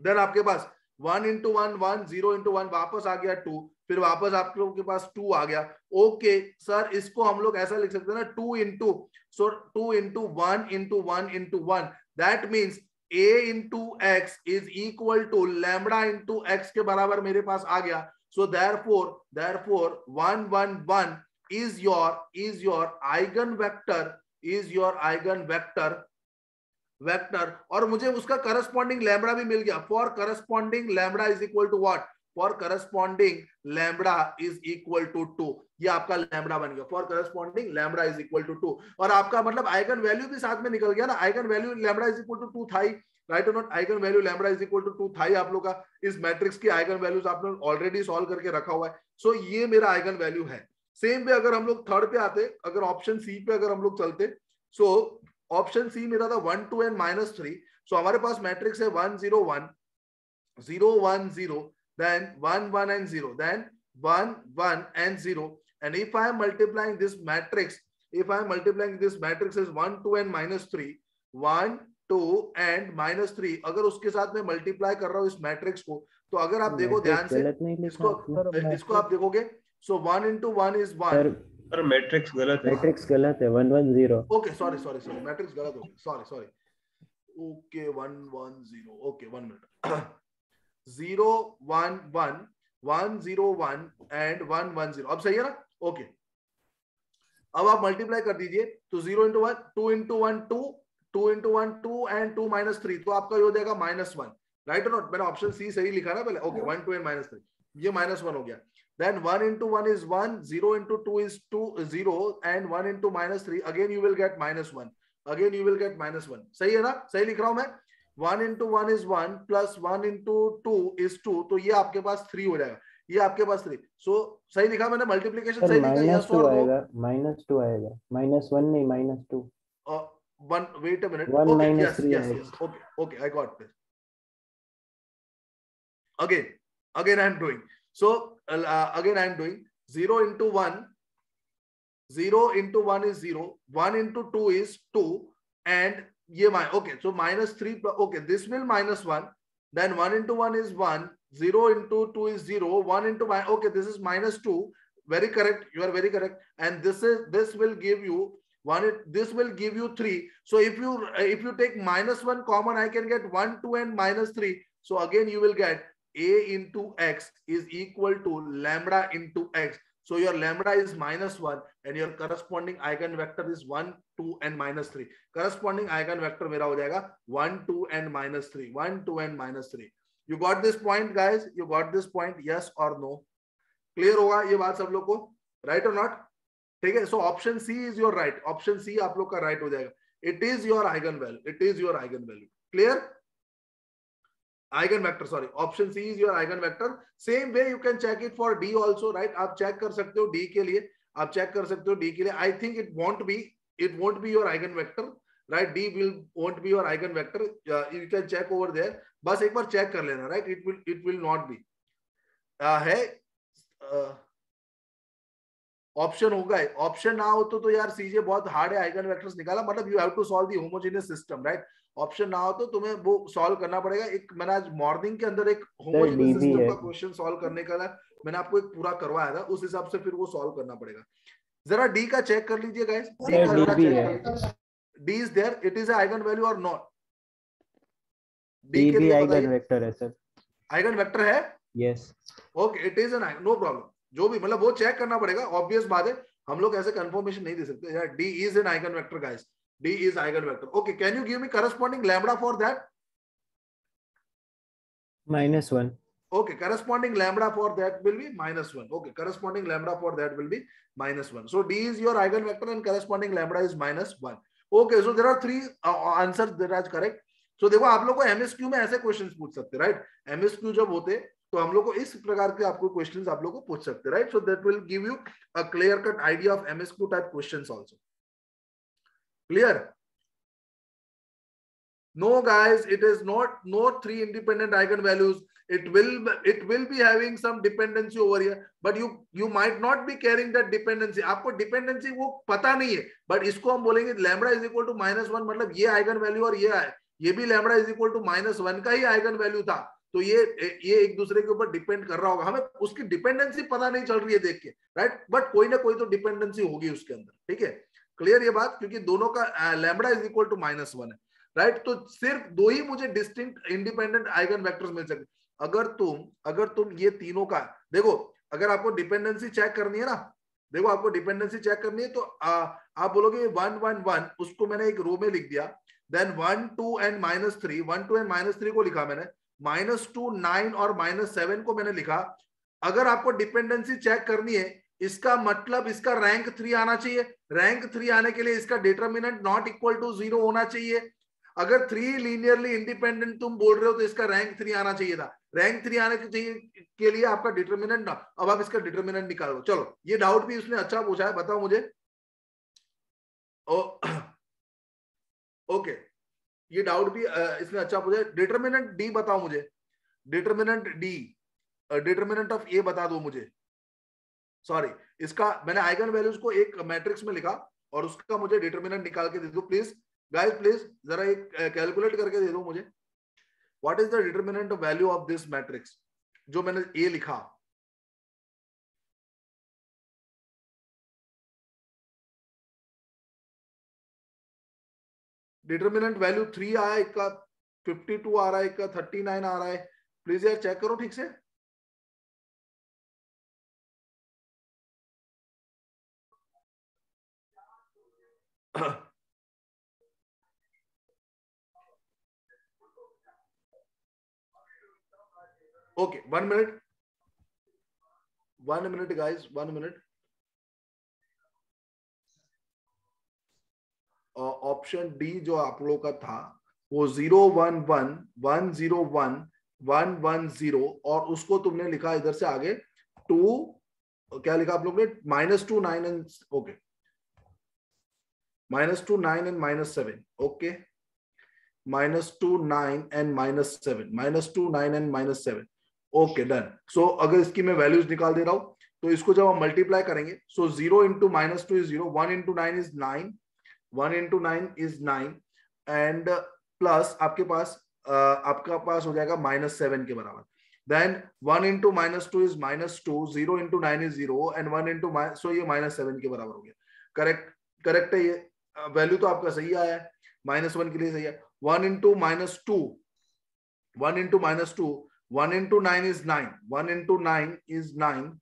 देन आपके पास one into one one zero into one वापस आ गया टू फिर वापस आप लोगों के पास टू आ गया. ओके सर इसको हम लोग ऐसा लिख सकते हैं ना two into so two into one into one into one that means A into x is equal to lambda into x के बराबर मेरे पास आ गया। So therefore therefore one one one is your is your eigen vector is your eigen vector vector और मुझे उसका corresponding lambda भी मिल गया। For corresponding lambda is equal to what for corresponding lambda is equal two two ये आपका lambda बन गया। For corresponding lambda is equal to two और आपका मतलब आइगन वैल्यू भी साथ में निकल गया ना। Eigen value lambda is equal to two था right not eigen value lambda is equal to two था आप लोग का। इस मैट्रिक्स की आइगन वैल्यूज़ आपने ऑलरेडी सॉल्व करके रखा हुआ है। सो so, ये मेरा आइगन वैल्यू है। सेम पे अगर हम लोग थर्ड पे आते अगर ऑप्शन सी पे अगर हम लोग चलते सो ऑप्शन सी मेरा था one two and minus three so हमारे पास मैट्रिक्स है one zero one zero one zero then 1 1 and 0 then 1 1 and 0 and if i am multiplying this matrix if i am multiplying this matrix is 1 2 and minus 3 1 2 and minus 3 अगर उसके साथ में multiply कर रहा हूँ इस मैट्रिक्स को तो अगर आप देखो ध्यान से इसको इसको आप देखोगे। So one into one is one sir matrix गलत है। मैट्रिक्स गलत है one one zero okay sorry sorry sorry matrix गलत हो गया। Sorry sorry okay one one zero okay one minute zero one one one zero one and one one zero अब सही है ना? ओके अब आप मल्टीप्लाई कर दीजिए तो zero into one two into one two two into one two and two minus three तो आपका हो जाएगा माइनस वन राइट और नॉट मैंने ऑप्शन सी सही लिखा ना पहले? Okay one two and minus three ये माइनस वन हो गया. Then 1 into 1 is 1 0 into 2 is 2 0 and 1 into minus 3 again, you will get minus 1 again, you will get minus 1 सही है ना? सही लिख रहा हूँ मैं? One into one is one plus one into two is two तो ये आपके पास थ्री हो जाएगा। ये आपके पास थ्री सो so, सही लिखा मैंने? मल्टीप्लीकेशन सही लिखा माइनस टू आएगा माइनस टू आएगा। माइनस वन नहीं minus two one wait a minute yes आएगा। Yes okay okay I got this again again i am doing so uh, again i am doing 0 into 1 0 into 1 is 0 1 into 2 is 2 and ये my okay so minus 3 pl- okay this will minus 1 then 1 into 1 is 1 0 into 2 is 0 1 into my okay this is minus 2 very correct you are very correct and this is this will give you one this will give you 3 so if you if you take minus 1 common i can get 1 2 and minus 3 so again you will get a into x is equal to lambda into x so your lambda is minus 1 and your corresponding eigenvector is 1 2 and minus 3 corresponding eigenvector मेरा हो जाएगा 1 2 and minus 3 1 2 and minus 3 you got this point guys you got this point yes or no clear होगा ये बात सब लोग को right or not ठीक है so option C is your right option C आप लोग का राइट हो जाएगा it is your eigen value it is your eigen vector sorry option C is your eigen vector same way you can check it for D also right आप check कर सकते हो D के लिए। आप चेक कर सकते हो डी के लिए। I think it won't be it won't be your eigen vector right D will won't be your eigen vector you can check over there बस एक बार चेक कर लेना right it will it will not be है option होगा option ना हो तो तो यार सीजे बहुत हार्ड है आइगन वेक्टर्स निकाला मतलब you have to solve the homogeneous system right option ना हो तो तुम्हें वो सॉल्व करना पड़ेगा। एक मैंने आज मॉर्निंग के अंदर एक होमोजेनियस सिस्टम का क्वेश्चन सॉल्व करने का ना मैंने आपको एक पूरा करवाया था उस हिसाब से फिर वो सॉल्व करना पड़ेगा। जरा डी का चेक कर लीजिए गाइस डी का जरा check D is there it is eigen value और नॉट डी के लिए आइगन वेक्टर है सर। आइगन वेक्टर है? Yes okay it is an no problem जो भी मतलब वो चेक करना पड़ेगा ऑब्वियस बात है हम लोग ऐसे कंफर्मेशन नहीं दे सकते। D is an eigen vector guys D is eigen vector okay can you give me corresponding lambda for that minus one okay corresponding lambda for that will be minus one okay corresponding lambda for that will be minus one so D is your eigen vector and corresponding lambda is minus one okay so there are three answer there आज correct so देखो आप लोग को MSQ में ऐसे question पूछ सकते right right? MSQ जब होते तो हम लोग को इस प्रकार के आपको क्वेश्चंस आप लोग को पूछ सकते हैं right so that will give you a clear cut idea of MSQ type questions also clear no guys it is not no three independent eigenvalues it will it will be having some dependency over here but you you might not be carrying that dependency आपको dependency वो पता नहीं है but इसको हम बोलेंगे lambda is equal to minus one मतलब ये आइगन वैल्यू और ये है ये भी lambda is equal to minus one का ही आइगन वैल्यू था तो ये ये एक दूसरे के ऊपर डिपेंड कर रहा होगा। हमें उसकी डिपेंडेंसी पता नहीं चल रही है देख के राइट बट कोई ना कोई तो डिपेंडेंसी होगी उसके अंदर ठीक है? क्लियर ये बात? क्योंकि दोनों का lambda is equal to minus one है राइट तो सिर्फ़ दो ही मुझे डिस्टिंक्ट इंडिपेंडेंट आइगन वेक्टर्स मिल सकते अगर तुम अगर तुम ये तीनों का देखो अगर आपको डिपेंडेंसी चेक करनी है ना देखो आपको डिपेंडेंसी चेक करनी है तो आ, आप बोलोगे वन वन वन उसको मैंने एक रो में लिख दिया then one two and minus three one two and minus three को लिखा मैंने माइनस टू नाइन और माइनस सेवन को मैंने लिखा। अगर आपको डिपेंडेंसी चेक करनी है इसका मतलब इसका रैंक थ्री आना चाहिए। रैंक थ्री आने के लिए इसका determinant not equal to zero होना चाहिए। अगर थ्री लीनियरली इंडिपेंडेंट तुम बोल रहे हो तो इसका रैंक थ्री आना चाहिए था। रैंक थ्री आने के के लिए आपका डिटर्मिनेंट ना अब आप इसका डिटर्मिनेंट निकालो चलो ये डाउट भी उसने अच्छा पूछा है बताओ मुझे। ओ, ओके। ये डाउट भी इसमें अच्छा पूछा डिटर्मिनेंट डी बताओ मुझे। Determinant D determinant of A बता दो मुझे। सॉरी इसका, मैंने आइगन वैल्यूज़ को एक मैट्रिक्स में लिखा और उसका मुझे डिटर्मिनेंट निकाल के दे दो प्लीज़ गाइस प्लीज़ जरा एक कैलकुलेट करके दे दो मुझे। What is the determinant value of this matrix जो मैंने ए लिखा। डिटर्मिनेंट वैल्यू थ्री आया एक का फिफ्टी टू आ रहा है एक का थर्टी नाइन आ रहा है। प्लीज़ यार चेक करो ठीक से। Okay one minute one minute guys one minute option D जो आप लोगों का था, वो zero one one one zero one one one zero और उसको तुमने लिखा इधर से आगे टू क्या लिखा आप लोग ने? Minus two nine and okay minus two nine and minus seven okay minus two nine and minus seven minus two nine and minus seven okay done so अगर इसकी मैं वैल्यूज़ निकाल दे रहा हूँ तो इसको जब हम मल्टीप्लाई करेंगे so zero into minus two is zero one into nine is nine one into nine is nine and plus आपके पास uh, आपका पास हो जाएगा माइनस सेवन के बराबर। Then one into minus two is minus two zero into nine is zero and one into so ये minus seven के बराबर हो गया। करेक्ट करेक्ट है ये। वैल्यू uh, तो आपका सही आया है। माइनस वन के लिए सही है। One into minus two one into minus two one into nine is nine one into nine is nine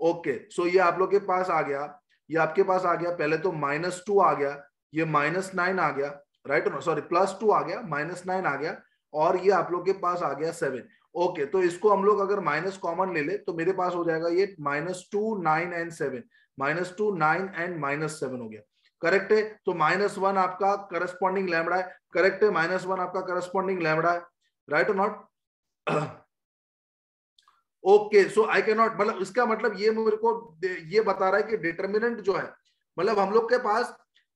okay so ये आप लोग के पास आ गया। ये आपके पास आ गया, पहले तो माइनस टू आ गया, ये माइनस नाइन आ गया राइट सॉरी प्लस टू आ गया माइनस नाइन आ गया, और ये आप लोग के पास आ गया सेवन ओके तो इसको हम लोग अगर माइनस कॉमन ले ले तो मेरे पास हो जाएगा ये minus two nine and seven minus two nine and minus seven हो गया. करेक्ट है? तो माइनस वन आपका करस्पॉन्डिंग लैमडा है. करेक्ट है? माइनस वन आपका करस्पॉन्डिंग लैमडा है. राइट और not okay so I can not मतलब इसका मतलब ये मेरे को ये बता रहा है कि डिटर्मिनेंट जो है मतलब हम लोग के पास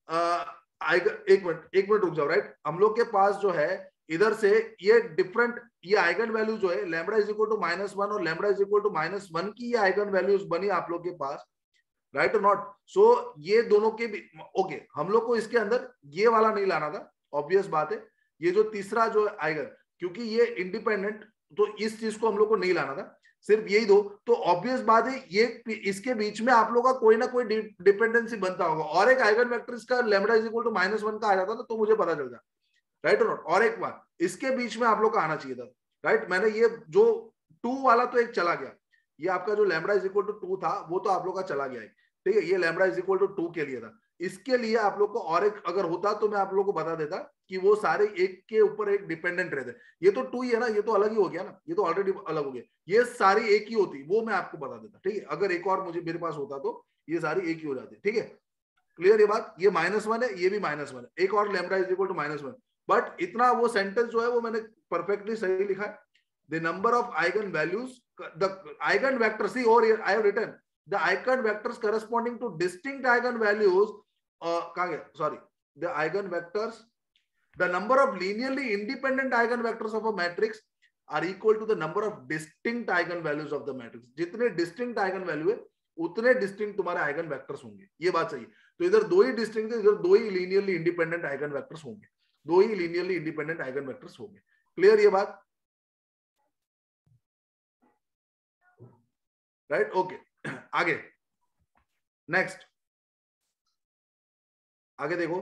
आ, एक मिनट एक मिनट रुक जाओ राइट हम लोग के पास जो है इधर से ये डिफरेंट ये आइगन वैल्यू जो है is equal to minus one और lambda is equal to minus one की ये आइगन वैल्यूज़ बनी आप लोग के पास राइट नॉट सो ये दोनों के भी ओके okay, हम लोग को इसके अंदर ये वाला नहीं लाना था ऑब्वियस बात है ये जो तीसरा जो आइगन क्योंकि ये इंडिपेंडेंट तो इस चीज़ को हम लोग को नहीं लाना था। सिर्फ़ यही दो। तो ऑब्वियस बात है, ये इसके बीच में आप लोग का कोई ना कोई डिपेंडेंसी बनता होगा। और एक आइगन वेक्टर इसका lambda is equal to minus one का आ जाता ना तो मुझे पता चल जाता। राइट और नॉट और एक बार इसके बीच में आप लोग का आना चाहिए था। राइट मैंने ये जो टू वाला तो एक चला गया। ये आपका जो lambda is equal to two था, वो तो आप लोग का चला गया। ठीक है, ये lambda is equal to two के लिए था। इसके लिए आप लोग को और एक अगर होता तो मैं आप लोग को बता देता कि वो सारे एक के ऊपर एक डिपेंडेंट रहते। ये तो टू ही है ना ये तो अलग ही हो गया ना ये तो ऑलरेडी अलग हो गया। ये सारी एक ही होती वो मैं आपको बता देता ठीक है? अगर एक और मुझे मेरे पास होता तो ये सारी एक ही हो जाती ठीक है? क्लियर ये बात? ये माइनस वन है ये भी माइनस वन है। एक और lambda is equal to minus one but इतना वो सेंटेंस जो है वो मैंने परफेक्टली सही लिखा है। The number of eigenvalues, the eigenvector, see over here, I have written the eigenvectors corresponding to distinct eigenvalues, uh, sorry, the eigenvectors, the number of linearly independent eigenvectors of a matrix are equal to the number of distinct eigenvalues of the matrix. जितने distinct eigenvalue है उतने distinct तुम्हारे eigenvectors होंगे ये बात सही तो इधर दो ही distinct है इधर दो ही linearly independent eigenvectors होंगे दो ही linearly independent eigenvectors होंगे क्लियर ये बात राइट right? Okay okay. आगे नेक्स्ट आगे देखो।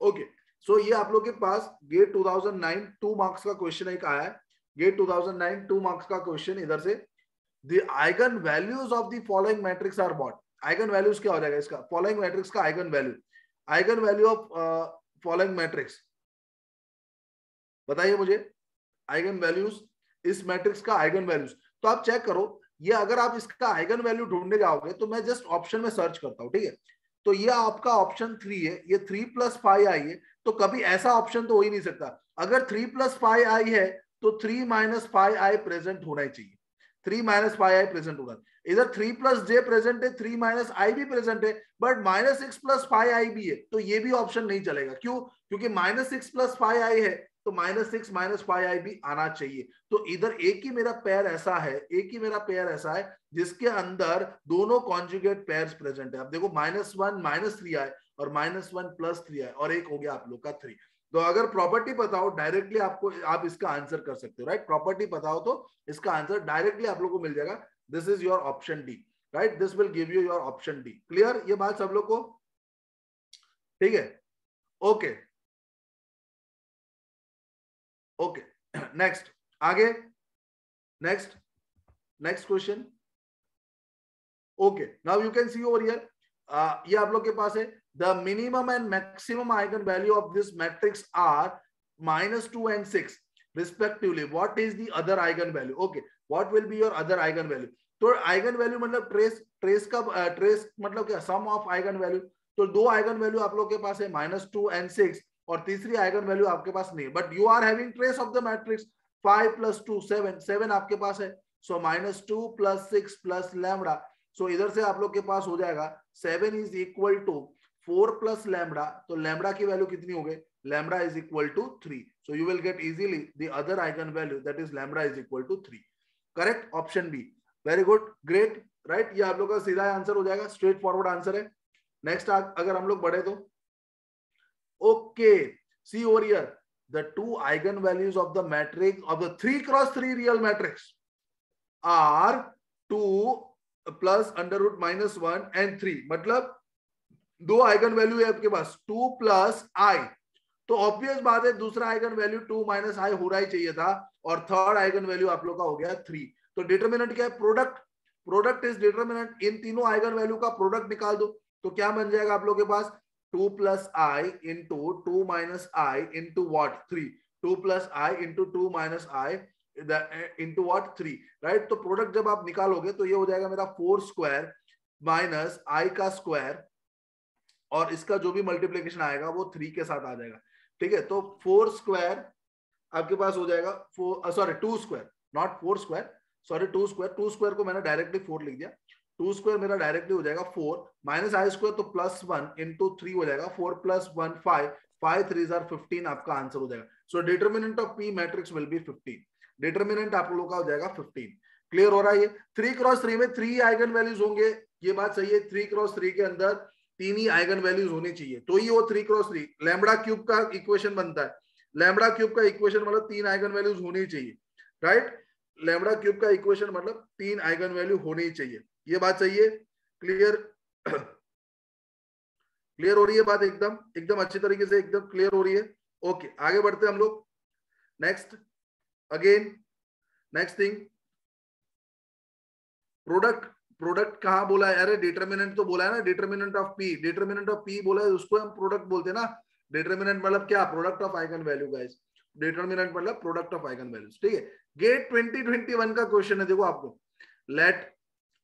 ओके सो ये आप लोग के पास गेट 2009 टू मार्क्स का क्वेश्चन एक आया है। गेट 2009 टू मार्क्स का क्वेश्चन इधर से। The eigen values of the following matrix are what eigen values क्या हो जाएगा इसका? फॉलोइंग मैट्रिक्स का eigen value eigen value of following matrix बताइए मुझे। आइगन वैल्यूज़ इस मैट्रिक्स का आइगन वैल्यूज़ तो आप चेक करो। ये अगर आप इसका आइगन वैल्यू ढूँढने जाओगे तो मैं जस्ट ऑप्शन में सर्च करता हूँ, ठीक है? तो ये आपका ऑप्शन थ्री है, ये थ्री प्लस फाइव आई है तो कभी ऐसा ऑप्शन तो हो ही नहीं सकता। अगर थ्री प्लस फाइव आई है तो three minus five i present होना ही चाहिए। Three minus five i present होगा इधर थ्री प्लस जे प्रेजेंट है थ्री माइनस आई भी प्रेजेंट है but minus six plus five i भी है तो ये भी ऑप्शन नहीं चलेगा। क्यों? क्योंकि minus six plus five i है तो minus six minus five i भी आना चाहिए। तो इधर एक ही मेरा पेयर ऐसा है, एक ही मेरा पेयर ऐसा है, जिसके अंदर दोनों कॉन्जुगेट पेयर प्रेजेंट है। अब देखो minus one minus three i और minus one plus three i और एक हो गया आप लोग का थ्री तो अगर प्रॉपर्टी बताओ डायरेक्टली आपको, आप इसका आंसर कर सकते हो राइट प्रॉपर्टी बताओ तो इसका आंसर डायरेक्टली आप लोग को मिल जाएगा। This is your option D right this will give you your option D clear ये बात सब लोग को? ठीक है? ओके ओके नेक्स्ट आगे. Next next question okay now you can see over here ये आप लोग के पास है. The minimum and maximum eigen value of this matrix are minus two and six respectively what is the other eigen value okay what will be your other eigen value तो eigen value मतलब trace trace का trace मतलब क्या? सम of eigen value तो दो eigen value आप लोग के पास है माइनस टू एंड सिक्स और तीसरी आइगन वैल्यू आपके पास नहीं but you are having matrix five plus two seven seven आपके पास है। So minus two plus six plus lambda so इधर से आप लोग के पास हो जाएगा। Seven is equal to four plus lambda तो लैमडा की वैल्यू कितनी हो गई? Lambda is equal to three so you will get easily the other eigen value that is lambda is equal to three correct option B very good great right ये आप लोग का सीधा आंसर हो जाएगा। स्ट्रेट फॉरवर्ड आंसर है next अगर हम लोग बढ़े तो? Okay, see over here, the two eigenvalues of the matrix of the 3 cross 3 real matrix are 2 plus under root minus 1 and 3. मतलब दो आइगन वैल्यू है आपके पास 2 प्लस आई तो ऑब्वियस बात है दूसरा आइगन वैल्यू 2 माइनस आई होना ही चाहिए था और थर्ड आइगन वैल्यू आप लोग का हो गया 3 तो डिटर्मिनेंट क्या है? प्रोडक्ट प्रोडक्ट इज़ डिटर्मिनेंट इन तीनों आइगन वैल्यू का प्रोडक्ट निकाल दो तो क्या बन जाएगा आप लोग के पास? 2 plus i into 2 minus i into what? 3 2 plus i into 2 minus i the, into what? 3 right? तो प्रोडक्ट जब आप निकालोगे तो ये हो जाएगा मेरा 4 स्क्वायर माइनस i का स्क्वायर और इसका जो भी मल्टीप्लीकेशन आएगा वो थ्री के साथ आ जाएगा। ठीक है? तो फोर स्क्वायर आपके पास हो जाएगा four sorry two square not four square sorry two square two square को मैंने डायरेक्टली फोर लिख दिया। टू स्क्वायर मेरा डायरेक्टली हो जाएगा फोर, माइनस आई स्क्वायर तो प्लस वन इंटू थ्री हो जाएगा, four plus one five five three jar fifteen, आपका आंसर हो जाएगा। So determinant of P matrix will be fifteen determinant आप लोगों का हो जाएगा फिफ्टीन क्लियर हो रहा है ये? थ्री क्रॉस थ्री में थ्री आइगन वैल्यूज़ होंगे। ये बात सही है थ्री क्रॉस थ्री के अंदर तीन ही आइगन वैल्यूज़ होनी चाहिए। तो ही वो three cross three lambda cube का इक्वेशन बनता है। लैमडा क्यूब का इक्वेशन मतलब तीन आइगन वैल्यूज़ होनी चाहिए। राइट लैमडा क्यूब का इक्वेशन मतलब तीन आइगन वैल्यू होनी चाहिए। ये बात है क्लियर क्लियर हो रही है बात एकदम एकदम अच्छी तरीके से एकदम क्लियर हो रही है। ओके आगे बढ़ते हम लोग। Next again next thing product product कहा बोला है? अरे डिटर्मिनेंट तो बोला है ना determinant of P determinant of P बोला है, उसको हम प्रोडक्ट बोलते हैं ना। डिटर्मिनेंट मतलब क्या? Product of eigen value guys determinant मतलब प्रोडक्ट ऑफ़ आइगन वैल्यूज़ ठीक है? गेट 2021 का क्वेश्चन है, देखो आपको। Let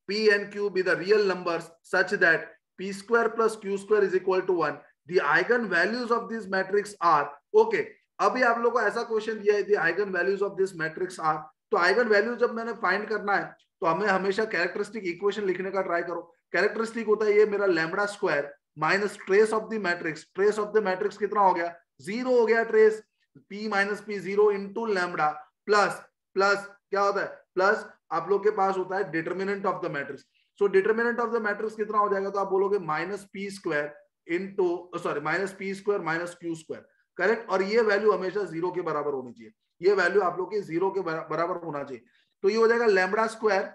P and Q be the real numbers such that P square plus Q square is equal to 1. The eigenvalues of this matrix are, okay, अभी आप लोग को ऐसा क्वेश्चन दिया है eigen values of this matrix are तो eigen value जब मैंने फाइंड करना है तो हमें हमेशा कैरेक्टरिस्टिक इक्वेशन लिखने का ट्राई करो। कैरेक्टरिस्टिक होता है ये मेरा lambda square minus trace of the matrix trace of the matrix कितना हो गया? ज़ीरो हो गया trace P minus P zero into lambda plus plus क्या होता है? प्लस आप लोग के पास होता है determinant of the matrix so determinant of the matrix कितना हो जाएगा? तो आप बोलोगे minus P square into sorry minus P square minus Q square correct और ये वैल्यू हमेशा ज़ीरो के बराबर होनी चाहिए. ये वैल्यू आप लोग के ज़ीरो के बराबर होना चाहिए. तो ये हो जाएगा लेमडा स्क्वायर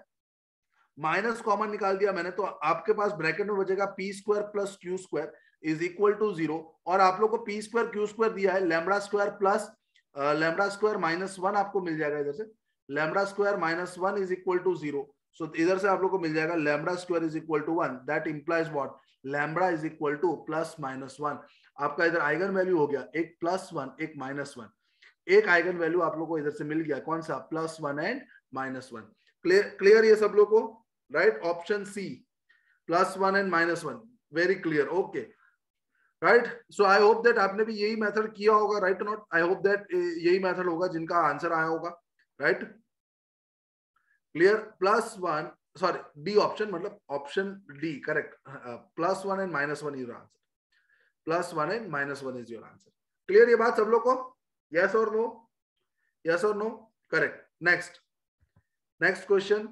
माइनस कॉमन निकाल दिया मैंने तो आपके पास ब्रैकेट में बचेगा P square plus Q square is equal to zero और आप लोग को पी स्क्वायर क्यू स्क्वायर दिया है lambda square plus lambda square minus one आपको मिल जाएगा इधर से। Lambda square minus one is equal to zero so इधर से आप लोग को मिल जाएगा lambda square is equal to one that implies what lambda is equal to plus minus one आपका इधर आइगन वैल्यू हो गया, एक प्लस वन एक माइनस वन एक आइगन वैल्यू आप लोग को इधर से मिल गया, कौन सा? Plus one and minus one clear ये सब लोग को? Right option C plus one and minus one very clear okay right so I hope that आपने भी यही मेथड किया होगा right not I hope that यही मेथड होगा जिनका आंसर आया होगा. Right clear plus one sorry D option मतलब option D correct plus one and minus one is answer plus one and minus one is your answer clear ये बात सब लोग को? यस और नो यस और no correct next next question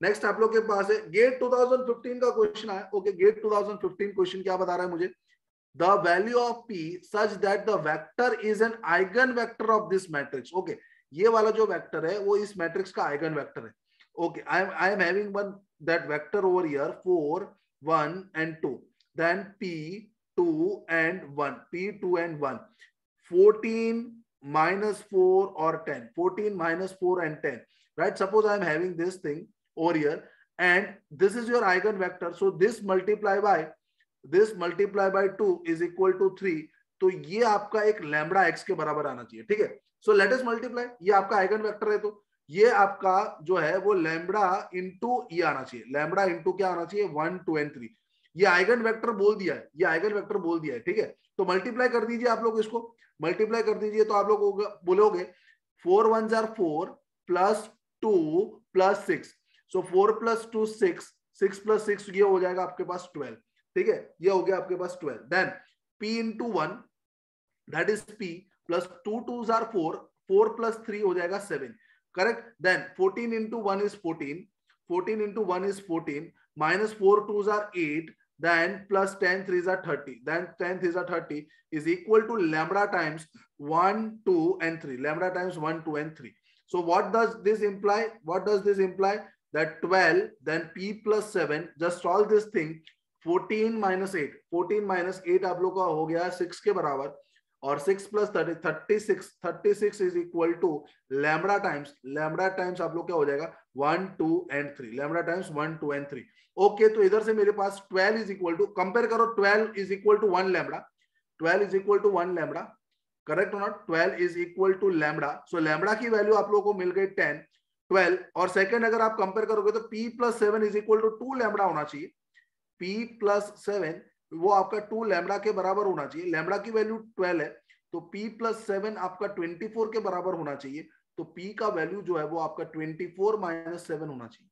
next आप लोग के पास है गेट 2015 का क्वेश्चन है ओके गेट 2015 क्वेश्चन क्या बता रहा है मुझे? The value of P such that the vector is an eigen vector of this matrix okay ये वाला जो वैक्टर है, वो इस मैट्रिक्स का आइगन वैक्टर है। Okay I am I am one that vector over here four one and two then P two and one P two and one fourteen minus four और ten fourteen minus four and ten right suppose I am having this thing over here and this is your eigen vector so this multiply by this multiply by two is equal to three तो ये आपका एक lambda X के बराबर आना चाहिए, ठीक है? सो लेट अस मल्टीप्लाई ये आपका आइगन वेक्टर है तो ये आपका जो है वो लैम्बडा इंटू ये आना चाहिए। लैम्बडा इंटू क्या आना चाहिए? वन टू एंड थ्री ये आइगन वेक्टर बोल दिया है। ये आइगन वेक्टर बोल दिया है, ठीक है? तो मल्टीप्लाई कर दीजिए आप लोग इसको। मल्टीप्लाई कर दीजिए तो आप लोग बोलोगे four one jar four plus two plus six so four plus two six six plus six ये हो जाएगा आपके पास ट्वेल्व ठीक है? ये हो गया आपके पास twelve then P into one that is P plus two two are four four plus three हो जाएगा seven correct then fourteen into one is fourteen fourteen into one is fourteen minus four two are eight then plus ten three are thirty then ten three are thirty is equal to lambda times one two and three lambda times one two and three so what does this imply what does this imply that 12 then p plus 7 just solve this thing. 14 minus 8 14 minus 8 aap log ka ho gaya 6 ke barabar और six plus thirty six thirty six is equal to lambda times lambda times आप लोग क्या हो जाएगा? One two and three lambda times one two and three okay तो इधर से मेरे पास twelve is equal to compare करो twelve is equal to one lambda twelve is equal to one lambda correct not twelve is equal to lambda so lambda की value आप लोग को मिल गई टेन ट्वेल्व और सेकेंड अगर आप कंपेयर करोगे तो P plus seven is equal to two lambda होना चाहिए. पी प्लस सेवन वो आपका टू लैमडा के बराबर होना चाहिए। लैमडा की वैल्यू ट्वेल्व है तो पी प्लस सेवन आपका ट्वेंटी फोर के बराबर होना चाहिए। तो p का वैल्यू जो है वो आपका ट्वेंटी फोर माइनस सेवन होना चाहिए।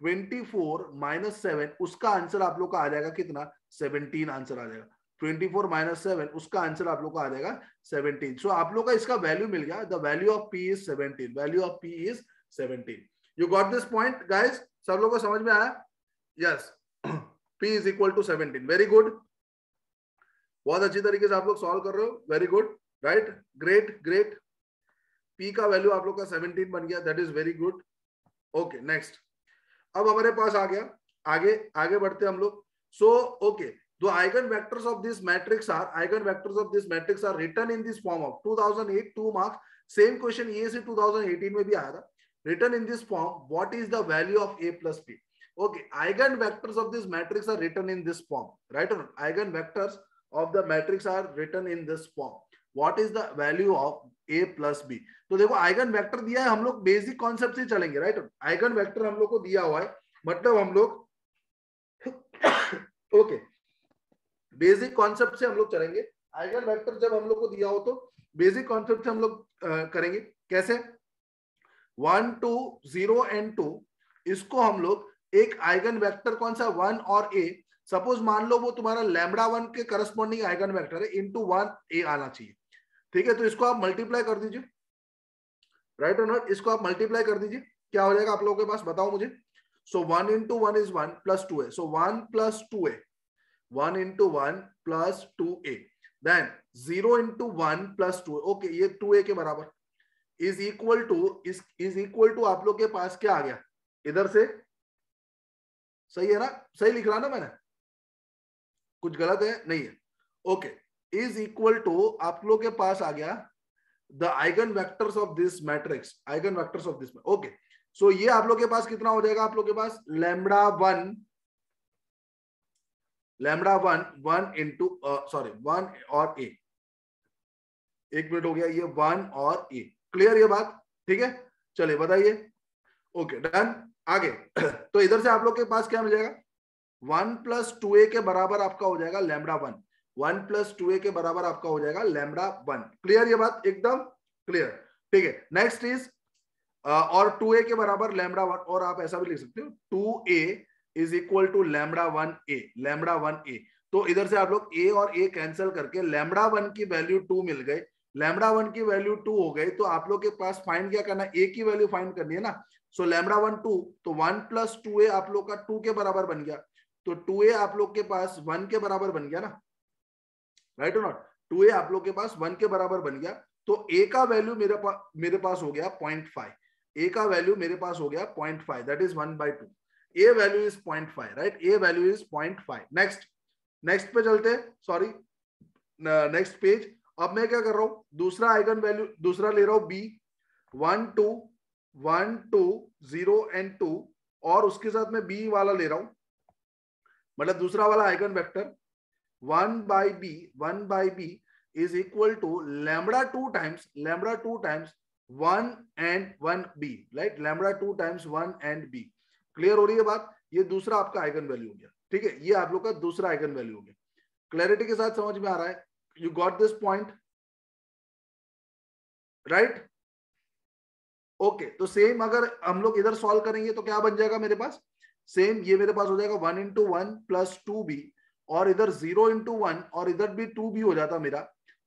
ट्वेंटी फोर माइनस सेवन, उसका आंसर आप लोग का आ जाएगा कितना? सेवनटीन आंसर आ जाएगा। ट्वेंटी फोर माइनस सेवन, उसका आंसर आप लोग का आ जाएगा सेवनटीन। सो आप लोग का इसका वैल्यू मिल गया। The value of P is seventeen value of P is seventeen you got this point guys सब लोग को समझ में आया? Yes yes. P is equal to seventeen very good बहुत अच्छी तरीके से आप लोग सॉल्व कर रहे हो. Very good right great great p का वैल्यू आप लोग का 17 बन गया. That is very good okay next अब हमारे पास आ गया. आगे आगे बढ़ते हम लोग. सो ओके दो eigen vectors of this matrix are eigen vectors of this matrix are written in this form of 2008 two marks same question ये से 2018 में भी आया था. Written in this form what is the value of a plus p okay, eigen of this matrix are written in this form, right or not? Of the matrix are written in this form. What is the value of a plus b? तो देखो eigen vector दिया है, हम लोग basic concept से चलेंगे right eigen vector हम लोग को दिया हुआ है मतलब हम लोग ओके बेसिक कॉन्सेप्ट से हम लोग चलेंगे। आइगन वेक्टर जब हम लोग को दिया हो तो बेसिक कॉन्सेप्ट से हम लोग करेंगे। कैसे? One two zero and two इसको हम लोग एक आइगन वेक्टर कौन सा? वन और ए। सपोज़ मान लो वो तुम्हारा लैमडा वन के करस्पॉन्डिंग आइगन वेक्टर है इंटू वन ए आना चाहिए। ठीक है तो इसको आप मल्टीप्लाई कर दीजिए। राइट और नॉट इसको आप मल्टीप्लाई कर दीजिए। क्या हो जाएगा आप लोगों के पास? बताओ मुझे। So one into one is one plus two A so one plus two A one into one plus two A then zero into one plus two okay ये टू ए के बराबर। Is equal to is equal to आप लोग के पास क्या आ गया? इधर से सही है ना? सही लिख रहा ना मैंने? कुछ गलत है? नहीं है। ओके इज़ इक्वल टू आप लोग के पास आ गया the eigen vectors of this matrix eigen vectors of this okay so ये आप लोग के पास कितना हो जाएगा? आप लोग के पास lambda one lambda one one into sorry one और ए एक मिनट हो गया ये वन और ए क्लियर ये बात? ठीक है? चलिए बताइए। ओके डन आगे। तो इधर से आप लोग के पास क्या मिल जाएगा? वन प्लस टू ए के बराबर आपका हो जाएगा lambda one. One plus two A के बराबर आपका हो जाएगा लैमडा वन। क्लियर ये बात? एकदम क्लियर ठीक है नेक्स्ट इज़ और टू ए के बराबर लैमडा वन, और आप ऐसा भी लिख सकते हो, two A is equal to lambda one A, lambda one A. तो इधर से आप लोग ए और ए कैंसिल करके लैमडा वन की वैल्यू टू मिल गई। लेमडा वन की वैल्यू टू हो गई तो आप लोग के पास फाइंड क्या करना ए की वैल्यू फाइंड करनी है ना? सो लैमडा वन टू तो वन प्लस टू ए आप लोग का टू के बराबर बन गया। तो टू ए आप लोग के पास वन के बराबर बन गया ना? राइट और नॉट टू ए आप लोग के पास वन के बराबर बन गया। तो ए का वैल्यू मेरे पास मेरे पास हो गया पॉइंट फाइव ए का वैल्यू मेरे पास हो गया point five that is one by two A value is point five right A value is point five next next पे चलते सॉरी नेक्स्ट पेज अब मैं क्या कर रहा हूँ? दूसरा आइगन वैल्यू दूसरा ले रहा हूँ B one two one, two, zero and two, और उसके साथ में बी वाला ले रहा हूँ। मतलब दूसरा वाला eigen vector, one by B, one by B is equal to lambda two times lambda two times one and one B right lambda two times one and B. Clear हो रही है बात? ये दूसरा आपका आइगन वैल्यू हो गया। ठीक है? ये आप लोग का दूसरा आइगन वैल्यू हो गया। क्लैरिटी के साथ समझ में आ रहा है? You got this point right okay तो सेम अगर हम लोग इधर सॉल्व करेंगे तो क्या बन जाएगा मेरे पास? सेम ये मेरे पास हो जाएगा one into one plus two B और इधर ज़ीरो इंटू वन और इधर भी टू बी हो जाता मेरा।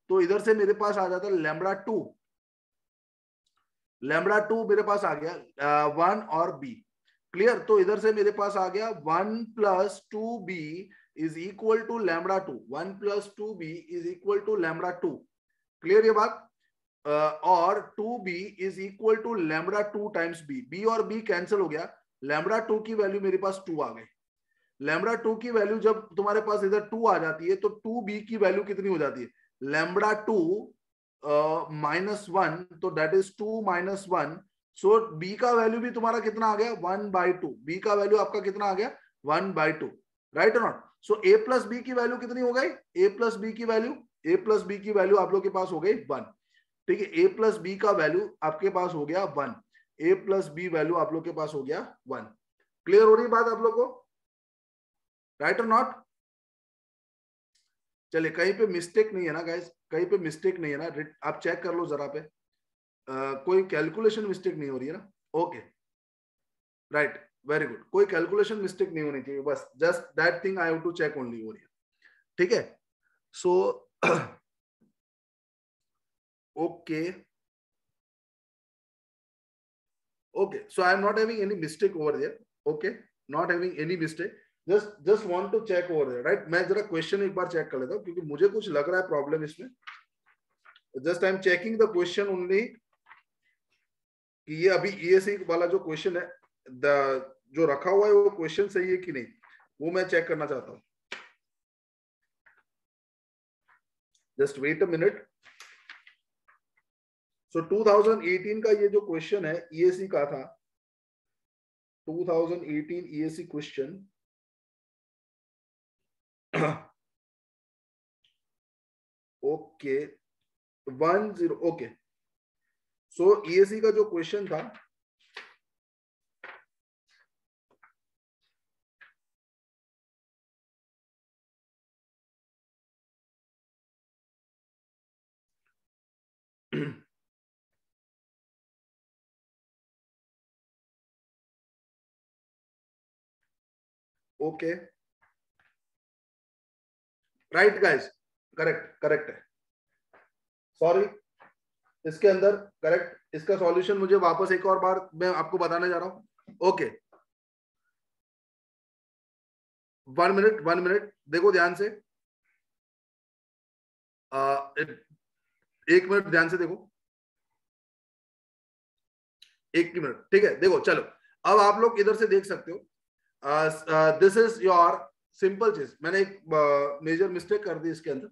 तो इधर से मेरे पास आ जाता लेमड़ा टू लेमड़ा टू मेरे पास आ गया वन और बी क्लियर तो इधर से मेरे पास आ गया one plus two B is equal to lambda two one plus two B is equal to lambda two clear ये बात? और two B is equal to lambda two times B. B और बी कैंसिल हो गया। Lambda two की value मेरे पास two आ गई। लैमडा टू की वैल्यू जब तुम्हारे पास इधर टू आ जाती है तो टू बी की वैल्यू कितनी हो जाती है? लैमडा टू माइनस वन तो that is two minus one. So B का वैल्यू भी तुम्हारा कितना आ गया? One by two. बी का वैल्यू आपका कितना आ गया? One by two. राइट और not so A plus B की वैल्यू कितनी हो गई? ए प्लस बी की वैल्यू। ए प्लस बी की वैल्यू आप लोग के पास हो गई वन। ठीक है ए प्लस बी का वैल्यू आपके पास हो गया one A plus B value आप लोग के पास हो गया वन क्लियर हो रही बात आप लोग को? राइट और नॉट चलिए कहीं पे मिस्टेक नहीं है ना गाइस कहीं पे मिस्टेक नहीं है ना? आप चेक कर लो जरा पे। uh, कोई कैलकुलेशन मिस्टेक नहीं हो रही है ना? ओके राइट वेरी गुड कोई कैलकुलेशन मिस्टेक नहीं होनी चाहिए बस। Just that thing I have to check only हो रही है। ठीक है? So okay okay. So, i am not having any mistake over there. Okay. Not having any mistake. Just just want to check over there, right? मैं जरा question एक बार check कर लेता हूँ, क्योंकि मुझे कुछ लग रहा है प्रॉब्लम इसमें। Just I am checking the question only कि ये अभी ईएससी वाला जो क्वेश्चन है द जो रखा हुआ है वो क्वेश्चन सही है कि नहीं? वो मैं चेक करना चाहता हूँ। Just wait a minute so so, 2018 का ये जो क्वेश्चन है ईएसी का था। 2018 EAC question okay one zero okay so EAC का जो क्वेश्चन था okay right guys correct correct है. सॉरी इसके अंदर करेक्ट इसका सॉल्यूशन मुझे वापस एक और बार मैं आपको बताने जा रहा हूँ. Okay one minute one minute देखो ध्यान से. आ, एक मिनट ध्यान से देखो. एक मिनट ठीक है देखो चलो. अब आप लोग इधर से देख सकते हो. दिस इज़ योर सिंपल चीज़। मैंने एक मेजर uh, मिस्टेक कर दी इसके अंदर।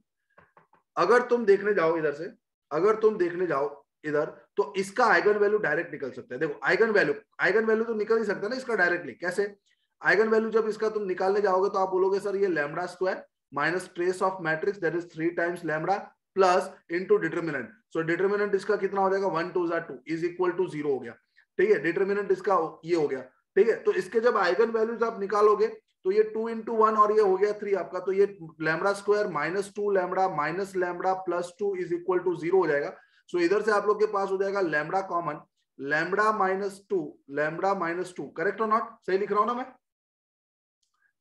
अगर तुम देखने जाओ इधर से अगर तुम देखने जाओ इधर तो इसका आइगन वैल्यू डायरेक्ट निकल सकता है। देखो आइगन वैल्यू आइगन वैल्यू तो निकल ही सकता है ना इसका डायरेक्टली कैसे? आइगन वैल्यू जब इसका तुम निकालने जाओगे तो आप बोलोगे सर ये lambda square minus trace of matrix that is three times lambda plus into determinant so determinant इसका कितना हो जाएगा? One two zero two is equal to zero हो गया। ठीक है? डिटर्मिनेंट इसका ये हो गया। ठीक है? तो इसके जब आइगन वैल्यूज़ आप निकालोगे तो ये टू इंटू वन और ये हो गया थ्री आपका तो ये lambda square minus two lambda minus lambda plus two is equal to zero हो जाएगा। सो इधर से आप लोग के पास हो जाएगा lambda common lambda minus two lambda minus two correct और नॉट सही लिख रहा हूँ ना मैं?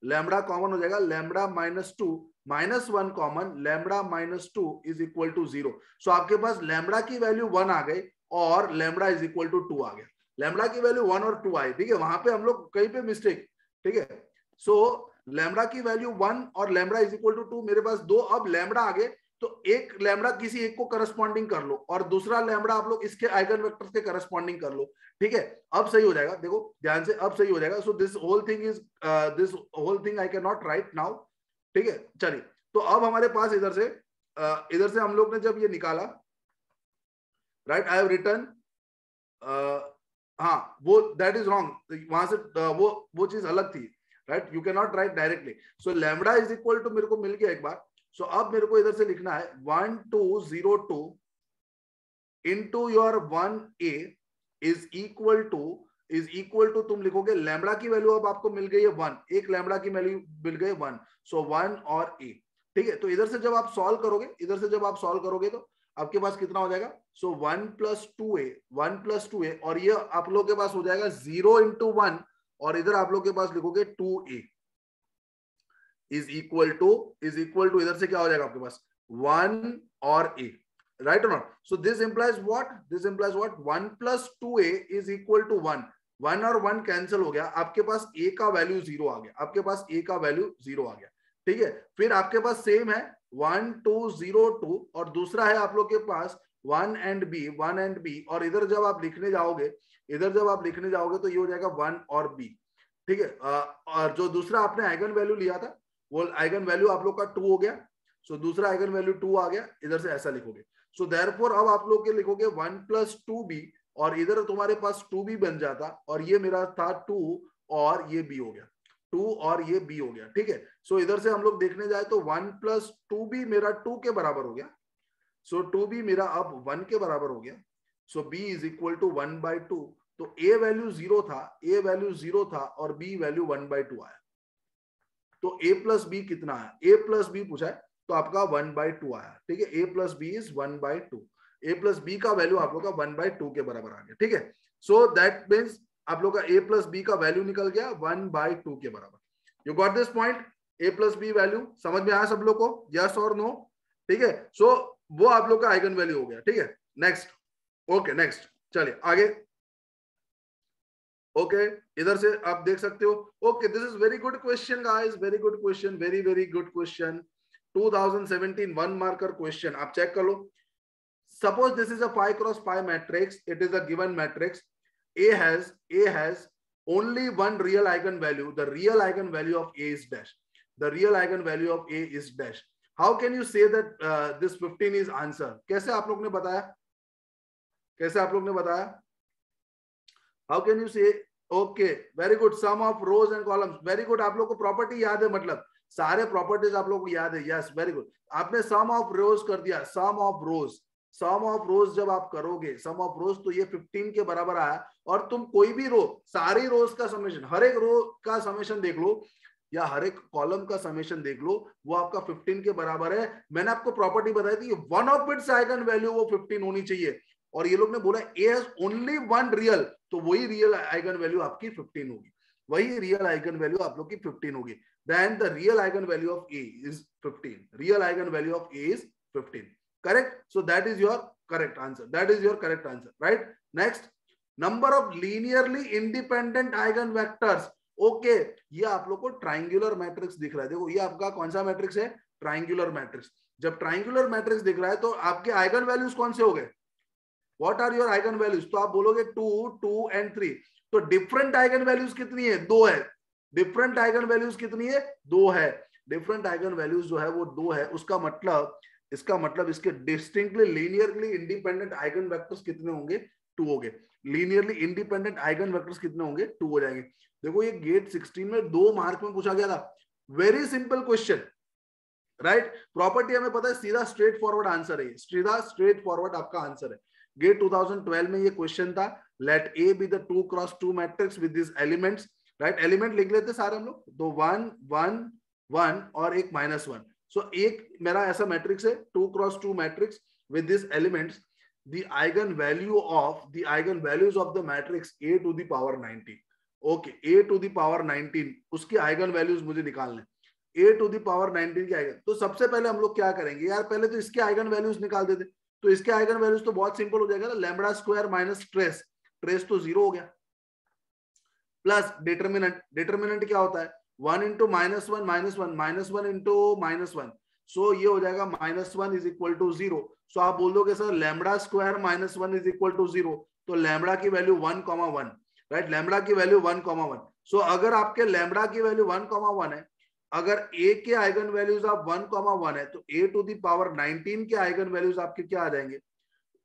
लैमडा कॉमन हो जाएगा lambda minus two minus one common lambda minus two is equal to zero so आपके पास लैमडा की वैल्यू वन आ गई और lambda is equal to two आ गया। लैमडा की वैल्यू वन और टू आई ठीक है? वहाँ पे हम लोग कहीं पे मिस्टेक ठीक है? सो लैमडा की वैल्यू वन और lambda is equal to two मेरे पास दो अब लैमडा आगे तो एक लैमडा किसी एक को करस्पॉन्डिंग कर लो और दूसरा लैमडा आप लोग इसके आइगन वेक्टर के करस्पॉन्डिंग कर लो ठीक है? अब सही हो जाएगा देखो ध्यान से अब सही हो जाएगा। So this whole thing is this whole thing I can not write now ठीक है? चलिए तो अब हमारे पास इधर से uh, इधर से हम लोग ने जब ये निकाला राइट आई हैव रिटर्न हाँ वो दैट इज़ रॉन्ग वहाँ से वो वो चीज़ अलग थी right you can not write directly so lambda is equal to मेरे को मिल गया एक बार। सो so, अब मेरे को इधर से लिखना है। One two zero two into your one A is equal to is equal to तुम लिखोगे लैमडा की वैल्यू अब आपको मिल गई है वन एक लैमडा की वैल्यू मिल गई वन सो वन और ए ठीक है? तो इधर से जब आप सॉल्व करोगे इधर से जब आप सॉल्व करोगे तो आपके पास कितना हो जाएगा? So one plus two A one plus two A और ये आप लोग के पास हो जाएगा ज़ीरो इंटू वन और इधर आप लोग के पास लिखोगे two A is equal to is equal to इधर से क्या हो जाएगा आपके पास? वन और ए राइट और not so this implies what this implies what one plus two A is equal to one one और वन कैंसिल हो गया। आपके पास ए का वैल्यू ज़ीरो आ गया। आपके पास ए का वैल्यू ज़ीरो आ गया। ठीक है? फिर आपके पास सेम है। वन, टू, ज़ीरो, टू, और दूसरा है आप लोग के पास one and B, one and B, और इधर जब आप लिखने जाओगे, इधर जब आप लिखने जाओगे तो ये हो जाएगा वन और बी, ठीक है? और जो दूसरा आपने आइगन वैल्यू लिया था, वो आइगन वैल्यू आप लोग का टू हो गया, सो दूसरा आइगन वैल्यू टू आ गया, इधर से ऐसा लिखोगे। सो देर अब आप लोग के लिखोगे वन प्लस टू बी, और इधर तुम्हारे पास टू बी बन जाता, और ये मेरा था टू, और ये बी हो गया। टू और ये बी हो गया, ठीक है? सो इधर से हम लोग देखने जाए तो वन प्लस टू बी मेरा टू के बराबर हो गया। सो टू बी मेरा अब वन के बराबर हो गया। So B is equal to one by two तो ए वैल्यू ज़ीरो था ए वैल्यू ज़ीरो था और B value one by two आया। तो ए प्लस बी कितना है? ए प्लस बी पूछा है तो आपका वन बाई टू आया, ठीक है? A plus B is one by two A plus B का वैल्यू आप लोग का वन बाई टू के बराबर आ गया, ठीक है? सो दैट मीन्स आप लोग का ए प्लस बी का वैल्यू निकल गया वन बाई टू के बराबर। You got this point A plus B value समझ में आया सब लोग को? यस और नो ठीक है? सो वो आप लोग का आइगन वैल्यू हो गया, ठीक है? नेक्स्ट ओके नेक्स्ट चलिए, आगे। ओके इधर से आप देख सकते हो। Okay this is very good question guys very good question very very good question 2017 one marker question आप चेक कर लो। Suppose this is a pi cross pi matrix it is a given matrix a has a has only one real eigen value the real eigen value of a is dash the real eigen value of a is dash how can you say that uh, this 15 is answer कैसे आप लोग ने बताया कैसे आप लोग ने बताया how can you say okay very good sum of rows and columns very good आप लोग को प्रॉपर्टी याद है मतलब सारे प्रॉपर्टीज़ आप लोग को याद है यस वेरी गुड आपने सम ऑफ़ रोज कर दिया सम ऑफ़ रोज सम ऑफ़ रोज जब आप करोगे सम ऑफ़ रोज तो ये 15 के बराबर आया। और तुम कोई भी रो सारी रोज का समेशन हर एक रो का समेशन देख लो, या हर एक कॉलम का समेशन देख लो, वो आपका 15 के बराबर है। मैंने आपको प्रॉपर्टी बताई थी one of its eigen value वो 15 होनी चाहिए। और ये लोग ने बोला A has only one real तो वही रियल आइगन वैल्यू आपकी 15 होगी। वही रियल आइगन वैल्यू आप लोग की 15 होगी। Then the real eigen value of A is 15 real eigen value of A is 15 correct? So that is your correct answer. That is your correct answer right? Next number of linearly independent eigen vectors okay okay, ये आप लोग को triangular matrix दिख रहा है। देखो ये आपका कौन सा मैट्रिक्स है? ट्राइंगुलर मैट्रिक्स जब ट्राइंगुलर मैट्रिक्स दिख रहा है तो आपके आइगन वैल्यूज़ कौन से हो गए? What are your eigen values तो आप बोलोगे टू टू एंड थ्री तो डिफरेंट आइगन वैल्यूज़ कितनी है? दो है। डिफरेंट आइगन वैल्यूज़ कितनी है? दो है। डिफरेंट आइगन वैल्यूज़ जो है वो दो है। उसका मतलब इसका मतलब इसके distinctly linearly independent eigen vectors कितने होंगे? टू हो गए। लीनियरली इंडिपेंडेंट आइगन वेक्टर्स कितने होंगे? टू हो जाएँगे। देखो, ये गेट 16 में दो मार्क में पूछा गया था। Very simple question right property हमें पता है, सीधा स्ट्रेट फॉरवर्ड आंसर है सीधा स्ट्रेट फॉरवर्ड आपका आंसर है। गेट 2012 में ये क्वेश्चन था let A be the two cross two matrix with this elements right element लिख लेते सारे हम लोग। दो वन वन वन और एक माइनस वन सो एक मेरा ऐसा मैट्रिक्स है two cross two matrix with this elements the value of, the values of the matrix a to the power 19 okay A to the power nineteen उसकी eigen values मुझे निकालने A to the power nineteen की eigen तो सबसे पहले हम लोग क्या करेंगे? यार, पहले तो इसके आइगन वैल्यूज़ निकाल देते। तो इसके आइगन वैल्यूज़ तो बहुत सिंपल हो जाएगा ना। Lambda square minus trace trace तो ज़ीरो हो गया। प्लस डिटर्मिनेंट डिटर्मिनेंट क्या होता है? One into minus one minus one minus one into minus one so ये हो जाएगा minus one is equal to zero so आप बोल दोगे sir lambda square minus one is equal to zero तो लेमड़ा की value one comma one right lambda की value one comma one so अगर आपके लेमड़ा की वैल्यू वन कॉमा वन है अगर ए के आइगन वैल्यूज़ आप वन कॉमा वन है तो A to the power nineteen के आइगन वैल्यूज़ आपके क्या आ जाएँगे?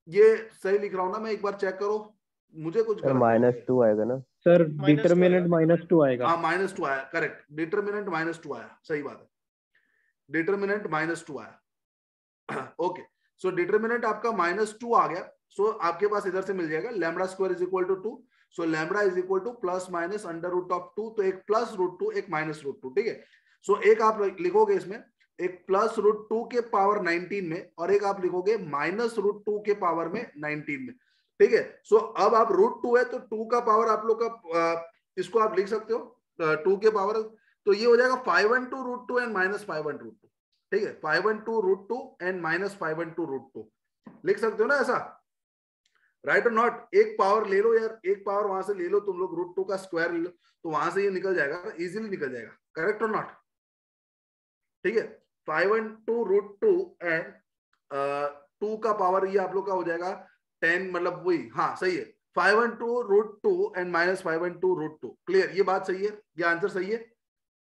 ये सही लिख रहा हूँ ना मैं एक बार चेक करो। मुझे कुछ माइनस टू आएगा ना। सर डिटर्मिनेंट माइनस टू आएगा। हाँ माइनस टू आया। करेक्ट डिटर्मिनेंट माइनस टू आया। सही बात है। डिटर्मिनेंट माइनस टू आया। ओके सो डिटर्मिनेंट आपका माइनस टू आ गया। सो so, आपके पास इधर से मिल जाएगा। Lambda square is equal to two so lambda is equal to plus minus under root of two तो एक प्लस रूट टू एक माइनस रूट टू ठीक है? सो so, एक आप लिखोगे इसमें एक प्लस रूट टू के पावर 19 में और एक आप लिखोगे माइनस रूट टू के पावर में 19 में। ठीक है? सो अब आप रूट टू है तो टू का पावर आप लोग का इसको आप लिख सकते हो? टू के पावर तो ये हो जाएगा five one two root two and minus five one two root two है? Five one two root two and minus five one two root two लिख सकते हो ना ऐसा? राइट और नॉट एक पावर ले लो यार। एक पावर वहाँ से ले लो, तुम लोग रूट टू का स्क्वायर ले लो तो वहाँ से ये निकल जाएगा इजिली निकल जाएगा। करेक्ट और नॉट ठीक है? Five one two root two and two का पावर ये आप लोग का हो जाएगा टेन मतलब वही हाँ सही है। Five one two root two and minus five one two root two. Clear? ये बात सही है? ये आंसर सही है?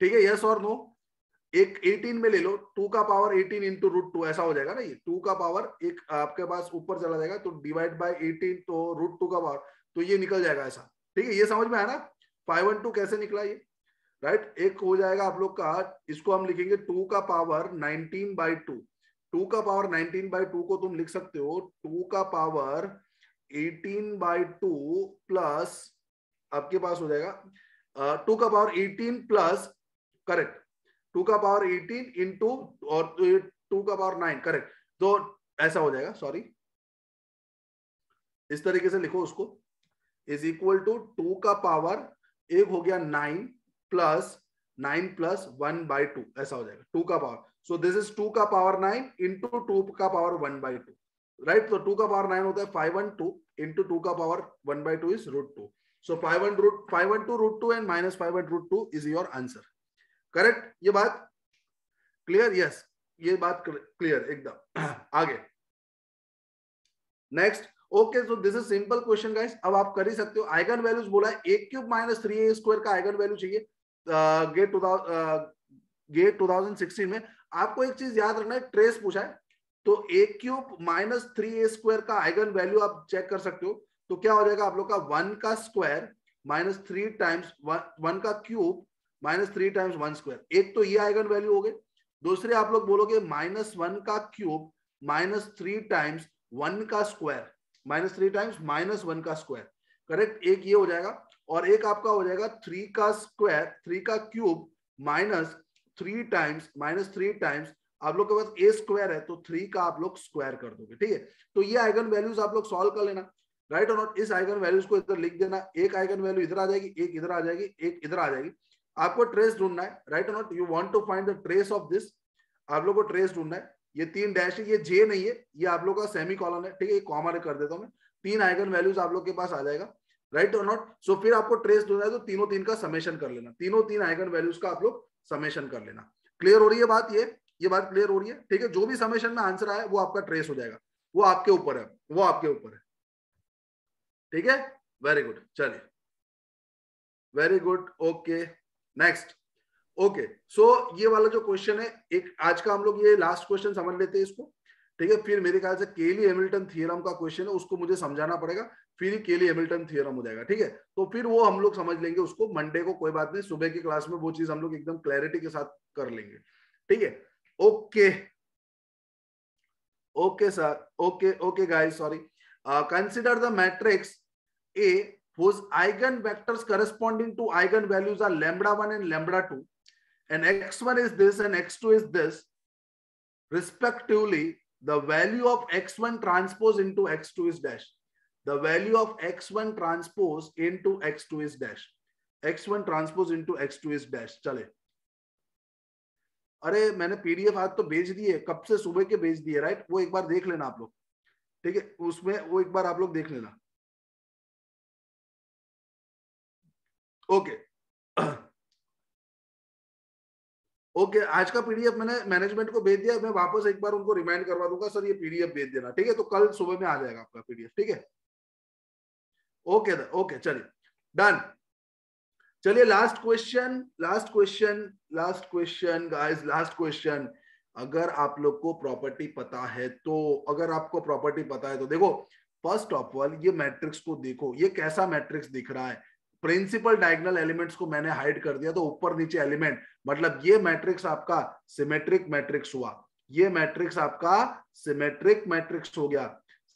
ठीक है यस और नो एक 18 में ले लो 2 का पावर 18 इंटू रूट टू ऐसा हो जाएगा ना ये? 2 का पावर एक आपके पास ऊपर चला जाएगा तो डिवाइड बाय 18 तो रूट टू का पावर तो ये निकल जाएगा ऐसा। ठीक है, ये समझ में आया ना? फाइव वन टू कैसे निकला ये? राइट एक हो जाएगा आप लोग का, इसको हम लिखेंगे टू का power nineteen by two two का पावर नाइनटीन बाई टू को तुम लिख सकते हो, टू का power eighteen by two plus, आपके पास हो जाएगा टू का power eighteen plus, correct, two का पावर एटीन इंटू और टू का पावर नाइन, करेक्ट तो ऐसा हो जाएगा सॉरी इस तरीके से लिखो उसको इज़ इक्वल टू टू का पावर एक हो गया nine plus nine plus one by two, ऐसा हो जाएगा, टू का power so this is two का पावर नाइन इंटू टू का power one by two right तो टू का पावर नाइन होता है five one two into two का power one by two is root two so five one root five one two root two and minus five one root two is your answer correct ये बात clear yes ये बात clear एकदम। आगे। Next okay so this is simple question guys अब आप कर ही सकते हो। आइगन वैल्यूज़ बोला है एक cube minus three A square का आइगन वैल्यू चाहिए। गेट गेट 2016 में। आपको एक चीज़ याद रखना है, ट्रेस पूछा है तो A cube minus three A square का आइगन वैल्यू आप चेक कर सकते हो तो क्या हो जाएगा आप लोग का वन का square minus three times one का cube minus three times one square एक तो ये आइगन वैल्यू हो गए, दूसरे आप लोग बोलोगे माइनस वन का cube minus three times one का square minus three times minus one का स्क्वायर करेक्ट एक ये हो जाएगा, और एक आपका हो जाएगा थ्री का स्क्वायर थ्री का cube minus three times minus three times आप लोग के पास ए स्क्वायर है तो थ्री का आप लोग स्क्वायर कर दोगे, ठीक है? तो ये आइगन वैल्यूज़ आप लोग सॉल्व कर लेना राइट और नॉट इस आइगन वैल्यूज़ को इधर लिख देना, एक आइगन वैल्यू इधर आ जाएगी, एक इधर आ जाएगी, एक इधर आ जाएगी। आपको ट्रेस ढूंढना है राइट और not you want to find the trace of this आप लोग को ट्रेस ढूंढना है। ये तीन डैश है, ये जे नहीं है, ये आप लोग का सेमी कॉलन है, ठीक है? कॉमा कर देता हूँ मैं। तीन आइगन वैल्यूज़ आप लोग के पास आ जाएगा राइट और नॉट सो फिर आपको ट्रेस ढूंढना है तो तीनों तीन का समेशन कर लेना। तीनों तीन आइगन वैल्यूज़ का आप लोग समेशन कर लेना। क्लियर हो रही है बात ये? ये बात क्लियर हो रही है? ठीक है, जो भी समेशन में आंसर आए वो आपका ट्रेस हो जाएगा। वो आपके ऊपर है, वो आपके ऊपर है। ठीक है? वेरी गुड चलिए। Very good okay next okay so ये वाला जो क्वेश्चन है, एक आज का हम लोग ये लास्ट क्वेश्चन समझ लेते हैं इसको। ठीक है, फिर मेरे ख्याल से केली हेमिल्टन थियरम का क्वेश्चन है, उसको मुझे समझाना पड़ेगा। फिर केली हेमिल्टन थियरम हो जाएगा, ठीक है? तो फिर वो हम लोग समझ लेंगे उसको मंडे को कोई बात नहीं, सुबह की क्लास में वो चीज़ हम लोग एकदम क्लैरिटी के साथ कर लेंगे, ठीक है? Okay okay sir okay okay guys sorry consider the matrix A whose eigen vectors corresponding to eigen values are lambda one and lambda two and X one is this and X two is this respectively value of X one transpose in X two is dash the value of x1 transpose into x2 is dash. X1 transpose into x2 is dash. चले। अरे, मैंने PDF आज तो भेज दिए। कब से सुबह के भेज दिए राइट वो एक बार देख लेना आप लोग। ठीक है? उसमें वो एक बार आप लोग देख लेना। ओके। ओके, आज का पीडीएफ मैंने मैनेजमेंट को भेज दिया। मैं वापस एक बार उनको रिमाइंड करवा दूँगा। सर, ये पीडीएफ भेज देना। ठीक है? तो कल सुबह में आ जाएगा आपका पीडीएफ ठीक है? ओके ओके चलिए. डन चलिए last question last question last question guys last question अगर आप लोग को प्रॉपर्टी पता है तो अगर आपको प्रॉपर्टी पता है तो देखो फ़र्स्ट ऑफ़ ऑल ये मैट्रिक्स को देखो, ये कैसा मैट्रिक्स दिख रहा है? प्रिंसिपल डायगनल एलिमेंट्स को मैंने हाइड कर दिया तो ऊपर नीचे एलिमेंट मतलब ये मैट्रिक्स आपका सिमेट्रिक मैट्रिक्स हुआ. ये मैट्रिक्स आपका सिमेट्रिक मैट्रिक्स हो गया.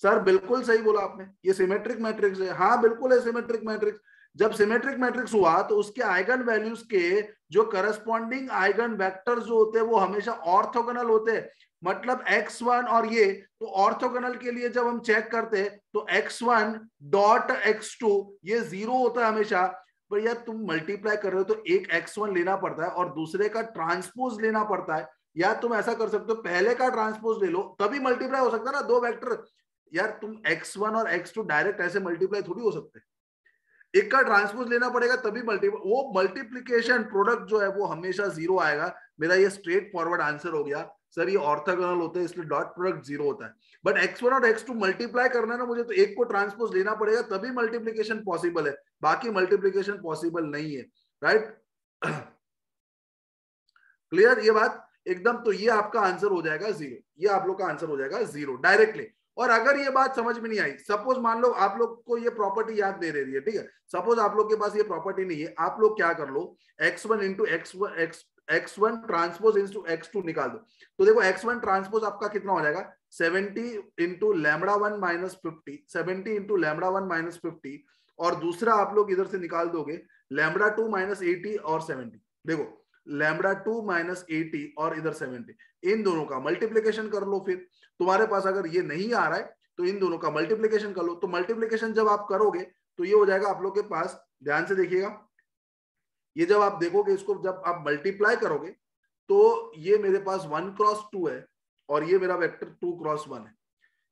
सर बिल्कुल सही बोला आपने, ये सिमेट्रिक मैट्रिक्स है। हाँ बिल्कुल है सिमेट्रिक मैट्रिक्स जब सिमेट्रिक मैट्रिक्स हुआ तो उसके आइगन वैल्यूज़ के जो करस्पॉन्डिंग आइगन वेक्टर्स जो होते हैं, वो हमेशा ऑर्थोगोनल होते हैं। मतलब x1 और ये तो ऑर्थोगोनल के लिए जब हम चेक करते हैं तो x1 डॉट x2 ये ज़ीरो होता है हमेशा। पर यार तुम मल्टीप्लाई कर रहे हो तो एक x1 लेना पड़ता है और दूसरे का ट्रांसपोज लेना पड़ता है। या तुम ऐसा कर सकते हो, पहले का ट्रांसपोज ले लो, तभी मल्टीप्लाई हो सकता है ना, दो वेक्टर यार तुम x1 और x2 डायरेक्ट ऐसे मल्टीप्लाई थोड़ी हो सकते। एक का ट्रांसपोज लेना पड़ेगा तभी मल्टीप्लाई वो मल्टीप्लीकेशन प्रोडक्ट जो है वो हमेशा ज़ीरो आएगा। मेरा ये स्ट्रेट फॉरवर्ड आंसर हो गया। सर, ये ऑर्थोगोनल होते हैं, इसलिए डॉट प्रोडक्ट ज़ीरो होता है। बट x1 और x2 मल्टीप्लाई करना है ना मुझे तो एक को ट्रांसपोज लेना पड़ेगा, तभी मल्टीप्लीकेशन पॉसिबल है। बाकी मल्टीप्लीकेशन पॉसिबल नहीं है। राइट क्लियर ये बात? एकदम तो ये आपका आंसर हो जाएगा ज़ीरो ये आप लोग का आंसर हो जाएगा ज़ीरो डायरेक्टली और अगर ये बात समझ में नहीं आई सपोज़ मान लो आप लोग को ये प्रॉपर्टी याद दे रही है, ठीक है? सपोज़ आप लोग के पास ये प्रॉपर्टी नहीं है, आप लोग क्या कर लो X one into X X X one transpose into X two निकाल दो। तो देखो एक्स वन ट्रांसपोज आपका कितना हो जाएगा? Seventy into lambda one minus fifty seventy into lambda one minus fifty और दूसरा आप लोग इधर से निकाल दोगे लैमडा टू माइनस एटी और सेवेंटी देखो लैमडा टू माइनस एटी और इधर सेवेंटी। इन दोनों का मल्टीप्लीकेशन कर लो फिर। तुम्हारे पास अगर ये नहीं आ रहा है तो इन दोनों का मल्टीप्लीकेशन कर लो। तो मल्टीप्लीकेशन जब आप करोगे तो ये हो जाएगा आप लोग के पास, ध्यान से देखिएगा। ये जब आप देखोगे, इसको जब आप मल्टीप्लाई करोगे तो ये मेरे पास वन क्रॉस टू है और ये मेरा वेक्टर टू क्रॉस वन है।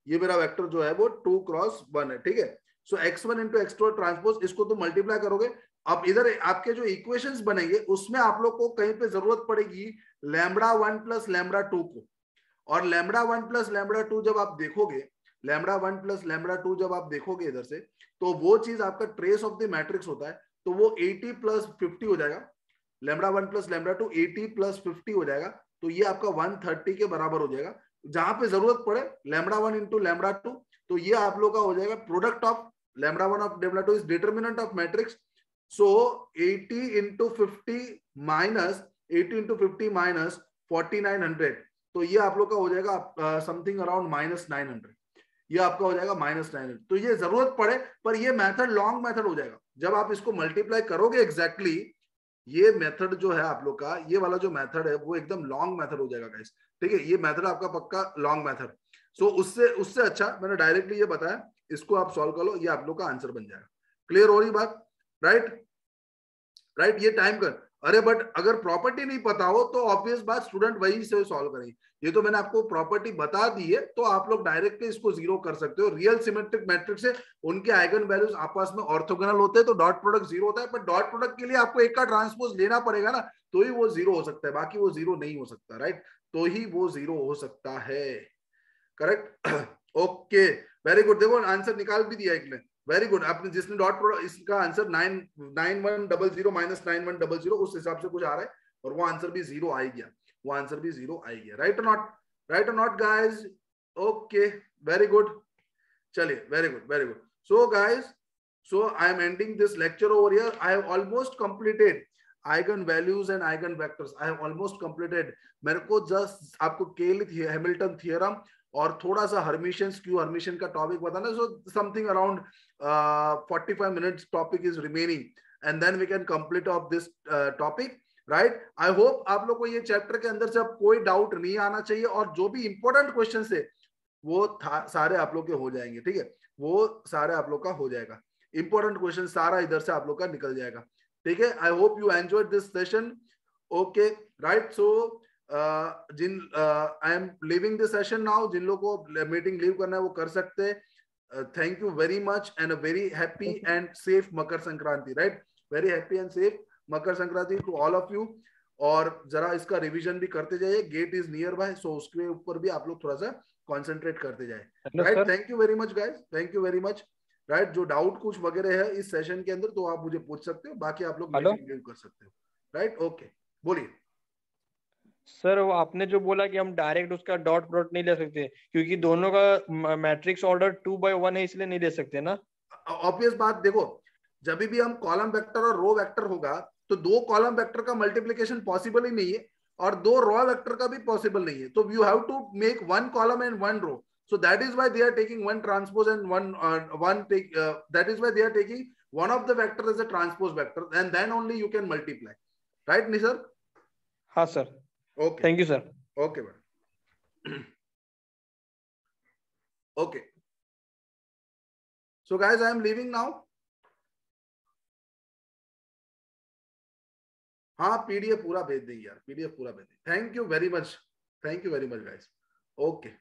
ये मेरा वेक्टर जो है वो टू क्रॉस वन है, ठीक है? So X one into X two transpose इसको तो मल्टीप्लाई करोगे अब इधर आपके जो इक्वेशंस बनेंगे, उसमें आप लोग को कहीं पे ज़रूरत पड़ेगी lambda one plus lambda two को। और lambda one plus lambda two जब आप देखोगे lambda one plus lambda two जब आप देखोगे इधर से तो वो चीज़ आपका ट्रेस ऑफ़ द मैट्रिक्स होता है तो वो 80 प्लस फिफ्टी हो जाएगा। Lambda one plus lambda two eighty plus fifty हो जाएगा तो ये आपका 130 के बराबर हो जाएगा। जहाँ पे ज़रूरत पड़े lambda one into lambda two तो ये आप लोग का हो जाएगा product of lambda one of lambda two is determinant of matrix so 80 into fifty minus eighty into fifty minus forty nine hundred तो ये आप लोग का हो जाएगा something around minus nine hundred ये आपका हो जाएगा माइनस नाइन तो ये ज़रूरत पड़े पर ये मेथड लॉन्ग मेथड हो जाएगा। जब आप इसको मल्टीप्लाई करोगे एग्जैक्टली exactly, ये मेथड जो है आप लोग का ये वाला जो मेथड है वो एकदम लॉन्ग मेथड हो जाएगा गाइस ठीक है? ये मेथड आपका पक्का लॉन्ग मेथड सो उससे उससे अच्छा मैंने डायरेक्टली ये बताया इसको आप सॉल्व कर लो ये आप लोग का आंसर बन जाएगा। क्लियर हो रही बात? राइट राइट ये टाइम कर। अरे बट अगर प्रॉपर्टी नहीं पता हो तो ऑब्वियस बात स्टूडेंट वही से सॉल्व करेंगे ये तो मैंने आपको प्रॉपर्टी बता दी है तो आप लोग डायरेक्टली इसको ज़ीरो कर सकते हो। रियल सिमेट्रिक मैट्रिक्स से उनके आइगन वैल्यूज़ आपस में ऑर्थोगोनल होते हैं तो डॉट प्रोडक्ट ज़ीरो होता है पर डॉट प्रोडक्ट के लिए आपको एक का ट्रांसपोज लेना पड़ेगा ना तो ही वो ज़ीरो हो सकता है। बाकी वो ज़ीरो नहीं हो सकता राइट तो ही वो ज़ीरो हो सकता है। करेक्ट ओके वेरी गुड देखो आंसर निकाल भी दिया एक ने। वेरी गुड आपने जिसने डॉट इसका answer nine nine one double zero minus nine one double zero उस हिसाब से कुछ आ रहा है, और वो आंसर भी ज़ीरो आ गया। वो आंसर भी ज़ीरो आ गया। Right not right not guys okay very good चलिए very good very good so guys so i am ending this lecture over here. I have almost completed eigen values and eigen vectors. I have almost completed. मेरे को just आपको केल Hamilton theorem और थोड़ा सा hermitian skew hermitian का topic बताना so something around 45 minutes topic is remaining and then we can complete of this topic right I hope आप लोग को ये चैप्टर के अंदर से अब कोई डाउट नहीं आना चाहिए, और जो भी इंपॉर्टेंट क्वेश्चन है वो सारे आप लोग के हो जाएँगे, ठीक है? वो सारे आप लोग का हो जाएगा। इंपॉर्टेंट क्वेश्चन सारा इधर से आप लोग का निकल जाएगा, ठीक है? I hope you enjoy this session okay right so Jin I am leaving this session now जिन लोगों को मीटिंग लीव करना है वो कर सकते हैं। Thank you very much and a very happy and safe Makar Sankranti right very happy and safe Makar Sankranti to all of you और जरा इसका रिवीजन भी करते जाइए। GATE is near by so उसके ऊपर भी आप लोग थोड़ा सा कॉन्सेंट्रेट करते जाए। Right thank you very much guys thank you very much right जो डाउट कुछ वगैरह है इस सेशन के अंदर तो आप मुझे पूछ सकते हो। बाकी आप लोग कर सकते हो। राइट ओके बोलिए। सर आपने जो बोला कि हम डायरेक्ट उसका डॉट प्रोडक्ट नहीं ले सकते क्योंकि दोनों का matrix order two by one है इसलिए नहीं ले सकते ना ऑब्वियस बात देखो जब भी हम कॉलम वेक्टर और रो वेक्टर होगा तो दो कॉलम वेक्टर का मल्टीप्लीकेशन पॉसिबल ही नहीं है और दो रो वेक्टर का भी पॉसिबल नहीं है तो you have to make one column and one row So that is why they are taking one transpose and one uh, one take. Uh, that is why they are taking one of the vector as a transpose vector, and then only you can multiply. Right, Nisar? हाँ sir. Okay thank you sir okay madam okay so guys I am leaving now हाँ PDF पूरा भेज दी यार। PDF पूरा भेज दी thank you very much thank you very much guys okay okay.